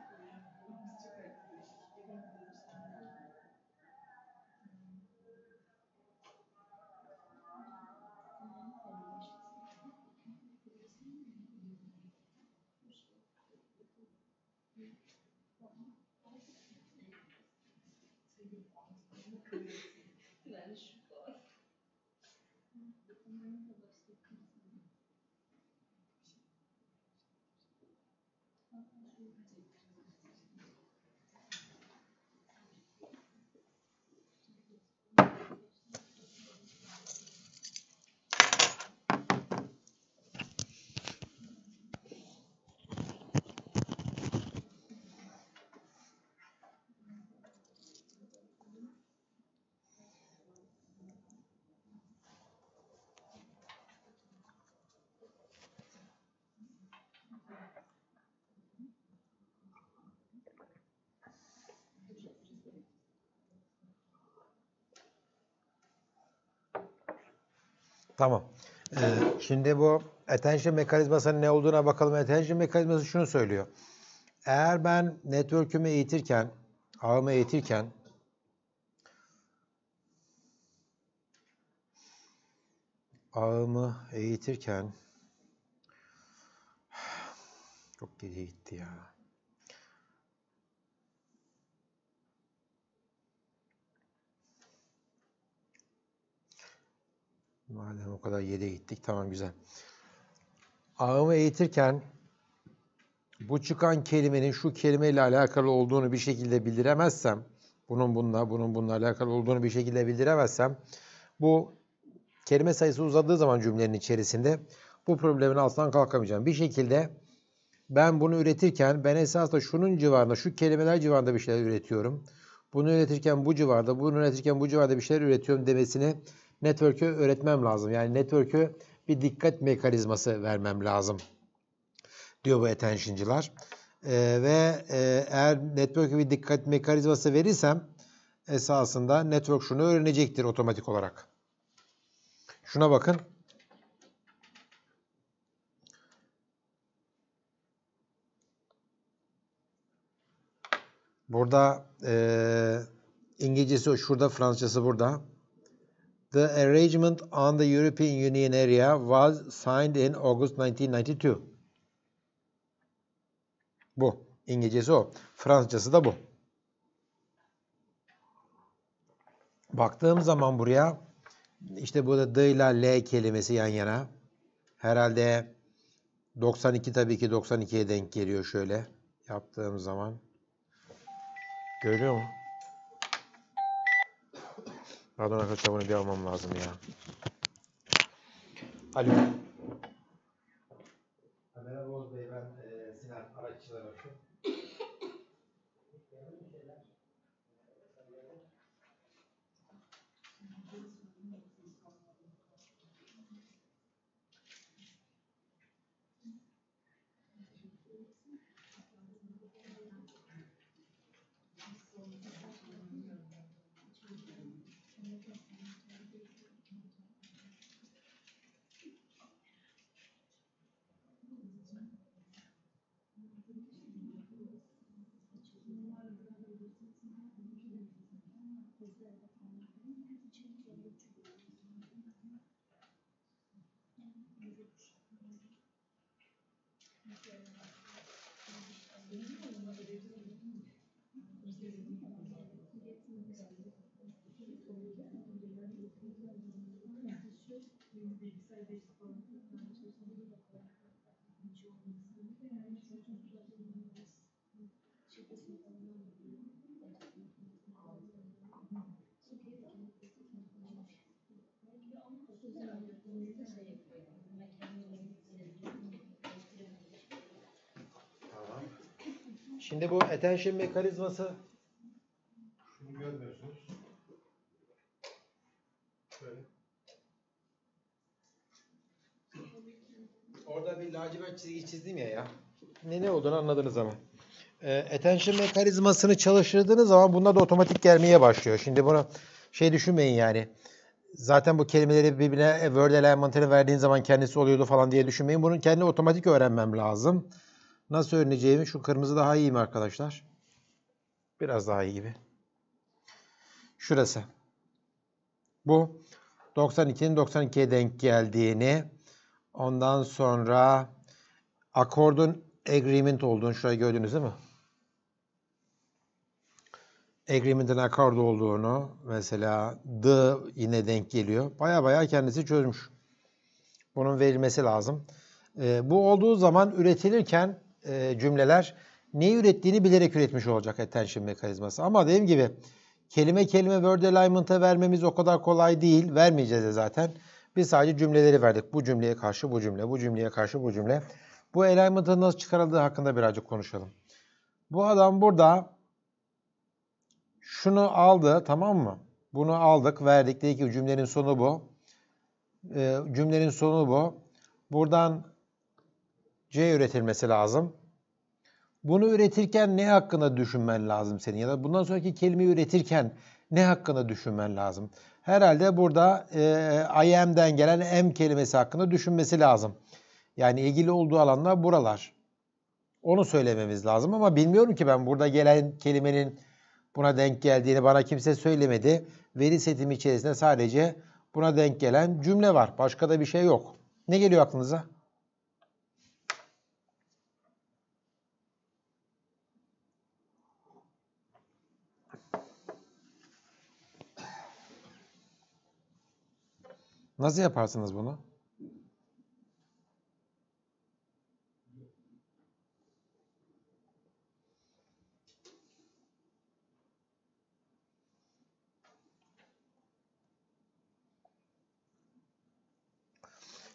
Mm-hmm. Tamam. Ee, şimdi bu attention mekanizmasının ne olduğuna bakalım. Attention mekanizması şunu söylüyor. Eğer ben network'ümü eğitirken, ağımı eğitirken ağımı eğitirken <sighs> çok geri gitti ya. Madem o kadar yere gittik tamam güzel. Ağımı eğitirken bu çıkan kelimenin şu kelimeyle alakalı olduğunu bir şekilde bildiremezsem, bunun bununla, bunun bununla alakalı olduğunu bir şekilde bildiremezsem, bu kelime sayısı uzadığı zaman cümlenin içerisinde bu problemin altından kalkamayacağım. Bir şekilde ben bunu üretirken ben esasında şunun civarında, şu kelimeler civarında bir şeyler üretiyorum. Bunu üretirken bu civarda, bunu üretirken bu civarda bir şeyler üretiyorum demesini network'ü öğretmem lazım. Yani network'ü bir dikkat mekanizması vermem lazım diyor bu attention'cılar. Ee, ve e, eğer network'e bir dikkat mekanizması verirsem esasında network şunu öğrenecektir otomatik olarak. Şuna bakın. Burada e, İngilizcesi şurada, Fransızcası burada. The arrangement on the European Union area was signed in August 1992. Bu. İngilizcesi o. Fransızcası da bu. Baktığım zaman buraya İşte burada D ile L kelimesi yan yana. Herhalde 92 tabii ki 92'ye denk geliyor şöyle yaptığım zaman. Görüyor mu? Pardon arkadaşlar bunu bir almam lazım ya. Alo. Merhaba Oğuz Bey ben Tamam. Şimdi bu attention mekanizması şunu görmüyorsunuz. Orada bir lacivert çizgi çizdim ya ya. Ne ne olduğunu anladınız ama. E, attention mekanizmasını çalıştırdığınız zaman bunlar da otomatik gelmeye başlıyor. Şimdi bunu şey düşünmeyin yani. Zaten bu kelimeleri birbirine word alignment'ını verdiğin zaman kendisi oluyordu falan diye düşünmeyin. Bunun kendi otomatik öğrenmem lazım. Nasıl öğreneceğimi şu kırmızı daha iyi mi arkadaşlar? Biraz daha iyi gibi. Şurası. Bu 92'nin 92'ye denk geldiğini ondan sonra akordun agreement olduğunu şuraya gördünüz değil mi? Agreement'in akord olduğunu mesela the yine denk geliyor. Baya baya kendisi çözmüş. Bunun verilmesi lazım. Ee, bu olduğu zaman üretilirken e, cümleler neyi ürettiğini bilerek üretmiş olacak attention mekanizması. Ama dediğim gibi kelime kelime word alignment'a vermemiz o kadar kolay değil. Vermeyeceğiz de zaten. Biz sadece cümleleri verdik. Bu cümleye karşı bu cümle, bu cümleye karşı bu cümle. Bu alignment'ın nasıl çıkarıldığı hakkında birazcık konuşalım. Bu adam burada şunu aldı tamam mı? Bunu aldık, verdik. Dedik ki cümlenin sonu bu. Ee, cümlenin sonu bu. Buradan C üretilmesi lazım. Bunu üretirken ne hakkında düşünmen lazım senin? Ya da bundan sonraki kelimeyi üretirken ne hakkında düşünmen lazım? Herhalde burada e, I am'den gelen M kelimesi hakkında düşünmesi lazım. Yani ilgili olduğu alanlar buralar. Onu söylememiz lazım ama bilmiyorum ki ben burada gelen kelimenin buna denk geldiğini bana kimse söylemedi. Veri setim içerisinde sadece buna denk gelen cümle var. Başka da bir şey yok. Ne geliyor aklınıza? Nasıl yaparsınız bunu?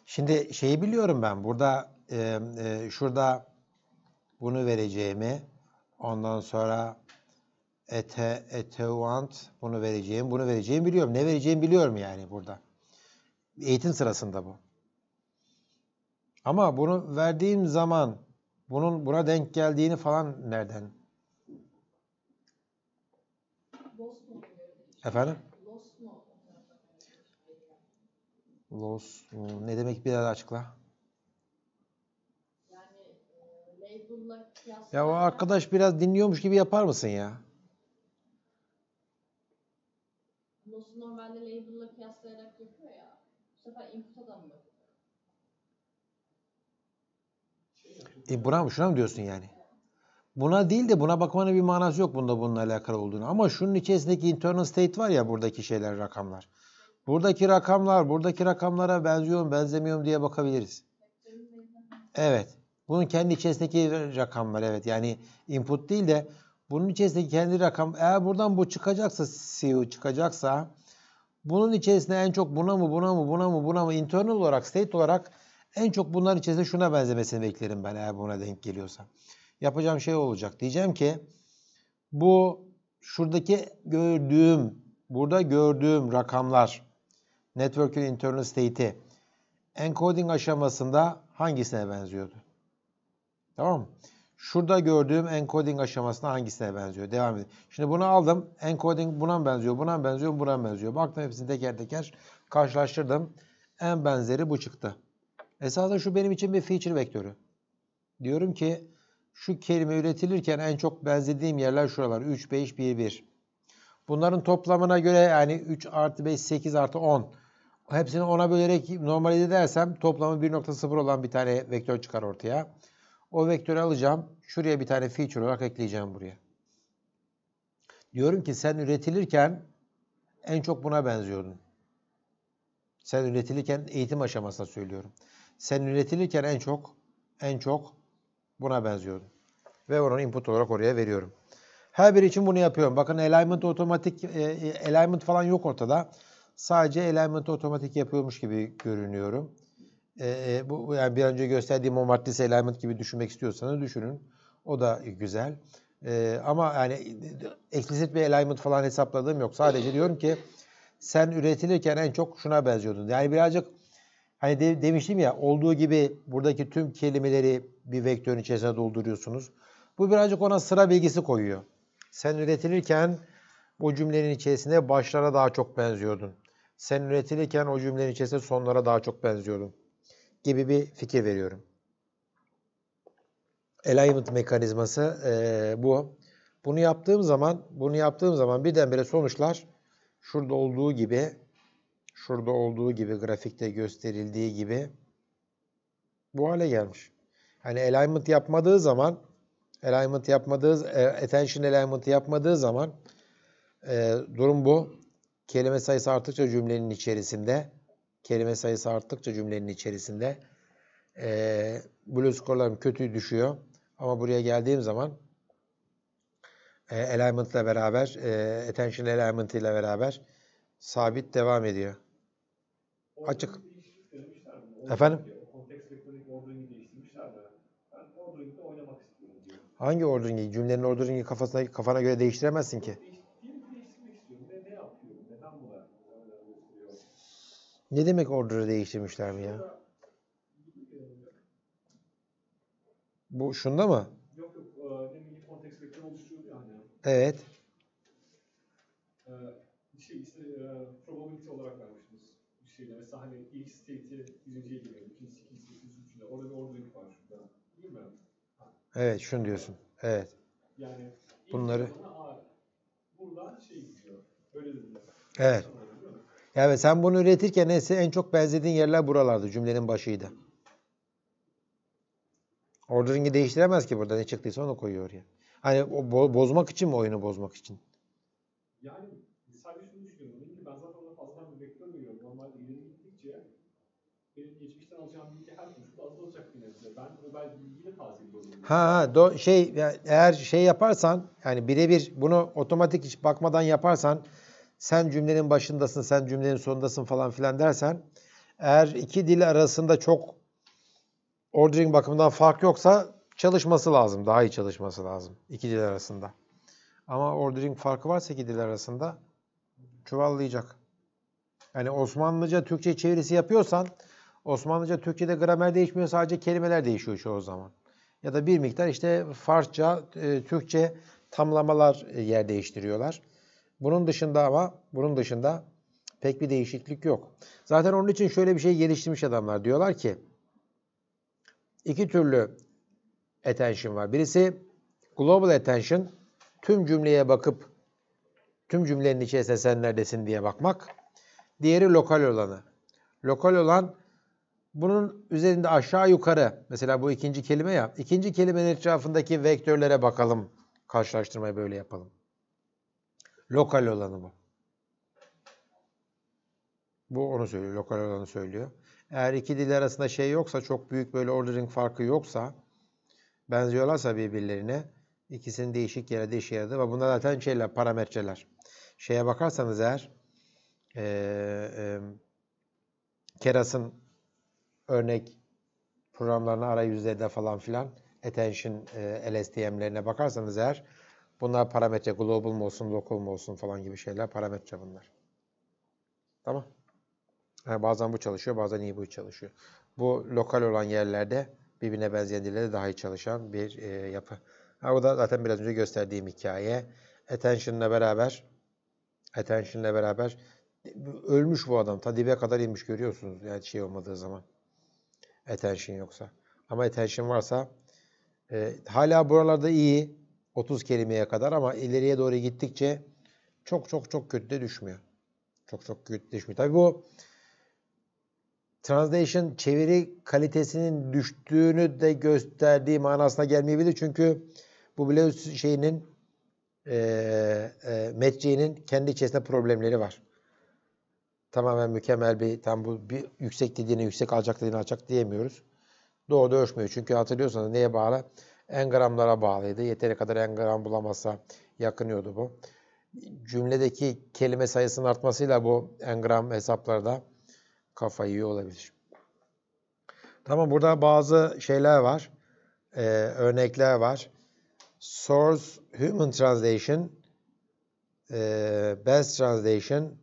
Şimdi şeyi biliyorum ben. Burada e, e, şurada bunu vereceğimi ondan sonra ete ete want bunu vereceğim, bunu vereceğimi biliyorum. Ne vereceğimi biliyorum yani burada. Eğitim sırasında bu. Ama bunu verdiğim zaman bunun buna denk geldiğini falan nereden? Mu? Efendim? Mu? Los hmm, ne demek bir daha açıkla. Ya o arkadaş biraz dinliyormuş gibi yapar mısın ya? Lost'u normalde label'la kıyaslayarak yapıyor E buna mı? Şuna mı diyorsun yani? Buna değil de buna bakmanın bir manası yok bunda bununla alakalı olduğunu. Ama şunun içerisindeki internal state var ya buradaki şeyler, rakamlar. Buradaki rakamlar, buradaki rakamlara benziyor mu, benzemiyor mu diye bakabiliriz. Evet. Bunun kendi içerisindeki rakamlar evet. Yani input değil de bunun içerisindeki kendi rakam. Eğer buradan bu çıkacaksa, CEO çıkacaksa bunun içerisinde en çok buna mı, buna mı, buna mı, buna mı internal olarak, state olarak en çok bunların içerisinde şuna benzemesini beklerim ben eğer buna denk geliyorsa. Yapacağım şey olacak. Diyeceğim ki bu şuradaki gördüğüm, burada gördüğüm rakamlar network'ün internal state'i encoding aşamasında hangisine benziyordu? Tamam mı? Şurada gördüğüm encoding aşamasında hangisine benziyor? Devam edelim. Şimdi bunu aldım. Encoding buna mı benziyor, buna mı benziyor, buna mı benziyor? Baktım hepsini teker teker karşılaştırdım. En benzeri bu çıktı. Esasında şu benim için bir feature vektörü. Diyorum ki şu kelime üretilirken en çok benzediğim yerler şuralar. 3, 5, 1, 1. Bunların toplamına göre yani 3 artı 5, 8 artı 10. Hepsini 10'a bölerek normalize edersem toplamı 1.0 olan bir tane vektör çıkar ortaya. O vektörü alacağım. Şuraya bir tane feature olarak ekleyeceğim buraya. Diyorum ki sen üretilirken en çok buna benziyordun. Sen üretilirken eğitim aşamasında söylüyorum. Sen üretilirken en çok en çok buna benziyordun. Ve onu input olarak oraya veriyorum. Her biri için bunu yapıyorum. Bakın alignment otomatik e, alignment falan yok ortada. Sadece alignment otomatik yapıyormuş gibi görünüyorum. E, bu yani bir önce gösterdiğim o matrix alignment gibi düşünmek istiyorsanız düşünün. O da güzel. E, ama yani explicit bir alignment falan hesapladığım yok. Sadece diyorum ki sen üretilirken en çok şuna benziyordun. Yani birazcık hani de, demiştim ya olduğu gibi buradaki tüm kelimeleri bir vektörün içerisine dolduruyorsunuz. Bu birazcık ona sıra bilgisi koyuyor. Sen üretilirken o cümlenin içerisinde başlara daha çok benziyordun. Sen üretilirken o cümlenin içerisinde sonlara daha çok benziyordun. Gibi bir fikir veriyorum. Alignment mekanizması e, bu. Bunu yaptığım zaman, bunu yaptığım zaman birdenbire sonuçlar şurada olduğu gibi, şurada olduğu gibi grafikte gösterildiği gibi bu hale gelmiş. Yani alignment yapmadığı zaman, alignment yapmadığı, e, attention alignment yapmadığı zaman e, durum bu. Kelime sayısı arttıkça cümlenin içerisinde, kelime sayısı arttıkça cümlenin içerisinde e, blue score'larım kötü düşüyor. Ama buraya geldiğim zaman e, alignment ile beraber, e, attention alignment ile beraber sabit devam ediyor. Açık. Efendim? Hangi ordering'i? Cümlenin ordering'i kafasına, kafana göre değiştiremezsin ki. Diyelim ki değiştirmek istiyorum. Ne, ne yapıyorum? Neden buna e, gösteriyor? Ne demek order'ı değiştirmişler mi ya? Bu şunda mı? Yok yok. Demin bir kontekst vektörü oluşturuyordu ya hani. Evet. E, bir şey işte e, probability olarak vermiştiniz. Bir şeyle. Mesela hani ilk state'i birinciye giriyor. İkincisi, ikincisi, üçüncüsü, üçüncüsü. Orada bir ordering var şurada. Değil mi? Evet şunu diyorsun. Evet. Yani Bunları- buradan şey gidiyor. Öyle dediler. Evet. Değil Yani sen bunu üretirken en çok benzediğin yerler buralardı. Cümlenin başıydı. Ordering'i değiştiremez ki burada ne çıktıysa onu koyuyor oraya. Hani o bo- bozmak için mi oyunu bozmak için? Yani sadece şunu düşünüyorum. Dedim ki ben zaten ona fazladan bir vektör veriyorum. Normalde ileri gittikçe benim geçmişten alacağım bilgi her koşulda azalacak bir nebze. Ben bilgiyi de tazeliyorum. Ha, ha do- şey ya- eğer şey yaparsan yani birebir bunu otomatik hiç bakmadan yaparsan sen cümlenin başındasın, sen cümlenin sonundasın falan filan dersen eğer iki dil arasında çok ordering bakımından fark yoksa çalışması lazım. Daha iyi çalışması lazım iki dil arasında. Ama ordering farkı varsa iki dil arasında çuvallayacak. Yani Osmanlıca Türkçe çevirisi yapıyorsan Osmanlıca Türkçe'de gramer değişmiyor sadece kelimeler değişiyor çoğu zaman. Ya da bir miktar işte Farsça, e, Türkçe tamlamalar e, yer değiştiriyorlar. Bunun dışında ama bunun dışında pek bir değişiklik yok. Zaten onun için şöyle bir şey geliştirmiş adamlar. Diyorlar ki iki türlü attention var. Birisi global attention, tüm cümleye bakıp tüm cümlenin içerisinde sen neredesin diye bakmak. Diğeri lokal olanı. Lokal olan bunun üzerinde aşağı yukarı mesela bu ikinci kelime ya. ikinci kelimenin etrafındaki vektörlere bakalım. Karşılaştırmayı böyle yapalım. Lokal olanı bu. Bu onu söylüyor. Lokal olanı söylüyor. Eğer iki dil arasında şey yoksa çok büyük böyle ordering farkı yoksa benziyorlarsa birbirlerine ikisinin değişik yerde işe yaradı ve bunlar zaten şeyler parametreler. Şeye bakarsanız eğer eee eee Keras'ın örnek programlarına arayüzde falan filan attention e, LSTM'lerine bakarsanız eğer bunlar parametre global mu olsun, local mu olsun falan gibi şeyler parametre bunlar. Tamam. Ha, bazen bu çalışıyor, bazen iyi bu çalışıyor. Bu lokal olan yerlerde birbirine benzeyen dillerde daha iyi çalışan bir e, yapı. Ha, bu da zaten biraz önce gösterdiğim hikaye. Attention'la beraber attention'la beraber ölmüş bu adam. Ta dibe kadar inmiş görüyorsunuz. Yani şey olmadığı zaman. Attention yoksa. Ama attention varsa e, hala buralarda iyi. 30 kelimeye kadar ama ileriye doğru gittikçe çok çok çok kötü de düşmüyor. Çok çok kötü düşmüyor. Tabii bu translation çeviri kalitesinin düştüğünü de gösterdiği manasına gelmeyebilir. Çünkü bu bile şeyinin e, e, metriğinin kendi içerisinde problemleri var. Tamamen mükemmel bir tam bu bir yüksek dediğini yüksek alacak dediğini alacak diyemiyoruz. Doğru da ölçmüyor. Çünkü hatırlıyorsanız neye bağlı? Engramlara bağlıydı. Yeteri kadar engram bulamazsa yakınıyordu bu. Cümledeki kelime sayısının artmasıyla bu engram hesaplarda kafayı yiyor olabilir. Tamam burada bazı şeyler var. Ee, örnekler var. Source Human Translation, e, Best Translation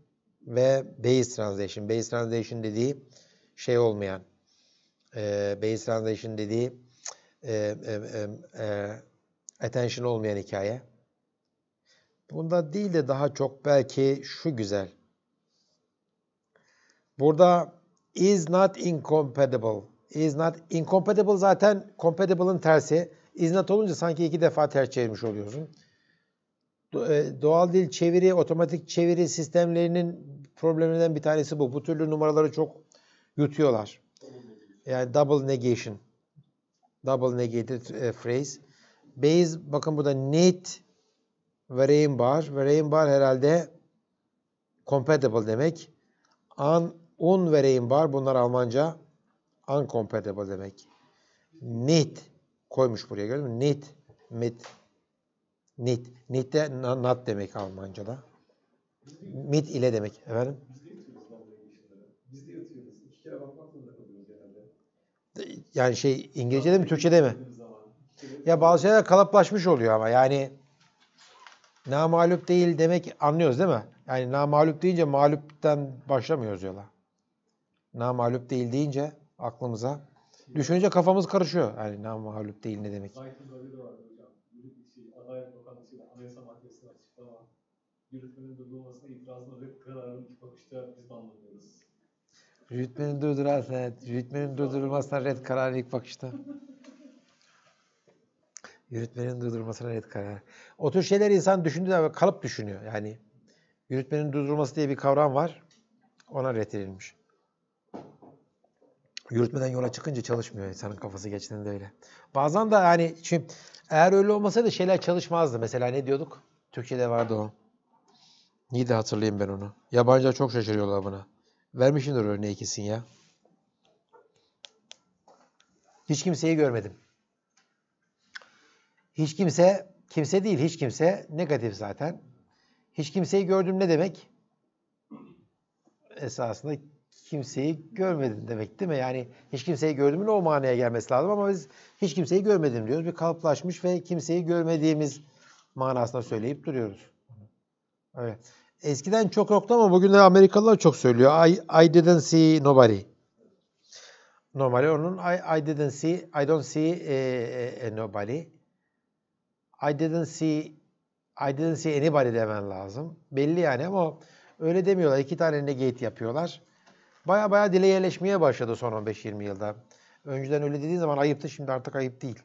ve Base Translation. Base Translation dediği şey olmayan, e, Base Translation dediği e, e, e, e, attention olmayan hikaye. Bunda değil de daha çok belki şu güzel. Burada is not incompatible. Is not incompatible zaten compatible'ın tersi. Is not olunca sanki iki defa ters çevirmiş oluyorsun. Doğal dil çeviri, otomatik çeviri sistemlerinin problemlerinden bir tanesi bu. Bu türlü numaraları çok yutuyorlar. Yani double negation. Double negated e, phrase. Base bakın burada need ve rain bar. Ve rain bar herhalde compatible demek. Un, un ve rain bar bunlar Almanca uncompatible demek. Need koymuş buraya gördün mü? Need, mit, need. Need de not demek Almanca'da. Mit ile demek. Efendim? Biz de yatıyoruz. İki kere bakmak zorunda kalıyoruz genelde. Yani şey İngilizce'de mi Türkçe'de mi? Ya bazı şeyler kalıplaşmış oluyor ama yani namalup değil demek anlıyoruz değil mi? Yani namalup deyince mağlupten başlamıyoruz yola. Namalup değil deyince aklımıza düşününce kafamız karışıyor. Yani namalup değil ne demek? Şey. Yürütmenin durdurulmasına itirazına red kararını ilk bakışta biz de anlamıyoruz. Yürütmenin durdurulmasına, evet. Yürütmenin durdurulmasına red kararı ilk bakışta. Yürütmenin durdurulmasına red kararı. O tür şeyler insan düşündüğü zaman kalıp düşünüyor. Yani yürütmenin durdurulması diye bir kavram var. Ona red edilmiş. Yürütmeden yola çıkınca çalışmıyor insanın kafası geçtiğinde öyle. Bazen de yani şimdi eğer öyle olmasaydı şeyler çalışmazdı. Mesela ne diyorduk? Türkçe'de vardı o. İyi de hatırlayayım ben onu. Yabancılar çok şaşırıyorlar buna. Vermişimdir örneği ikisini ya. Hiç kimseyi görmedim. Hiç kimse, kimse değil hiç kimse negatif zaten. Hiç kimseyi gördüm ne demek? Esasında kimseyi görmedim demek değil mi? Yani hiç kimseyi gördümün o manaya gelmesi lazım ama biz hiç kimseyi görmedim diyoruz. Bir kalıplaşmış ve kimseyi görmediğimiz manasında söyleyip duruyoruz. Öyle. Eskiden çok yoktu ama bugün de Amerikalılar çok söylüyor. I, I didn't see nobody. Normali onun I, I didn't see, I don't see e, e, nobody. I didn't see, I didn't see anybody demen lazım. Belli yani ama öyle demiyorlar. İki tane negate yapıyorlar. Baya baya dile yerleşmeye başladı son 15-20 yılda. Önceden öyle dediğin zaman ayıptı, şimdi artık ayıp değil.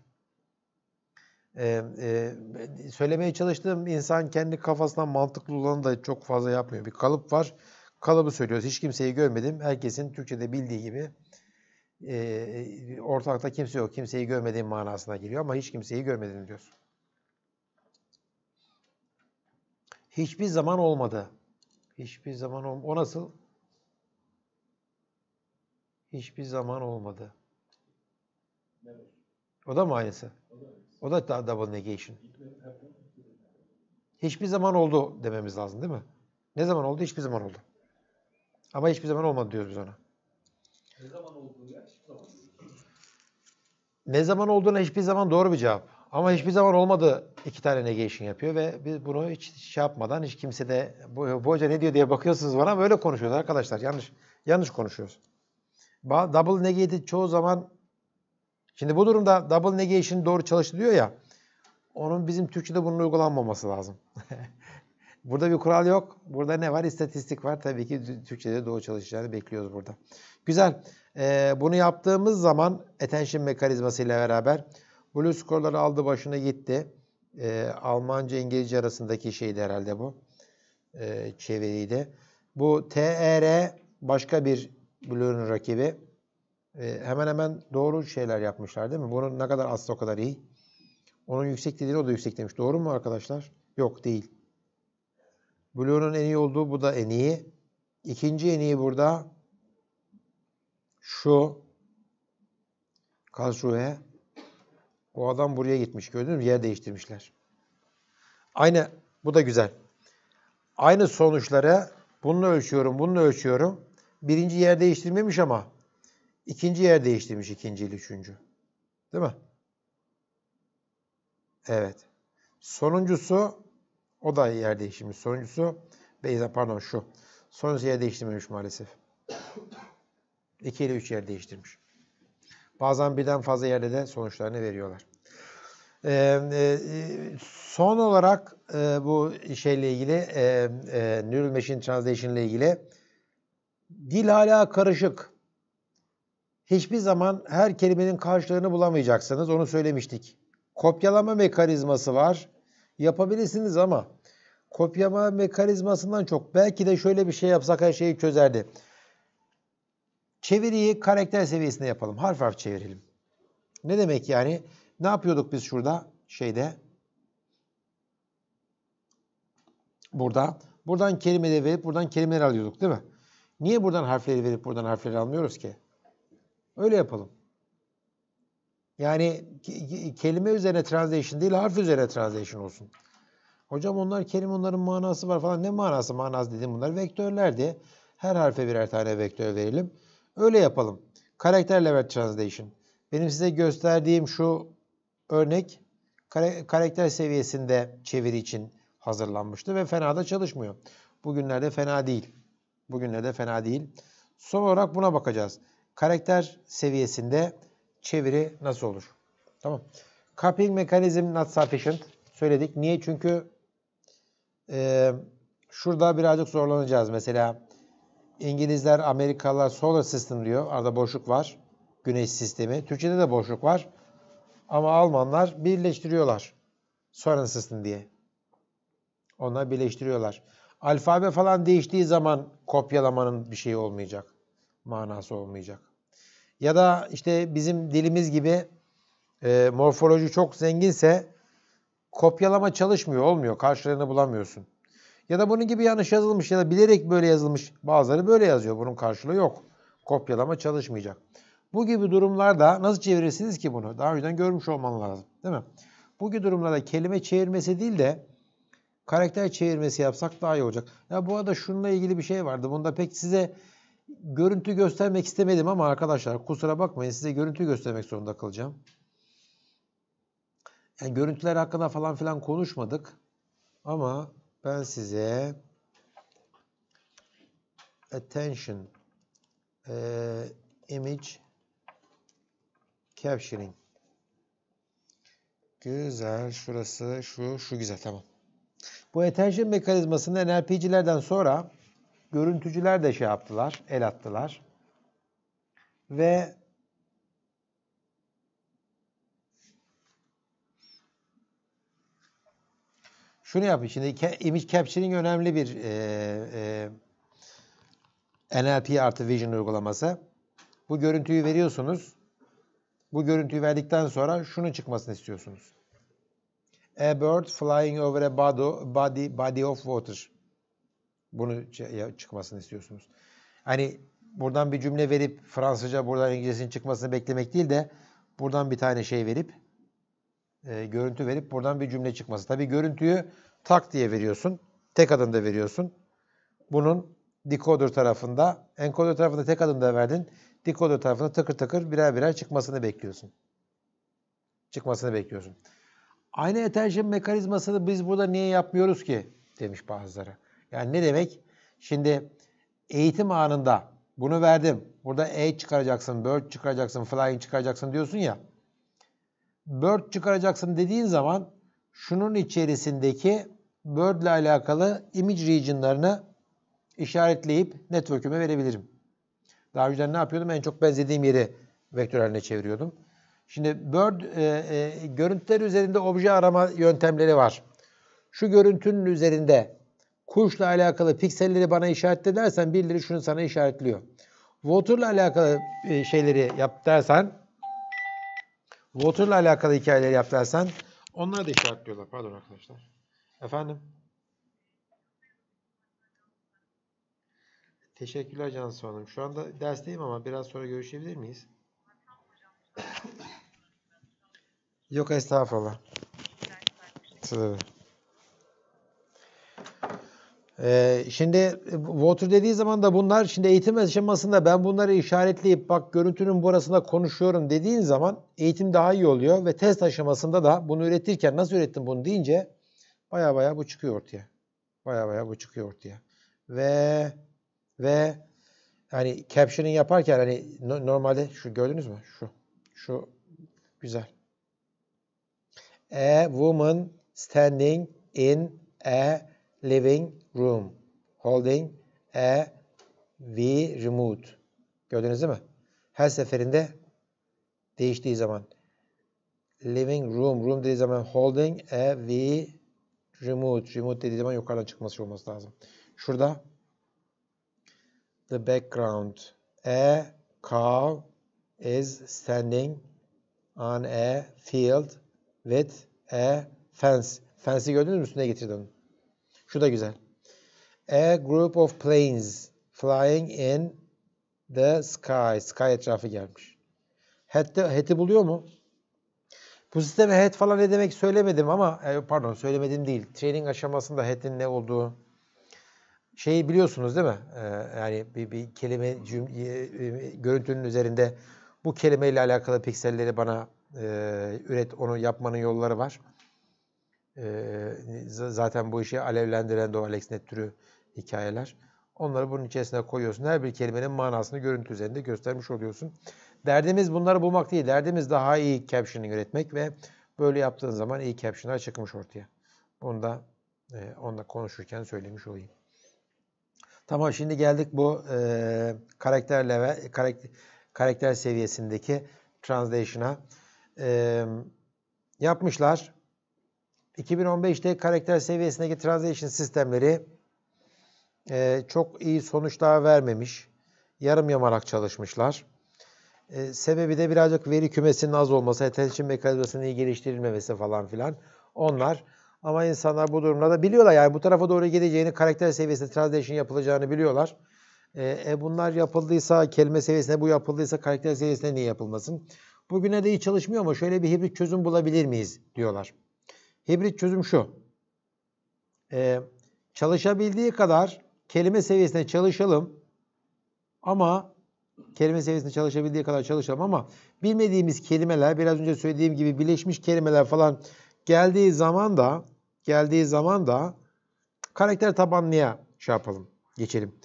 Söylemeye çalıştığım insan kendi kafasından mantıklı olanı da çok fazla yapmıyor. Bir kalıp var, kalıbı söylüyoruz. Hiç kimseyi görmedim. Herkesin Türkçe'de bildiği gibi e, ortalıkta kimse yok. Kimseyi görmediğim manasına geliyor ama hiç kimseyi görmedim diyorsun. Hiçbir zaman olmadı. Hiçbir zaman olmadı. O nasıl? Hiçbir zaman olmadı. O da mı aynısı? O da. O da double negation. Hiçbir zaman oldu dememiz lazım değil mi? Ne zaman oldu? Hiçbir zaman oldu. Ama hiçbir zaman olmadı diyoruz biz ona. Ne zaman olduğu yer hiçbir zaman. Ne zaman olduğuna hiçbir zaman doğru bir cevap. Ama hiçbir zaman olmadı iki tane negation yapıyor ve biz bunu hiç şey yapmadan hiç kimse de bu, bu hoca ne diyor diye bakıyorsunuz bana böyle konuşuyoruz arkadaşlar. Yanlış yanlış konuşuyoruz. Double negated çoğu zaman şimdi bu durumda double negation doğru çalıştı diyor ya onun bizim Türkçe'de bunun uygulanmaması lazım. <laughs> burada bir kural yok. Burada ne var? İstatistik var. Tabii ki Türkçe'de doğru çalışacağını bekliyoruz burada. Güzel. Ee, bunu yaptığımız zaman attention mekanizması ile beraber blue skorları aldı başına gitti. Ee, Almanca İngilizce arasındaki şeydi herhalde bu. Ee, çeviriydi. Bu TR başka bir Blue'nun rakibi. Ee, hemen hemen doğru şeyler yapmışlar değil mi? Bunun ne kadar azsa o kadar iyi. Onun yüksek dediğini o da yüksek demiş. Doğru mu arkadaşlar? Yok değil. Blue'nun en iyi olduğu bu da en iyi. İkinci en iyi burada şu Karlsruhe. O adam buraya gitmiş. Gördünüz mü? Yer değiştirmişler. Aynı. Bu da güzel. Aynı sonuçları bununla ölçüyorum, bununla ölçüyorum. Birinci yer değiştirmemiş ama ikinci yer değiştirmiş ikinci ile üçüncü. Değil mi? Evet. Sonuncusu o da yer değiştirmiş. Sonuncusu Beyza pardon şu. Sonuncusu yer değiştirmemiş maalesef. 2 ile 3 yer değiştirmiş. Bazen birden fazla yerde de sonuçlarını veriyorlar. Ee, e, son olarak e, bu şeyle ilgili e, e, Neural Machine Translation ile ilgili dil hala karışık. Hiçbir zaman her kelimenin karşılığını bulamayacaksınız. Onu söylemiştik. Kopyalama mekanizması var. Yapabilirsiniz ama kopyalama mekanizmasından çok belki de şöyle bir şey yapsak her şeyi çözerdi. Çeviriyi karakter seviyesinde yapalım. Harf harf çevirelim. Ne demek yani? Ne yapıyorduk biz şurada? Şeyde. Burada. Buradan kelimeleri verip buradan kelimeleri alıyorduk değil mi? Niye buradan harfleri verip buradan harfleri almıyoruz ki? Öyle yapalım. Yani kelime üzerine translation değil harf üzerine translation olsun. Hocam onlar kelime onların manası var falan. Ne manası manası dedim bunlar? Vektörlerdi. Her harfe birer tane vektör verelim. Öyle yapalım. Karakter level translation. Benim size gösterdiğim şu örnek karakter seviyesinde çeviri için hazırlanmıştı ve fena da çalışmıyor. Bugünlerde fena değil. Bugünlerde fena değil. Son olarak buna bakacağız. Karakter seviyesinde çeviri nasıl olur? Tamam. Copying mechanism not sufficient. Söyledik. Niye? Çünkü e, şurada birazcık zorlanacağız. Mesela İngilizler, Amerikalılar solar system diyor. Arada boşluk var. Güneş sistemi. Türkçede de boşluk var. Ama Almanlar birleştiriyorlar. Solar system diye. Onlar birleştiriyorlar. Alfabe falan değiştiği zaman kopyalamanın bir şeyi olmayacak. Manası olmayacak. Ya da işte bizim dilimiz gibi e, morfoloji çok zenginse kopyalama çalışmıyor, olmuyor. Karşılığını bulamıyorsun. Ya da bunun gibi yanlış yazılmış ya da bilerek böyle yazılmış. Bazıları böyle yazıyor. Bunun karşılığı yok. Kopyalama çalışmayacak. Bu gibi durumlarda nasıl çevirirsiniz ki bunu? Daha önceden görmüş olman lazım. Değil mi? Bu gibi durumlarda kelime çevirmesi değil de karakter çevirmesi yapsak daha iyi olacak. Ya bu arada şununla ilgili bir şey vardı. Bunda pek size görüntü göstermek istemedim ama arkadaşlar kusura bakmayın size görüntü göstermek zorunda kalacağım. Yani görüntüler hakkında falan filan konuşmadık. Ama ben size attention e, image capturing güzel şurası şu şu güzel tamam. Bu attention mekanizmasını NLP'cilerden sonra görüntücüler de şey yaptılar, el attılar. Ve şunu yapın. Şimdi image capturing önemli bir e, e, NLP artı Vision uygulaması. Bu görüntüyü veriyorsunuz. Bu görüntüyü verdikten sonra şunu çıkmasını istiyorsunuz. A bird flying over a body, body, body of water. Bunu çıkmasını istiyorsunuz. Hani buradan bir cümle verip Fransızca buradan İngilizcesinin çıkmasını beklemek değil de buradan bir tane şey verip e, görüntü verip buradan bir cümle çıkması. Tabii görüntüyü tak diye veriyorsun. Tek adımda veriyorsun. Bunun decoder tarafında, encoder tarafında tek adımda verdin. Decoder tarafında tıkır tıkır birer birer çıkmasını bekliyorsun. Çıkmasını bekliyorsun. Aynı attention mekanizmasını biz burada niye yapmıyoruz ki? Demiş bazıları. Yani ne demek? Şimdi eğitim anında bunu verdim. Burada A çıkaracaksın, bird çıkaracaksın, flying çıkaracaksın diyorsun ya. Bird çıkaracaksın dediğin zaman şunun içerisindeki bird ile alakalı image region'larını işaretleyip network'üme verebilirim. Daha önceden ne yapıyordum? En çok benzediğim yeri vektör haline çeviriyordum. Şimdi Bird e, e, görüntüler üzerinde obje arama yöntemleri var. Şu görüntünün üzerinde kuşla alakalı pikselleri bana işaretle dersen birileri şunu sana işaretliyor. Water'la alakalı e, şeyleri yap dersen Water'la alakalı hikayeleri yap dersen onlar da işaretliyorlar. Pardon arkadaşlar. Efendim? Teşekkürler Cansu Hanım. Şu anda dersteyim ama biraz sonra görüşebilir miyiz? Yok estağfurullah. Tabii. Ee, şimdi water dediği zaman da bunlar şimdi eğitim aşamasında ben bunları işaretleyip bak görüntünün burasında konuşuyorum dediğin zaman eğitim daha iyi oluyor ve test aşamasında da bunu üretirken nasıl ürettim bunu deyince baya baya bu çıkıyor ortaya. Baya baya bu çıkıyor ortaya. Ve ve hani captioning yaparken hani no- normalde şu gördünüz mü? Şu. Şu güzel. A woman standing in a living room holding a V remote. Gördünüz değil mi? Her seferinde değiştiği zaman living room, room dediği zaman holding a V remote. Remote dediği zaman yukarıdan çıkması olması lazım. Şurada the background. A cow is standing on a field with a fence. Fence'i gördünüz mü? Üstüne getirdi onu. Şu da güzel. A group of planes flying in the sky. Sky etrafı gelmiş. Head'de, head'i buluyor mu? Bu sisteme head falan ne demek söylemedim ama e, pardon söylemedim değil. Training aşamasında head'in ne olduğu şeyi biliyorsunuz değil mi? Ee, yani bir, bir kelime cüm, e, görüntünün üzerinde bu kelimeyle alakalı pikselleri bana e, üret, onu yapmanın yolları var. E, zaten bu işi alevlendiren de o AlexNet türü hikayeler. Onları bunun içerisine koyuyorsun. Her bir kelimenin manasını görüntü üzerinde göstermiş oluyorsun. Derdimiz bunları bulmak değil. Derdimiz daha iyi captioning üretmek ve böyle yaptığın zaman iyi captionlar çıkmış ortaya. Bunu da e, onunla konuşurken söylemiş olayım. Tamam şimdi geldik bu e, karakter level, karakter, karakter seviyesindeki translation'a. E, yapmışlar. 2015'te karakter seviyesindeki translation sistemleri e, çok iyi sonuçlar vermemiş. Yarım yamalak çalışmışlar. E, sebebi de birazcık veri kümesinin az olması, attention mekanizmasının iyi geliştirilmemesi falan filan. Onlar ama insanlar bu durumda da biliyorlar yani bu tarafa doğru gideceğini, karakter seviyesinde translation yapılacağını biliyorlar. E, e, bunlar yapıldıysa, kelime seviyesinde bu yapıldıysa karakter seviyesinde niye yapılmasın? Bugüne de iyi çalışmıyor ama şöyle bir hibrit çözüm bulabilir miyiz diyorlar. Hibrit çözüm şu. E, çalışabildiği kadar kelime seviyesinde çalışalım ama kelime seviyesinde çalışabildiği kadar çalışalım ama bilmediğimiz kelimeler biraz önce söylediğim gibi birleşmiş kelimeler falan geldiği zaman da geldiği zaman da karakter tabanlıya şey yapalım. Geçelim.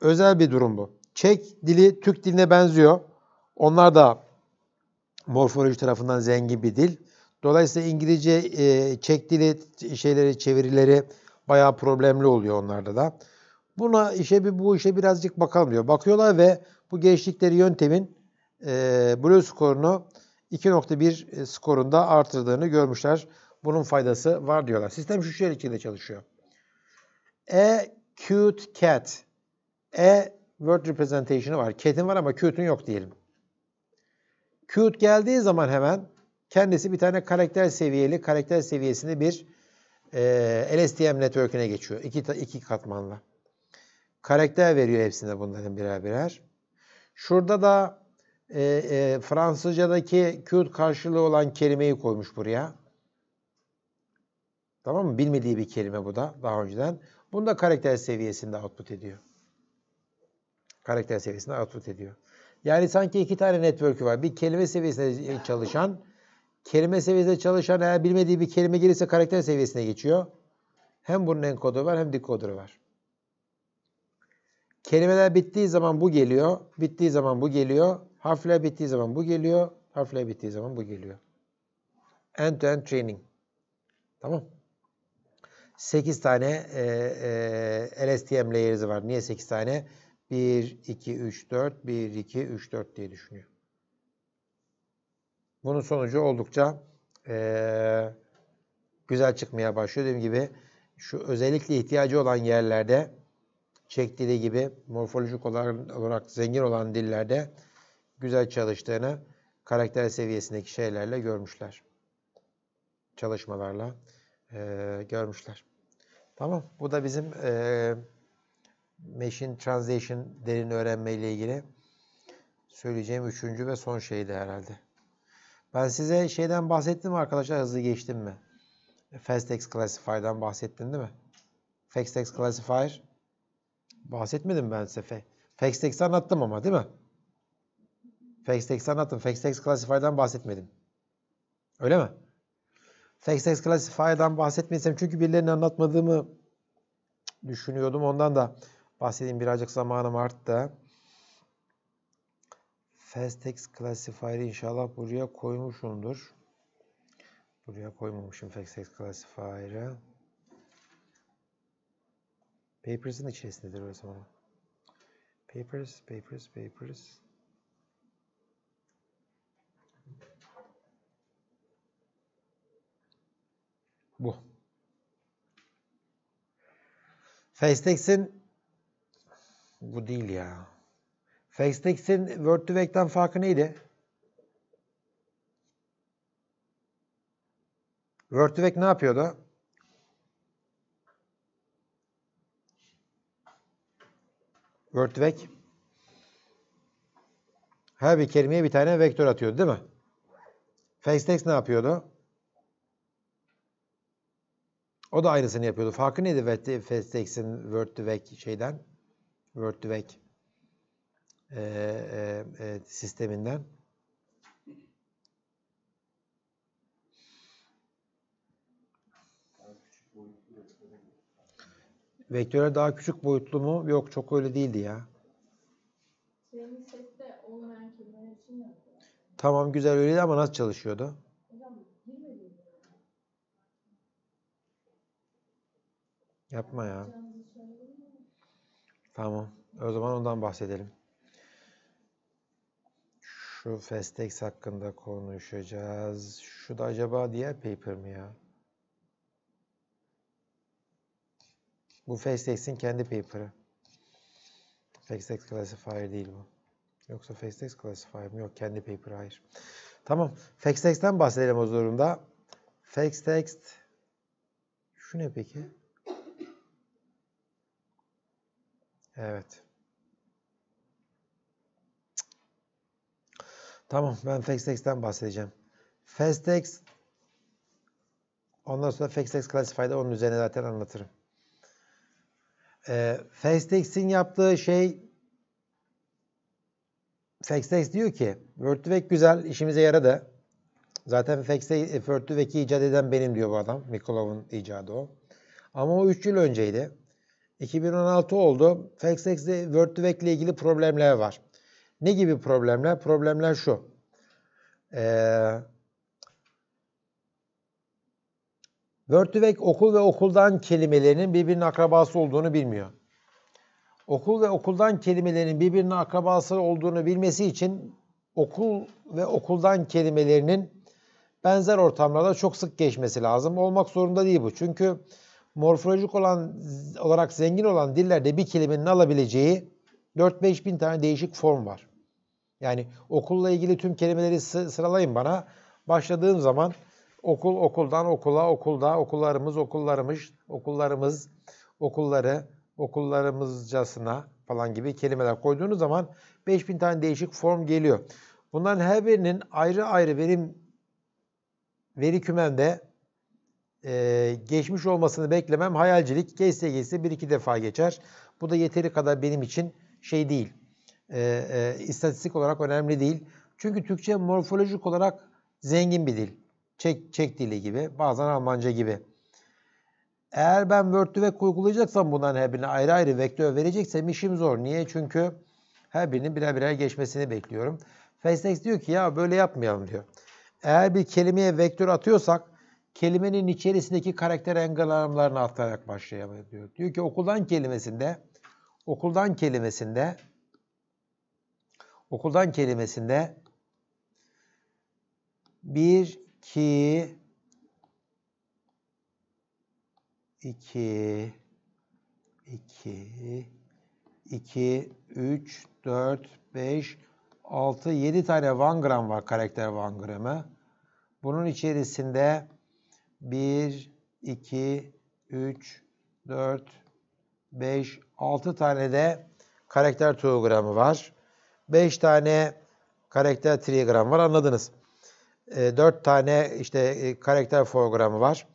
Özel bir durum bu. Çek dili Türk diline benziyor. Onlar da morfoloji tarafından zengin bir dil. Dolayısıyla İngilizce e, Çek dili şeyleri çevirileri bayağı problemli oluyor onlarda da. Buna işe bir bu işe birazcık bakalım diyor. Bakıyorlar ve bu geçtikleri yöntemin e, Blue skorunu 2.1 skorunda artırdığını görmüşler. Bunun faydası var diyorlar. Sistem şu şekilde çalışıyor. A cute cat. E word representation'ı var. Cat'in var ama cute'un yok diyelim. Cute geldiği zaman hemen kendisi bir tane karakter seviyeli, karakter seviyesinde bir e, LSTM network'üne geçiyor. İki, iki katmanla. Karakter veriyor hepsine bunların birer birer. Şurada da e, e, Fransızcadaki Kürt karşılığı olan kelimeyi koymuş buraya. Tamam mı? Bilmediği bir kelime bu da daha önceden. Bunu da karakter seviyesinde output ediyor. Karakter seviyesinde output ediyor. Yani sanki iki tane network'ü var. Bir kelime seviyesinde çalışan, kelime seviyesinde çalışan eğer bilmediği bir kelime gelirse karakter seviyesine geçiyor. Hem bunun enkodu var hem decoder'ı var. Kelimeler bittiği zaman bu geliyor. Bittiği zaman bu geliyor. Harfler bittiği zaman bu geliyor. Harfler bittiği zaman bu geliyor. End-to-end training. Tamam. 8 tane e, e, LSTM layer'ı var. Niye 8 tane? 1, 2, 3, 4, 1, 2, 3, 4 diye düşünüyor. Bunun sonucu oldukça e, güzel çıkmaya başlıyor. Dediğim gibi şu özellikle ihtiyacı olan yerlerde Çek gibi morfolojik olarak zengin olan dillerde güzel çalıştığını karakter seviyesindeki şeylerle görmüşler. Çalışmalarla e, görmüşler. Tamam. Bu da bizim e, Machine Translation derin öğrenme ile ilgili söyleyeceğim üçüncü ve son şeydi herhalde. Ben size şeyden bahsettim mi arkadaşlar? Hızlı geçtim mi? FastText Classifier'dan bahsettim değil mi? FastText Classifier bahsetmedim ben size. FastText'i anlattım ama değil mi? FastText'i anlattım. FastText Classifier'dan bahsetmedim. Öyle mi? FastText Classifier'dan bahsetmesem çünkü birilerine anlatmadığımı düşünüyordum. Ondan da bahsedeyim. Birazcık zamanım arttı. FastText Classifier'ı inşallah buraya koymuşumdur. Buraya koymamışım FastText Classifier'ı. Papers'ın içerisindedir o zaman. Papers, papers, papers. Bu. FaceText'in bu değil ya. FaceText'in Word2Vec'ten farkı neydi? Word2Vec ne yapıyordu? Word2Vec her bir kelimeye bir tane vektör atıyordu değil mi? FaceText ne yapıyordu? O da aynısını yapıyordu. Farkı neydi FaceText'in Word2Vec şeyden? Word2Vec e, e, e, sisteminden? Vektörler daha küçük boyutlu mu? Yok çok öyle değildi ya. Tamam güzel öyleydi ama nasıl çalışıyordu? Yapma ya. Tamam. O zaman ondan bahsedelim. Şu Festex hakkında konuşacağız. Şu da acaba diğer paper mi ya? Bu Fastex'in kendi paper'ı. Fastexx Classifier değil bu. Yoksa Fastexx Classifier mi? Yok kendi paper hayır. Tamam. Fastex'ten bahsedelim o durumda. Fastext şu ne peki? Evet. Tamam ben Fastex'ten bahsedeceğim. Fastex ondan sonra Fastex Classify'da onun üzerine zaten anlatırım. E, Fastex'in yaptığı şey Fastexx diyor ki WordVec güzel işimize yaradı. Zaten WordVec'i icat eden benim diyor bu adam. Mikolov'un icadı o. Ama o 3 yıl önceydi. 2016 oldu. Fastex'de WordVec ile ilgili problemler var. Ne gibi problemler? Problemler şu. Ee, Word2Vec okul ve okuldan kelimelerinin birbirinin akrabası olduğunu bilmiyor. Okul ve okuldan kelimelerinin birbirinin akrabası olduğunu bilmesi için okul ve okuldan kelimelerinin benzer ortamlarda çok sık geçmesi lazım. Olmak zorunda değil bu. Çünkü morfolojik olan olarak zengin olan dillerde bir kelimenin alabileceği 4-5 bin tane değişik form var. Yani okulla ilgili tüm kelimeleri sıralayın bana. Başladığım zaman Okul okuldan okula okulda okullarımız okullarımız okullarımız okulları okullarımızcasına falan gibi kelimeler koyduğunuz zaman 5000 tane değişik form geliyor. Bunların her birinin ayrı ayrı verim veri kümemde e, geçmiş olmasını beklemem hayalcilik. Geçse geçse bir iki defa geçer. Bu da yeteri kadar benim için şey değil. E, e, istatistik olarak önemli değil. Çünkü Türkçe morfolojik olarak zengin bir dil. Çek, Çek dili gibi, bazen Almanca gibi. Eğer ben Word2Vec uygulayacaksam bunların her birine ayrı ayrı vektör vereceksem işim zor. Niye? Çünkü her birinin birer birer geçmesini bekliyorum. Facetext diyor ki ya böyle yapmayalım diyor. Eğer bir kelimeye vektör atıyorsak kelimenin içerisindeki karakter engellemelerine atarak başlayalım diyor. Diyor ki okuldan kelimesinde okuldan kelimesinde okuldan kelimesinde 1 2 2 2 2 3 4 5 6 7 tane Van gram var karakter Van gramı. Bunun içerisinde 1 2 3 4 5 6 tane de karakter tuğgramı var. 5 tane karakter trigram var anladınız. E, 4 tane işte e, karakter forgramı var.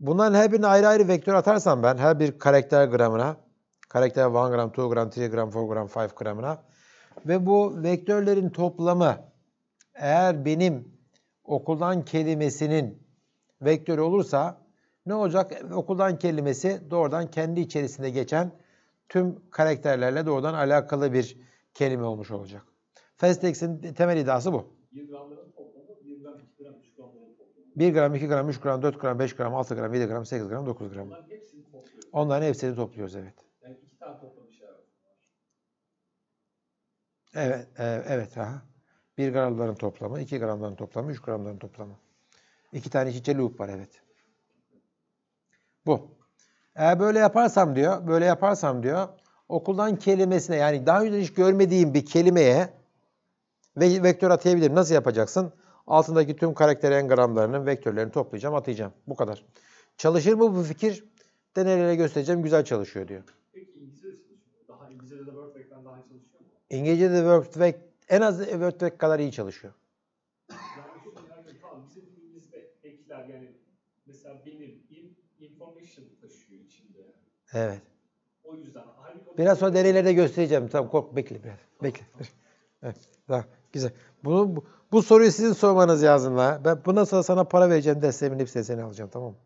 Bunların her birine ayrı ayrı vektör atarsam ben her bir karakter gramına, karakter 1 gram, 2 gram, 3 gram, 4 gram, 5 gramına ve bu vektörlerin toplamı eğer benim okuldan kelimesinin vektörü olursa ne olacak? Okuldan kelimesi doğrudan kendi içerisinde geçen tüm karakterlerle doğrudan alakalı bir kelime olmuş olacak. Fastex'in temel iddiası bu. 1 gramların toplamı 1 gram, 2 gram, 3 gramların toplamı. 1 gram, 2 gram, 3 gram, 4 gram, 5 gram, 6 gram, 7 gram, 8 gram, 9 gram. Bunların hepsini topluyoruz. Onların hepsini topluyoruz evet. Yani iki tane toplam işareti var. Evet, e, evet. Aha. 1 gramların toplamı, 2 gramların toplamı, 3 gramların toplamı. İki tane iç içe loop var evet. Bu. Eğer böyle yaparsam diyor, böyle yaparsam diyor, okuldan kelimesine yani daha önce hiç görmediğim bir kelimeye ve vektör atayabilirim. Nasıl yapacaksın? Altındaki tüm karakter engramlarının vektörlerini toplayacağım, atayacağım. Bu kadar. Çalışır mı bu fikir? Deneylere göstereceğim. Güzel çalışıyor diyor. Peki İngilizce. Daha İngilizce'de de WordPack'ten daha iyi çalışıyor mu? İngilizce'de WordPack en az WordPack kadar iyi çalışıyor. Yani mesela benim information taşıyor içinde. Evet. O yüzden Biraz sonra deneylerde göstereceğim. Tamam kork bekle biraz. Bekle. Evet, tamam, güzel. Bunu bu, bu soruyu sizin sormanız lazım la. Ben bundan sonra sana para vereceğim derslerimin hepsini seni alacağım tamam mı?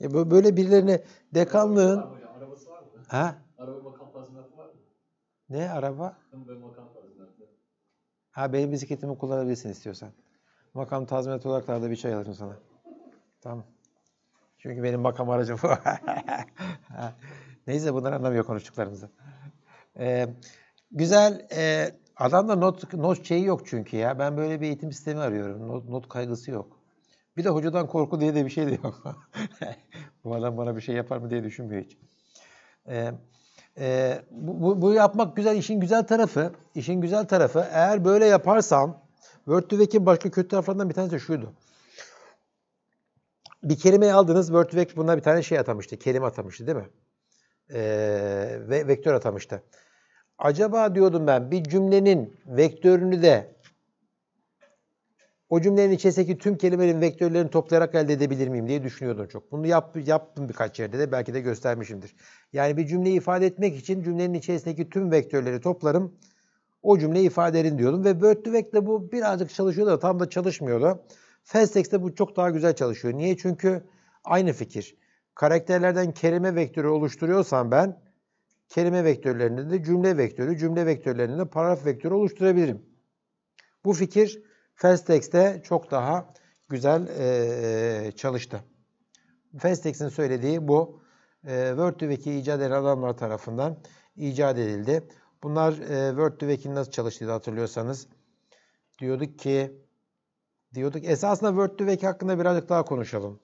Ya bu- böyle birilerine dekanlığın? Arabası var mı? ha Araba makam tazminatı var mı? ne araba? Böyle makam tazminatı. Ha benim bisikletimi kullanabilirsin istiyorsan. Makam tazminat olarak da bir çay alırım sana. Tamam. Çünkü benim makam aracım bu. <laughs> Neyse bunlar anlamıyor konuştuklarımızı. Ee, güzel. E, adamda not, not şeyi yok çünkü ya. Ben böyle bir eğitim sistemi arıyorum. Not, not kaygısı yok. Bir de hocadan korku diye de bir şey de yok. <laughs> bu adam bana bir şey yapar mı diye düşünmüyor hiç. Ee, e, bu, bu, yapmak güzel. işin güzel tarafı, işin güzel tarafı eğer böyle yaparsam Word2Vec'in başka kötü taraflarından bir tanesi de şuydu. Bir kelimeyi aldınız, Word2Vec buna bir tane şey atamıştı, kelime atamıştı değil mi? Ee, ve vektör atamıştı. Acaba diyordum ben bir cümlenin vektörünü de o cümlenin içerisindeki tüm kelimelerin vektörlerini toplayarak elde edebilir miyim diye düşünüyordum çok. Bunu yap, yaptım birkaç yerde de belki de göstermişimdir. Yani bir cümleyi ifade etmek için cümlenin içerisindeki tüm vektörleri toplarım. O cümleyi ifade edin diyordum. Ve Word2Vec'le bu birazcık çalışıyordu da tam da çalışmıyordu. Fastex'te bu çok daha güzel çalışıyor. Niye? Çünkü aynı fikir. Karakterlerden kelime vektörü oluşturuyorsam ben kelime vektörlerinde de cümle vektörü, cümle vektörlerinde de paragraf vektörü oluşturabilirim. Bu fikir Fastex'te çok daha güzel e, çalıştı. Fastex'in söylediği bu. E, Word2Vec'i icat eden adamlar tarafından icat edildi. Bunlar e, Word2Vec'in nasıl çalıştığını hatırlıyorsanız diyorduk ki diyorduk esasında Word2Vec hakkında birazcık daha konuşalım.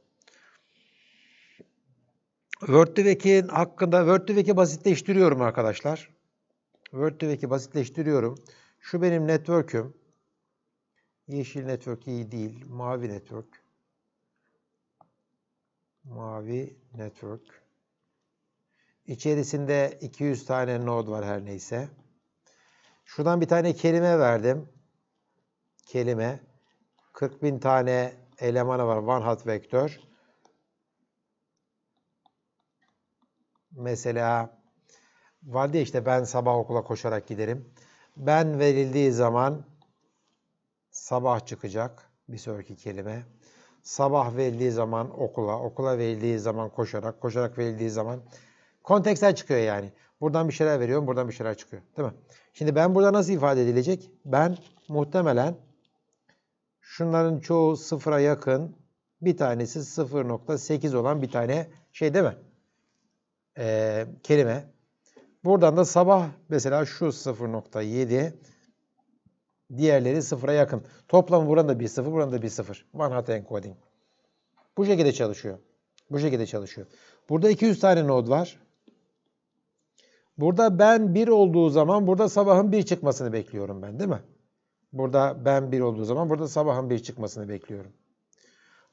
Word2Vec'in hakkında Word2Vec'i basitleştiriyorum arkadaşlar. Word2Vec'i basitleştiriyorum. Şu benim network'üm. Yeşil network iyi değil. Mavi network. Mavi network. İçerisinde 200 tane node var her neyse. Şuradan bir tane kelime verdim. Kelime. 40 bin tane elemanı var. One hot vektör. Mesela vardı ya işte ben sabah okula koşarak giderim. Ben verildiği zaman sabah çıkacak bir sonraki kelime. Sabah verildiği zaman okula, okula verildiği zaman koşarak, koşarak verildiği zaman konteksten çıkıyor yani. Buradan bir şeyler veriyorum, buradan bir şeyler çıkıyor. Değil mi? Şimdi ben burada nasıl ifade edilecek? Ben muhtemelen şunların çoğu sıfıra yakın, bir tanesi 0.8 olan bir tane şey değil mi? Ee, kelime. Buradan da sabah mesela şu 0.7, diğerleri sıfıra yakın. Toplamı buranın da bir sıfır, buranın da bir sıfır. One hot encoding. Bu şekilde çalışıyor. Bu şekilde çalışıyor. Burada 200 tane node var. Burada ben 1 olduğu zaman burada sabahın 1 çıkmasını bekliyorum ben değil mi? Burada ben 1 olduğu zaman burada sabahın 1 çıkmasını bekliyorum.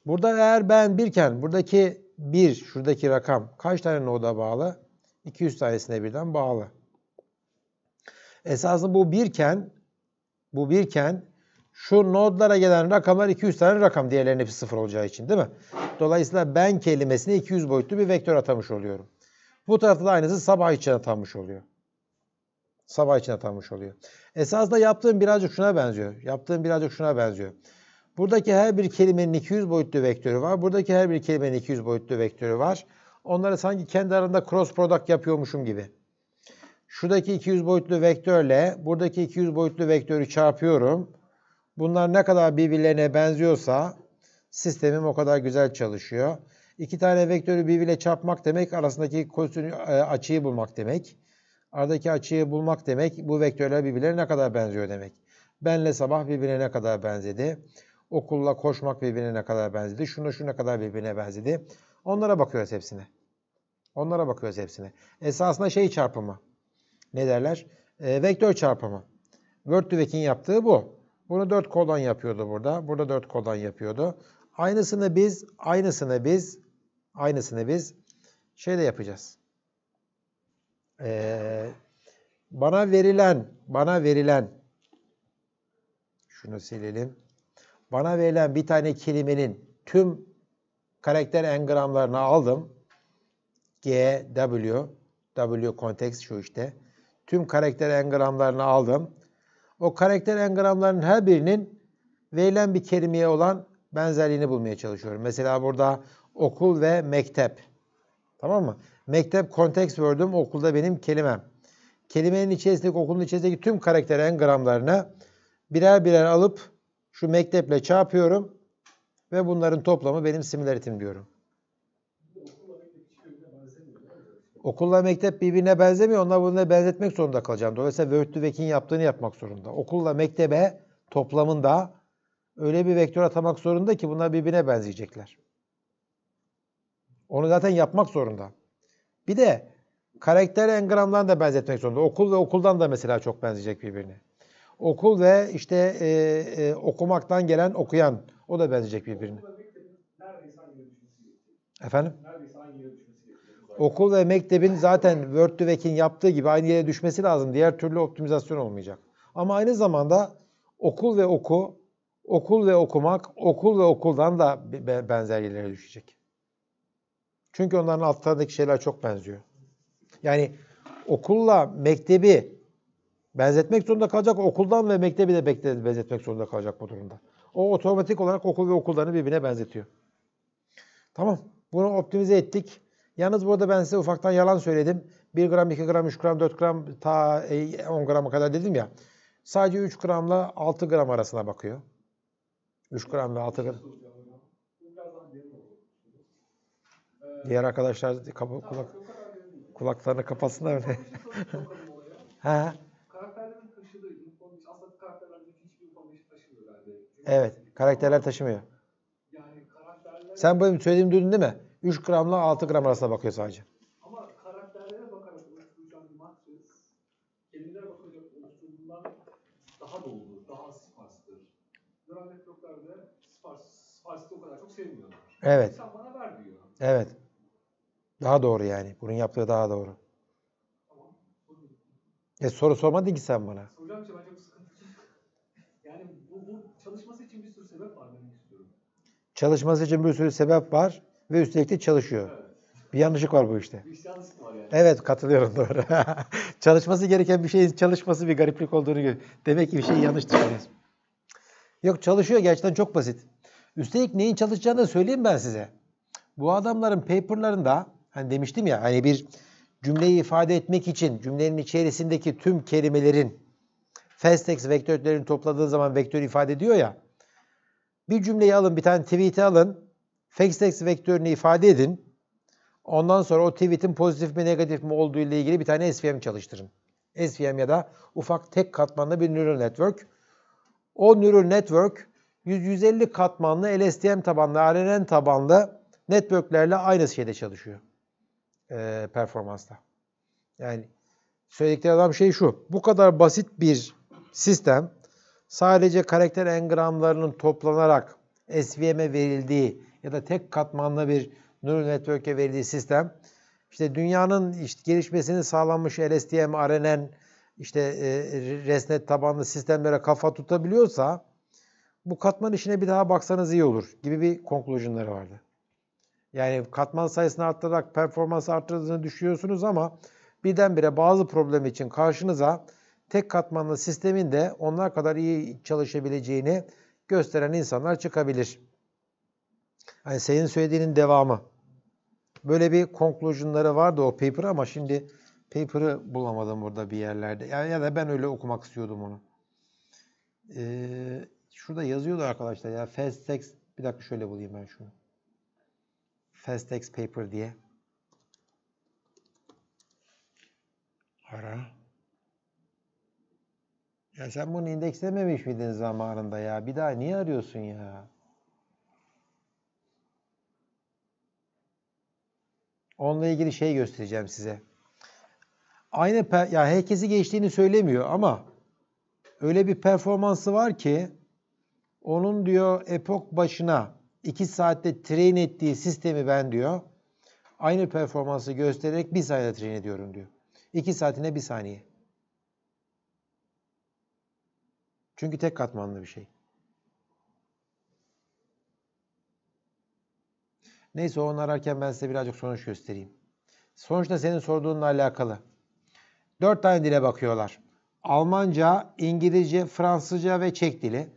Burada eğer ben 1 iken buradaki 1, şuradaki rakam kaç tane node'a bağlı? 200 tanesine birden bağlı. Esasında bu 1 iken bu 1 iken şu nodlara gelen rakamlar 200 tane rakam. Diğerlerinin hepsi 0 olacağı için değil mi? Dolayısıyla ben kelimesine 200 boyutlu bir vektör atamış oluyorum. Bu tarafta da aynısı sabah için atanmış oluyor. Sabah için atanmış oluyor. Esasında yaptığım birazcık şuna benziyor. Yaptığım birazcık şuna benziyor. Buradaki her bir kelimenin 200 boyutlu vektörü var. Buradaki her bir kelimenin 200 boyutlu vektörü var. Onları sanki kendi arasında cross product yapıyormuşum gibi. Şuradaki 200 boyutlu vektörle buradaki 200 boyutlu vektörü çarpıyorum. Bunlar ne kadar birbirlerine benziyorsa sistemim o kadar güzel çalışıyor. İki tane vektörü birbiriyle çarpmak demek arasındaki kosinü, açıyı bulmak demek. Aradaki açıyı bulmak demek bu vektörler birbirlerine ne kadar benziyor demek. Benle sabah birbirine ne kadar benzedi. Okulla koşmak birbirine ne kadar benzedi. Şunu şu ne kadar birbirine benzedi. Onlara bakıyoruz hepsine. Onlara bakıyoruz hepsine. Esasında şey çarpımı. Ne derler? E, vektör çarpımı. Word2Vec'in yaptığı bu. Bunu 4 kolon yapıyordu burada. Burada 4 kolon yapıyordu. Aynısını biz, aynısını biz, aynısını biz şeyle yapacağız. Ee, bana verilen, bana verilen, şunu silelim. Bana verilen bir tane kelimenin tüm karakter engramlarını aldım. G, W, W kontekst şu işte. Tüm karakter engramlarını aldım. O karakter engramlarının her birinin verilen bir kelimeye olan benzerliğini bulmaya çalışıyorum. Mesela burada okul ve mektep. Tamam mı? Mektep context word'üm, okulda benim kelimem. Kelimenin içerisindeki, okulun içerisindeki tüm karakter engramlarını birer birer alıp şu mekteple çarpıyorum ve bunların toplamı benim similaritim diyorum. Okulla mektep birbirine benzemiyor. Onlar birbirine benzetmek zorunda kalacağım. Dolayısıyla Word2Vec'in yaptığını yapmak zorunda. Okulla mektebe toplamında öyle bir vektör atamak zorunda ki bunlar birbirine benzeyecekler. Onu zaten yapmak zorunda. Bir de karakter engramlarını da benzetmek zorunda. Okul ve okuldan da mesela çok benzeyecek birbirine. Okul ve işte e, e, okumaktan gelen okuyan o da benzeyecek birbirine. Efendim? Okul ve mektebin zaten Word2Vec'in yaptığı gibi aynı yere düşmesi lazım. Diğer türlü optimizasyon olmayacak. Ama aynı zamanda okul ve oku, okul ve okumak, okul ve okuldan da benzer yerlere düşecek. Çünkü onların altlarındaki şeyler çok benziyor. Yani okulla mektebi benzetmek zorunda kalacak, okuldan ve mektebi de benzetmek zorunda kalacak bu durumda. O otomatik olarak okul ve okullarını birbirine benzetiyor. Tamam. Bunu optimize ettik. Yalnız burada ben size ufaktan yalan söyledim. 1 gram, 2 gram, 3 gram, 4 gram ta 10 grama kadar dedim ya. Sadece 3 gramla 6 gram arasına bakıyor. 3 gram ve 6 gram. Diğer arkadaşlar kapı, kulak, kulaklarını kapatsınlar öyle. <laughs> ha. Karakterlerin taşıdığı information aslında karakterler hiçbir information taşımıyor bence. Evet, karakterler taşımıyor. Yani karakterler Sen benim söylediğimi duydun değil mi? 3 gramla 6 gram arasına bakıyor sadece. ama karakterlere bakarak oluşturulan bir matris kelimelere bakarak oluşturulan daha doludur, daha sparstır. Neural networklerde spars, o kadar çok sevmiyorlar. Evet. Sen bana ver diyor. Evet. Daha doğru yani. Bunun yaptığı daha doğru. Tamam. E soru sormadın ki sen bana. Soracağım bence bu sıkıntı. Yani bu, bu çalışması için bir sürü sebep var demek istiyorum. Çalışması için bir sürü sebep var ve üstelik de çalışıyor. Evet. Bir yanlışlık var bu işte. Bir yanlışlık var yani. Evet katılıyorum doğru. <laughs> Çalışması gereken bir şeyin çalışması bir gariplik olduğunu gör. Demek ki bir şey yanlış düşünüyoruz. Yok çalışıyor gerçekten çok basit. Üstelik neyin çalışacağını da söyleyeyim ben size. Bu adamların paperlarında hani demiştim ya hani bir cümleyi ifade etmek için cümlenin içerisindeki tüm kelimelerin fast text vektörlerini topladığın zaman vektör ifade ediyor ya. Bir cümleyi alın, bir tane tweet'i alın. Fast text vektörünü ifade edin. Ondan sonra o tweet'in pozitif mi negatif mi olduğu ile ilgili bir tane SVM çalıştırın. SVM ya da ufak tek katmanlı bir neural network. O neural network 100-150 katmanlı LSTM tabanlı, RNN tabanlı networklerle aynı şeyde çalışıyor. Ee, performansta. Yani söyledikleri adam şey şu. Bu kadar basit bir sistem sadece karakter engramlarının toplanarak SVM'e verildiği ya da tek katmanlı bir neural network'e verildiği sistem işte dünyanın işte gelişmesini sağlanmış LSTM, RNN, işte e, ResNet tabanlı sistemlere kafa tutabiliyorsa bu katman işine bir daha baksanız iyi olur gibi bir conclusion'ları vardı. Yani katman sayısını arttırarak performans arttırdığını düşünüyorsunuz ama birdenbire bazı problem için karşınıza tek katmanlı sistemin de onlar kadar iyi çalışabileceğini gösteren insanlar çıkabilir. Hani senin söylediğinin devamı. Böyle bir conclusion'ları vardı o paper ama şimdi paper'ı bulamadım burada bir yerlerde. Yani ya da ben öyle okumak istiyordum onu. Ee, şurada yazıyordu arkadaşlar ya fast text bir dakika şöyle bulayım ben şunu. Fast text paper diye. Ara. Ya sen bunu indekslememiş miydin zamanında ya? Bir daha niye arıyorsun ya? Onunla ilgili şey göstereceğim size. Aynı ya herkesi geçtiğini söylemiyor ama öyle bir performansı var ki onun diyor epok başına 2 saatte train ettiği sistemi ben diyor aynı performansı göstererek 1 saniye train ediyorum diyor. 2 saatine 1 saniye. Çünkü tek katmanlı bir şey. Neyse onu ararken ben size birazcık sonuç göstereyim. Sonuçta senin sorduğunla alakalı. Dört tane dile bakıyorlar. Almanca, İngilizce, Fransızca ve Çek dili.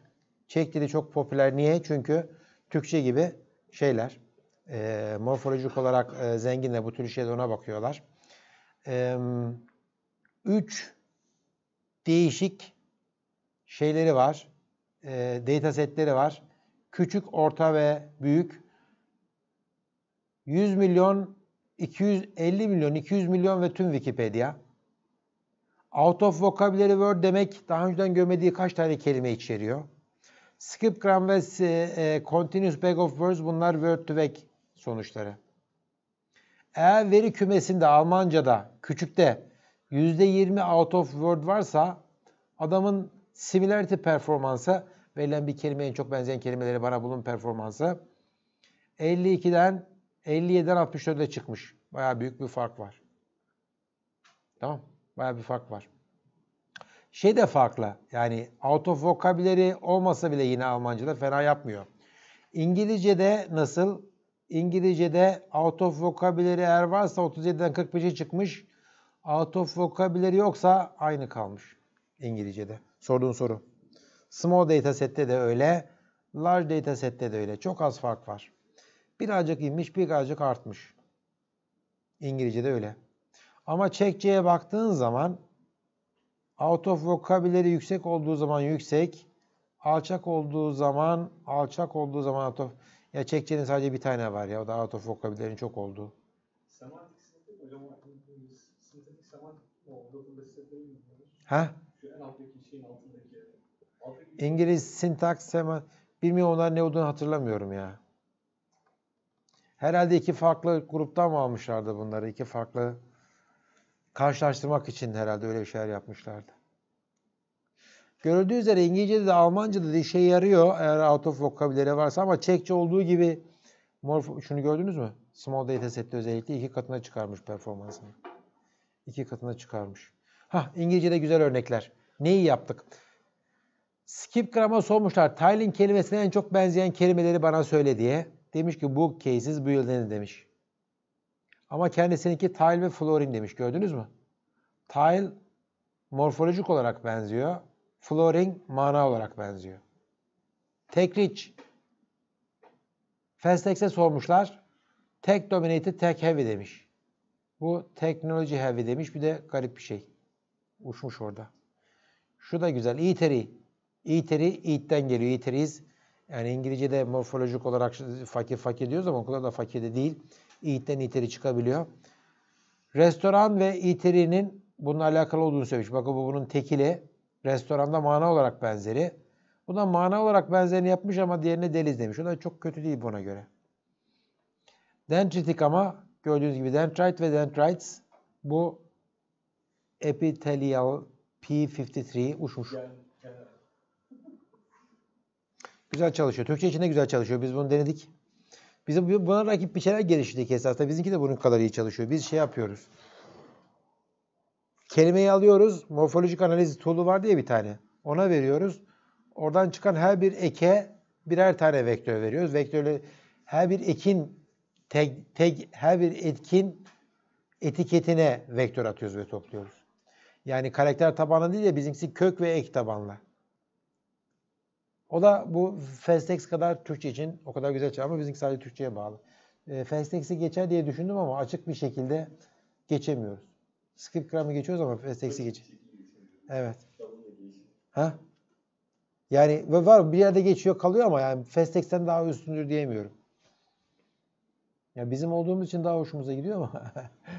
Çek dili çok popüler. Niye? Çünkü Türkçe gibi şeyler. E, morfolojik olarak e, zengin de bu tür şeyler ona bakıyorlar. E, üç değişik şeyleri var. E, data setleri var. Küçük, orta ve büyük. 100 milyon, 250 milyon, 200 milyon ve tüm Wikipedia. Out of vocabulary word demek daha önceden görmediği kaç tane kelime içeriyor. Skipgram ve e, continuous bag of words bunlar word to vec sonuçları. Eğer veri kümesinde Almanca'da küçükte %20 out of word varsa adamın similarity performansı verilen bir kelimeye en çok benzeyen kelimeleri bana bulun performansı 52'den 57'den 64'e çıkmış. Bayağı büyük bir fark var. Tamam. Bayağı bir fark var. Şey de farklı. Yani out of vocabulary olmasa bile yine Almanca'da fena yapmıyor. İngilizce'de nasıl? İngilizce'de out of vocabulary eğer varsa 37'den 45'e çıkmış. Out of vocabulary yoksa aynı kalmış İngilizce'de. Sorduğun soru. Small data sette de öyle. Large data sette de öyle. Çok az fark var. Birazcık inmiş, birazcık artmış. İngilizce'de öyle. Ama Çekçe'ye baktığın zaman out of vocabulary yüksek olduğu zaman yüksek, alçak olduğu zaman alçak olduğu zaman out of ya Çekçe'nin sadece bir tane var ya o da out of vocabulary'nin çok olduğu. Semantik hocam semantik. Ha? Şu en alttaki şeyin altındaki. alttaki İngiliz sintaks sema bilmiyorum onlar ne olduğunu hatırlamıyorum ya. Herhalde iki farklı gruptan mı almışlardı bunları? İki farklı karşılaştırmak için herhalde öyle bir şeyler yapmışlardı. Görüldüğü üzere İngilizce'de de Almanca'da da işe yarıyor eğer out of vocabulary varsa ama Çekçe olduğu gibi Morph şunu gördünüz mü? Small data set'te özellikle iki katına çıkarmış performansını. İki katına çıkarmış. Hah İngilizce'de güzel örnekler. Neyi yaptık? Skip Gram'a sormuşlar. Tile'in kelimesine en çok benzeyen kelimeleri bana söyle diye. Demiş ki bookcases building demiş. Ama kendisininki tile ve flooring demiş. Gördünüz mü? Tile morfolojik olarak benziyor. Flooring mana olarak benziyor. Tekriç. Fastex'e sormuşlar. Tech dominated, tech heavy demiş. Bu technology heavy demiş. Bir de garip bir şey. Uçmuş orada. Şu da güzel. Eatery. Eatery, eat'ten geliyor. Eateries. Yani İngilizce'de morfolojik olarak fakir fakir diyoruz ama o kadar da fakir de değil. Eat'ten eatery çıkabiliyor. Restoran ve eatery'nin bununla alakalı olduğunu söylemiş. Bakın bu bunun tekili. Restoranda mana olarak benzeri. Bu da mana olarak benzerini yapmış ama diğerine deliz demiş. O da çok kötü değil buna göre. Dendritic ama gördüğünüz gibi dendrite ve dendrites bu epithelial P53 uçmuş. Yani Güzel çalışıyor. Türkçe için de güzel çalışıyor. Biz bunu denedik. Bize bu- buna rakip bir şeyler geliştirdik esasında. Bizimki de bunun kadar iyi çalışıyor. Biz şey yapıyoruz. Kelimeyi alıyoruz. Morfolojik analiz tool'u var diye bir tane. Ona veriyoruz. Oradan çıkan her bir eke birer tane vektör veriyoruz. Vektörle her bir ekin tag, tag, her bir etkin etiketine vektör atıyoruz ve topluyoruz. Yani karakter tabanlı değil de bizimkisi kök ve ek tabanlı. O da bu Festex kadar Türkçe için o kadar güzel çalışıyor ama bizimki sadece Türkçe'ye bağlı. E, Festex'i geçer diye düşündüm ama açık bir şekilde geçemiyoruz. Scriptgram'ı geçiyoruz ama Festex'i geç. Evet. Ha? Yani var bir yerde geçiyor kalıyor ama yani Festex'ten daha üstündür diyemiyorum. Ya bizim olduğumuz için daha hoşumuza gidiyor ama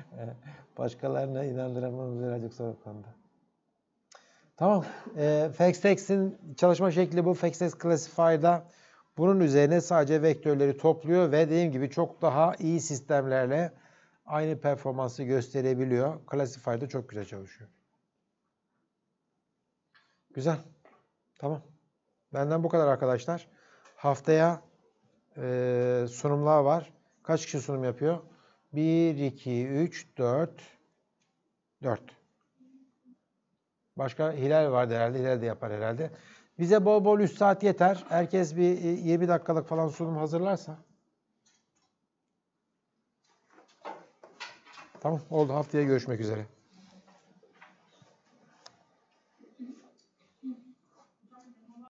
<laughs> başkalarına inandıramamız birazcık zor konuda. Tamam. E, Festex'in çalışma şekli bu. Festex Classifier'da bunun üzerine sadece vektörleri topluyor ve dediğim gibi çok daha iyi sistemlerle aynı performansı gösterebiliyor. Classifier'da çok güzel çalışıyor. Güzel. Tamam. Benden bu kadar arkadaşlar. Haftaya e, sunumlar var. Kaç kişi sunum yapıyor? 1, 2, 3, 4, 4. Başka Hilal vardı herhalde. Hilal de yapar herhalde. Bize bol bol 3 saat yeter. Herkes bir e, 20 dakikalık falan sunum hazırlarsa. Tamam oldu. Haftaya görüşmek üzere.